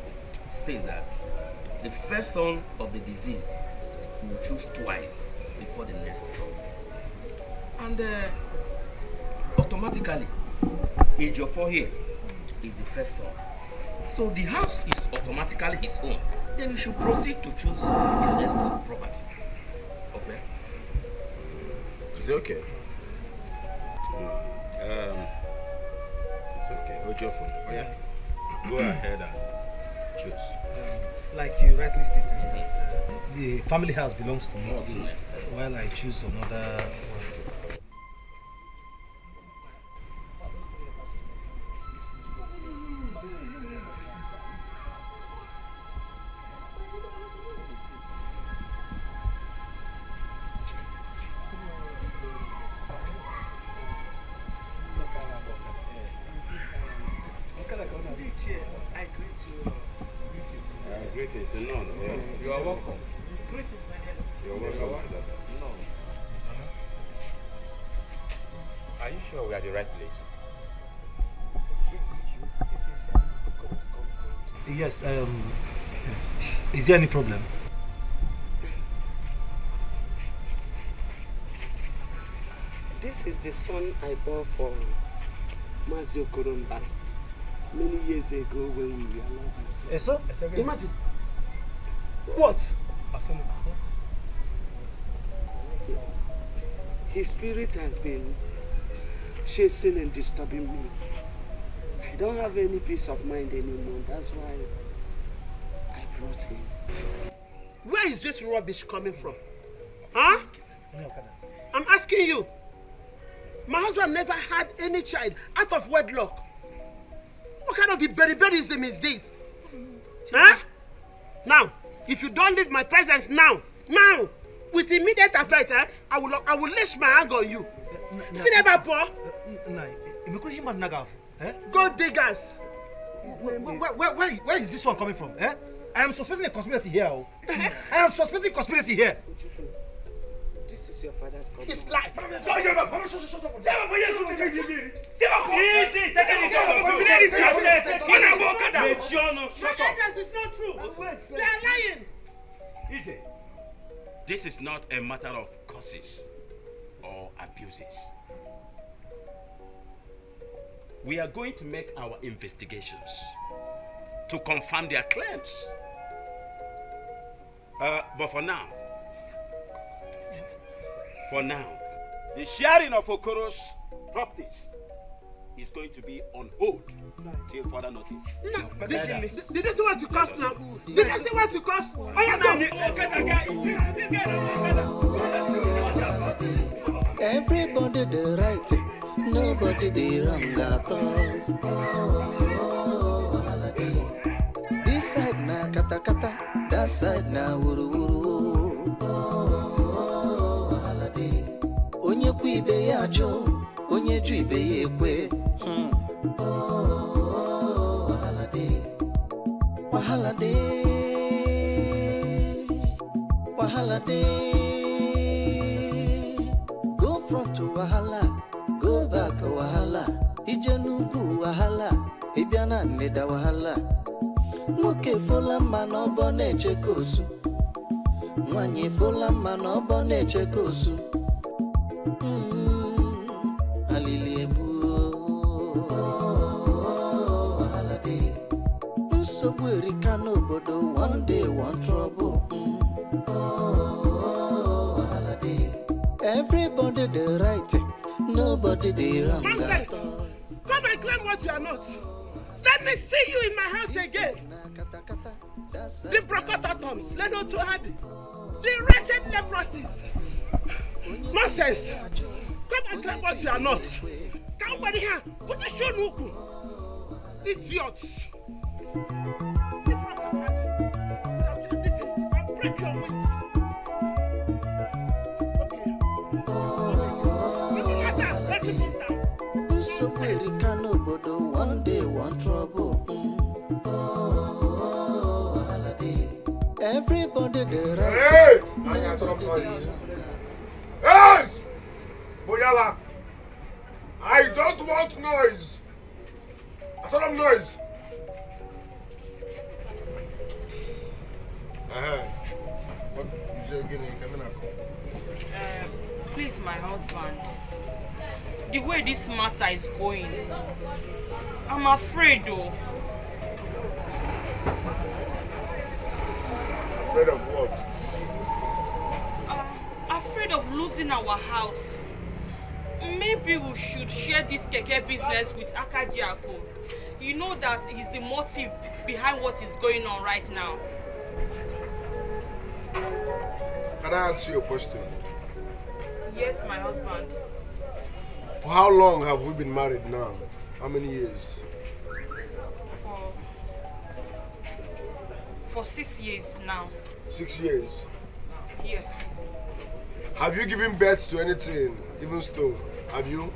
states that the first son of the deceased will choose twice before the next son. And uh, automatically, Ejiofor here is the first son. So the house is automatically his own. Then you should proceed to choose the next property. Okay? Is it okay? Um, it's okay. Ejiofor, oh yeah. Go ahead and choose. Um, like you rightly stated, that, uh, the family house belongs to me, uh, while I choose another one. Yes, um, is there any problem? This is the son I bore for Mazio Okoromba many years ago when we were lovers. Eh, so? Imagine. What? His spirit has been chasing and disturbing me. I don't have any peace of mind anymore. That's why I. Where is this rubbish coming from? Huh? I'm asking you. My husband never had any child out of wedlock. What kind of berberism is this? Huh? Now, if you don't leave my presence now, now, with immediate effect, eh, I will I will lash my hand on you. See never poor? Go diggers. Where, where, where, where, where is this one coming from? Eh? I am suspecting a conspiracy here. Oh. I am suspecting conspiracy here. This is your father's company. It's like. Easy, take it easy. When I walk out, My address is not true. They are lying. Easy. This is not a matter of curses or abuses. We are going to make our investigations to confirm their claims. Uh, but for now, for now, the sharing of Okoro's properties is going to be on hold till further notice. No, did, did, did they see what you cost now? Did they see what you cost? Oh, yeah, Everybody the right, nobody the wrong at all. side na katakata, that side na wuru wuru. Oh, alade. Onye kwu ibe ya ajụ, onye ju ibe ya ekwe. Hmm. Oh, wahala. Wahala dị. Wahala. Go front wahala, go back wahala. Ije n'ugwu wahala, ịbịa na ndịda wahala. Nwoke fola mma n'ọbọ na-eche ka osu. Nwanyị fola mma n'ọbọ na-eche ka osu. Mm, alili dey nsogbu erika n'obodo one day one trouble. Everybody dey right nobody dey wrong. Nonsense! Come and claim what you are not. Let me see you in my house again. The Brocotatoms, Lenoto Hadi, the wretched leprosies. Nonsense! Come and claim what you are not. Come over here. Put the show Nuku. Idiots. Break your wings. Let you come down. nsogbu erika n'obodo everybody dey Hey! right Anya, turn up noise. Yes! Boyala! I don't want noise! Turn up noise! Uh-huh. What you say again? You coming up? Uh, please, my husband. The way this matter is going, I'm afraid though. Afraid of what? Uh, afraid of losing our house. Maybe we should share this keke business with Akajiako. You know that he's the motive behind what is going on right now. Can I ask you a question? Yes, my husband. For how long have we been married now? How many years? For for six years now. Six years. Yes. Have you given birth to anything, even stone? Have you?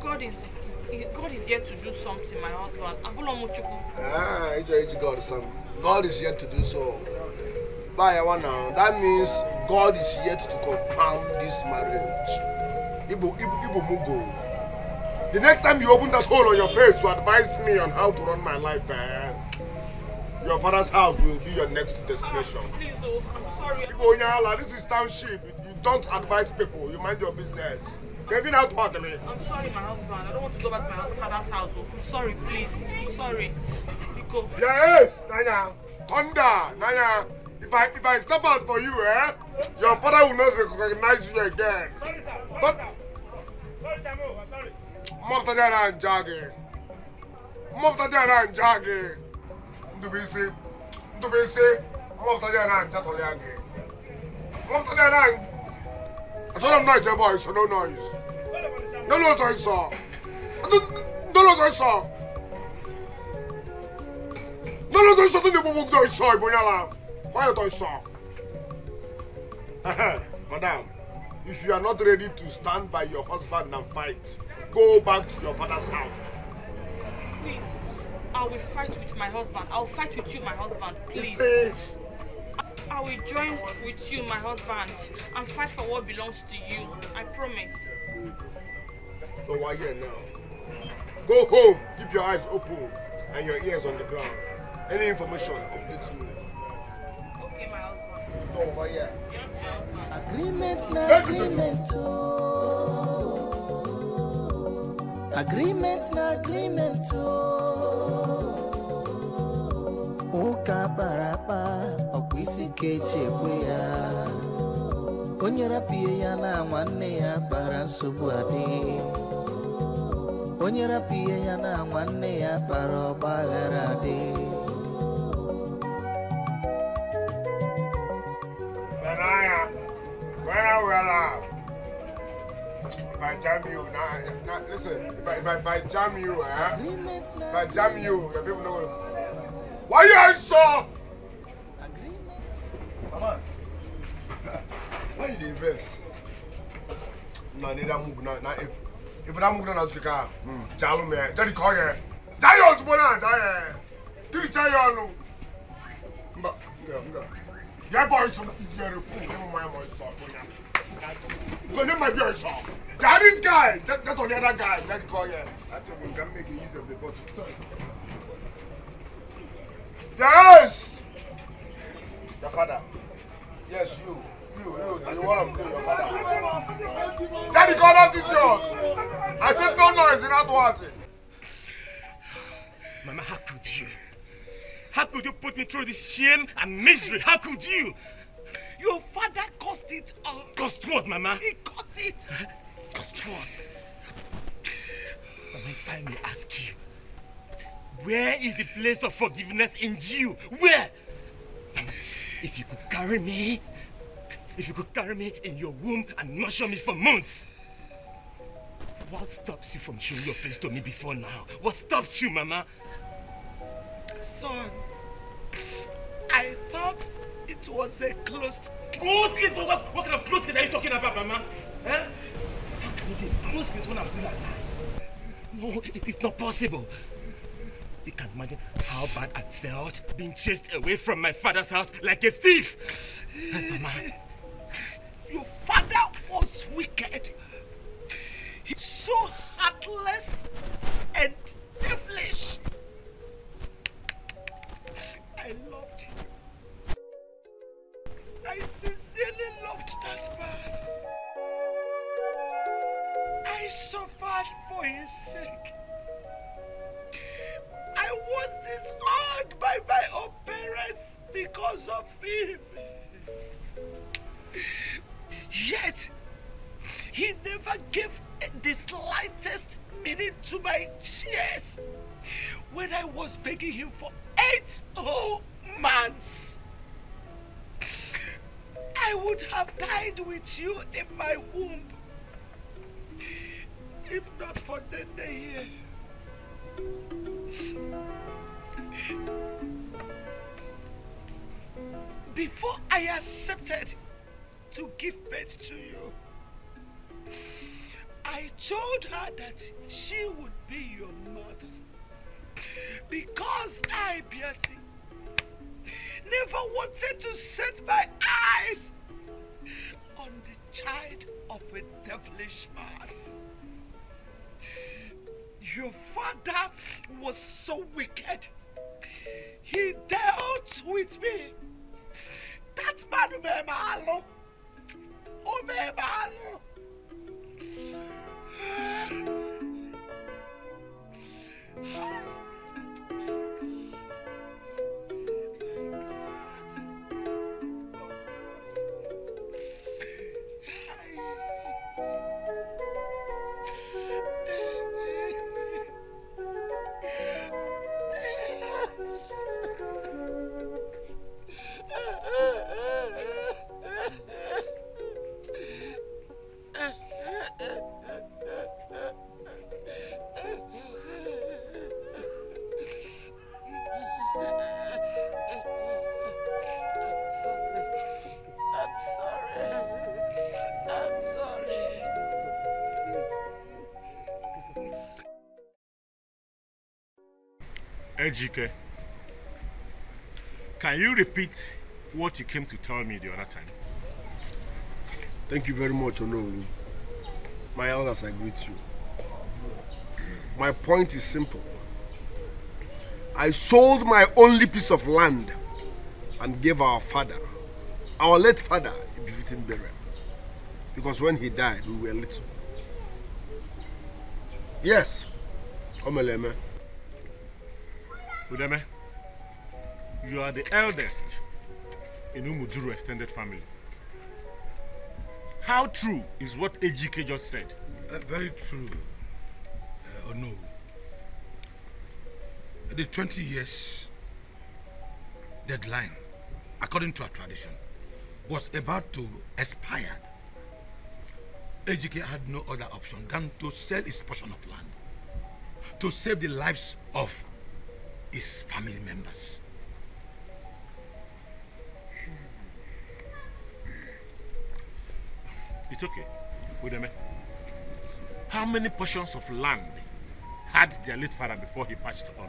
God is God is here to do something, my husband. Abulomuchuku. Ah, it's a God, some. God is yet to do so. By one now, that means God is yet to confirm this marriage. Ibu, Ibu, Ibu Mugo. The next time you open that hole on your face to advise me on how to run my life, eh, your father's house will be your next destination. Please, oh, I'm sorry. Ibu Onyala, this is township. You don't advise people. You mind your business. Kevin out what me? I'm sorry, my husband. I don't want to go back to my father's house. Oh. I'm sorry, please. I'm sorry. Biko. Yes, Nanya. Thunder, Nanya. If I if I step out for you, eh, your father will not recognize you again. But Mofta jana and jage. Mofta jana and jage. Ndubisi. Ndubisi. Mofta jana and jatoliage. Mofta jana and. I told him noise, eh, boy, so no noise. No noise, I saw. No noise, I saw. No noise, I saw. Don't you move, I saw, Ibonyala. Quiet, I saw. Madam, if you are not ready to stand by your husband and fight, go back to your father's house. Please. I will fight with my husband. I will fight with you, my husband. Please. I, I will join with you, my husband, and fight for what belongs to you. I promise. So why here now? Go home, keep your eyes open and your ears on the ground. Any information, update me. Okay, my husband. So over here. agreement na agreement oh. Agreement na agreement oh. ụka kpara akpa ọkwa isi ka eji ya. Na nwanne ya kpara nsogbu adị. Ya na nwanne ya kpara ọgba aghara Benaya, well, uh, if I jam you, now, now listen, if I, if I, if I jam you, eh? If I jam you, the people know. Why you I saw? Mama, why you dey vex? na ne da mug na na if if da mug na na zika jalo me jadi ko ye jayo ozugbo na jaye tiri jayo ọnụ mba nga nga ya boy so ijere fu ni mo ma mo so bonya go ne my boy so That this guy, that, that only other guy, that call here. Actually, we can make use of the bottle. Yes! Your father. Yes, you. You, you, Do you want to play your father. Daddy called out idiot. I said no noise in that water. Mama, how could you? How could you put me through this shame and misery? How could you? Your father caused it all. Caused what, Mama? He caused it. What? Mama, if I may ask you, where is the place of forgiveness in you? Where? If you could carry me, if you could carry me in your womb and nurture me for months, what stops you from showing your face to me before now? What stops you, Mama? Son, I thought it was a closed Close case? What, what, kind of close case are you talking about, Mama? Eh? Close alive? No, it is not possible. You can't imagine how bad I felt being chased away from my father's house like a thief. Mama, Your father was wicked. He's so heartless and devilish. I loved him. I sincerely loved that man. Suffered for his sake. I was disowned by my own parents because of him. Yet, he never gave the slightest meaning to my tears when I was begging him for eight whole months. I would have died with you in my womb if not for Nene here. Before I accepted to give birth to you, I told her that she would be your mother. Because I, Beauty, never wanted to set my eyes on the child of a devilish man. Your father was so wicked. He dealt with me. That man, Umemalo. Umemalo. I'm ah. Ejike, can you repeat what you came to tell me the other time? Thank you very much, Onowu. My elders, I greet you. My point is simple. I sold my only piece of land and gave our father, our late father, a befitting burial. Because when he died, we were little. Yes, Omeleme. Udeme, you are the eldest in Umuduru extended family. How true is what Ejike just said? Uh, very true. Uh, no. The 20 years deadline, according to our tradition, was about to expire. Ejike had no other option than to sell his portion of land to save the lives of his family members. It's okay. Wait a minute. How many portions of land had their late father before he passed on?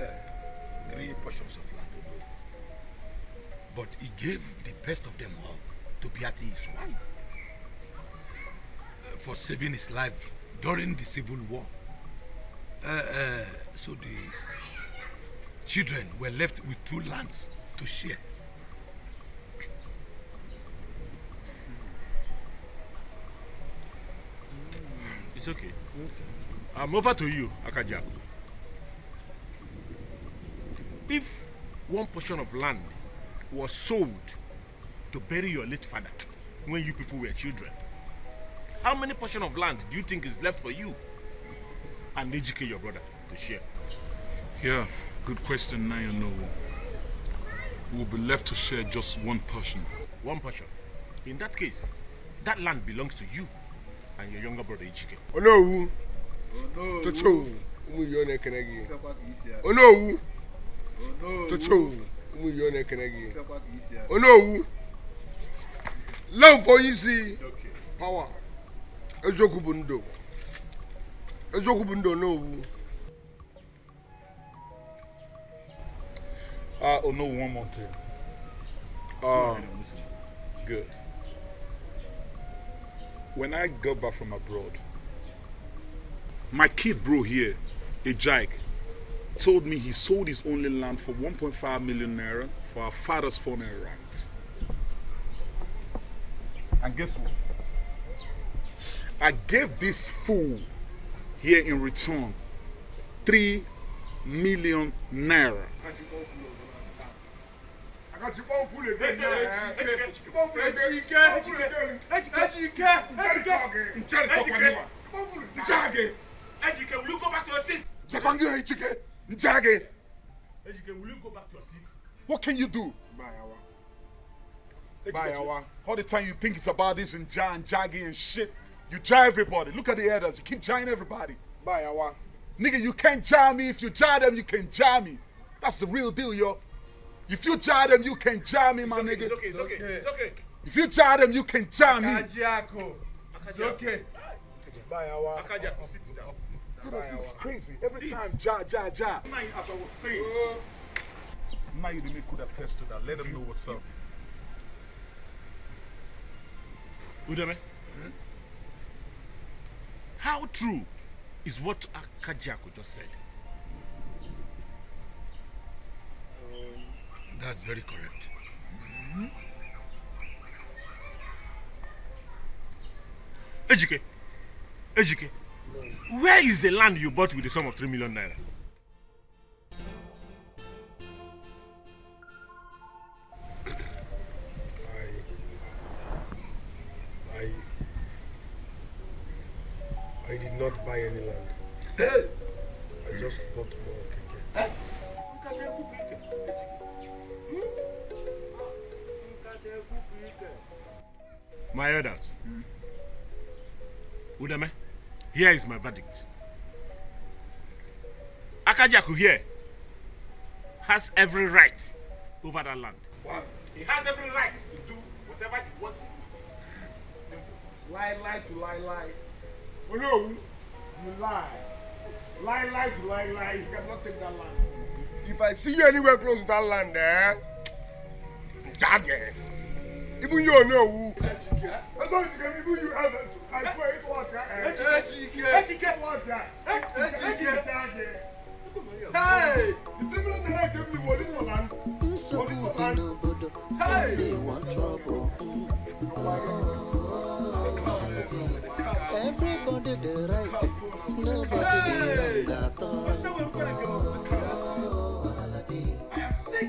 Uh, three portions of land. But he gave the best of them all to Beati, his wife, uh, for saving his life during the civil war. Uh, uh, so the children were left with two lands to share. It's okay. I'm over to you, Akaja. If one portion of land was sold to bury your late father when you people were children, how many portion of land do you think is left for you and Ejike, your brother, to share? Yeah, good question. Now you know. We'll be left to share just one portion. One portion. In that case, that land belongs to you and your younger brother Ejike. onowu tocho ụmụ ihe ọ na-ekene gị onowu tocho ụmụ ihe ọ na-ekene gị onowu lemfe onye isi pawa eziokwu bụ ndụ eziokwu bụ ndụ onowu Uh, oh no, one more thing. Um, good. When I got back from abroad, my kid bro here, Ejike, told me he sold his only land for 1.5 million naira for our father's funeral rites. And guess what? I gave this fool here in return 3 million naira. Ejike, will you go back to your seat? Will you go back to seat? What can you do? Bayawa. All the time you think it's about this and John Jaggy and shit. You jar everybody. Look at the elders. You keep jarring everybody. Bayawa. Nigga, you can't jar me. If you jar them, you can jar me. That's the real deal, yo. If you jar them, you can jar me, my nigga. It's okay, it's okay, it's okay. If you jar them, you can jar me. Akajiako. It's okay. Bayawa. Akajiako, sit down. Goodness, this is crazy. Every time, jar, jar, jar. Now, as I was saying, uh, now you didn't could attest to that. Let them know what's up. Udeme, hmm? How true is what Akajiako just said? That's very correct. Ejike, Ejike, where is the land you bought with the sum of 3 million naira? I did not buy any land. I just bought more keke. My elders. Hmm? Udeme, here is my verdict. Akajiako here has every right over that land. What? He has every right to do whatever he wants to do. Lie, lie to lie, lie. Oh no, you lie. Lie, lie to lie, lie. You cannot take that land. If I see you anywhere close to that land, eh? Jagge. Even you don't know who. I don't think even you have it. I swear it was that. Ejike. What that? Ejike. Jagge. Hey! The three million naira gave me was it for land? nsogbu dị n'obodo ndị want trouble everybody dey right nobody dey wrong at all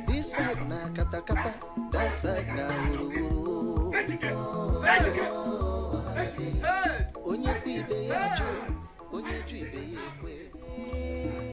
this side na katakata that side na wuruwuru onye kwu ibe ya jụ onye ibe ya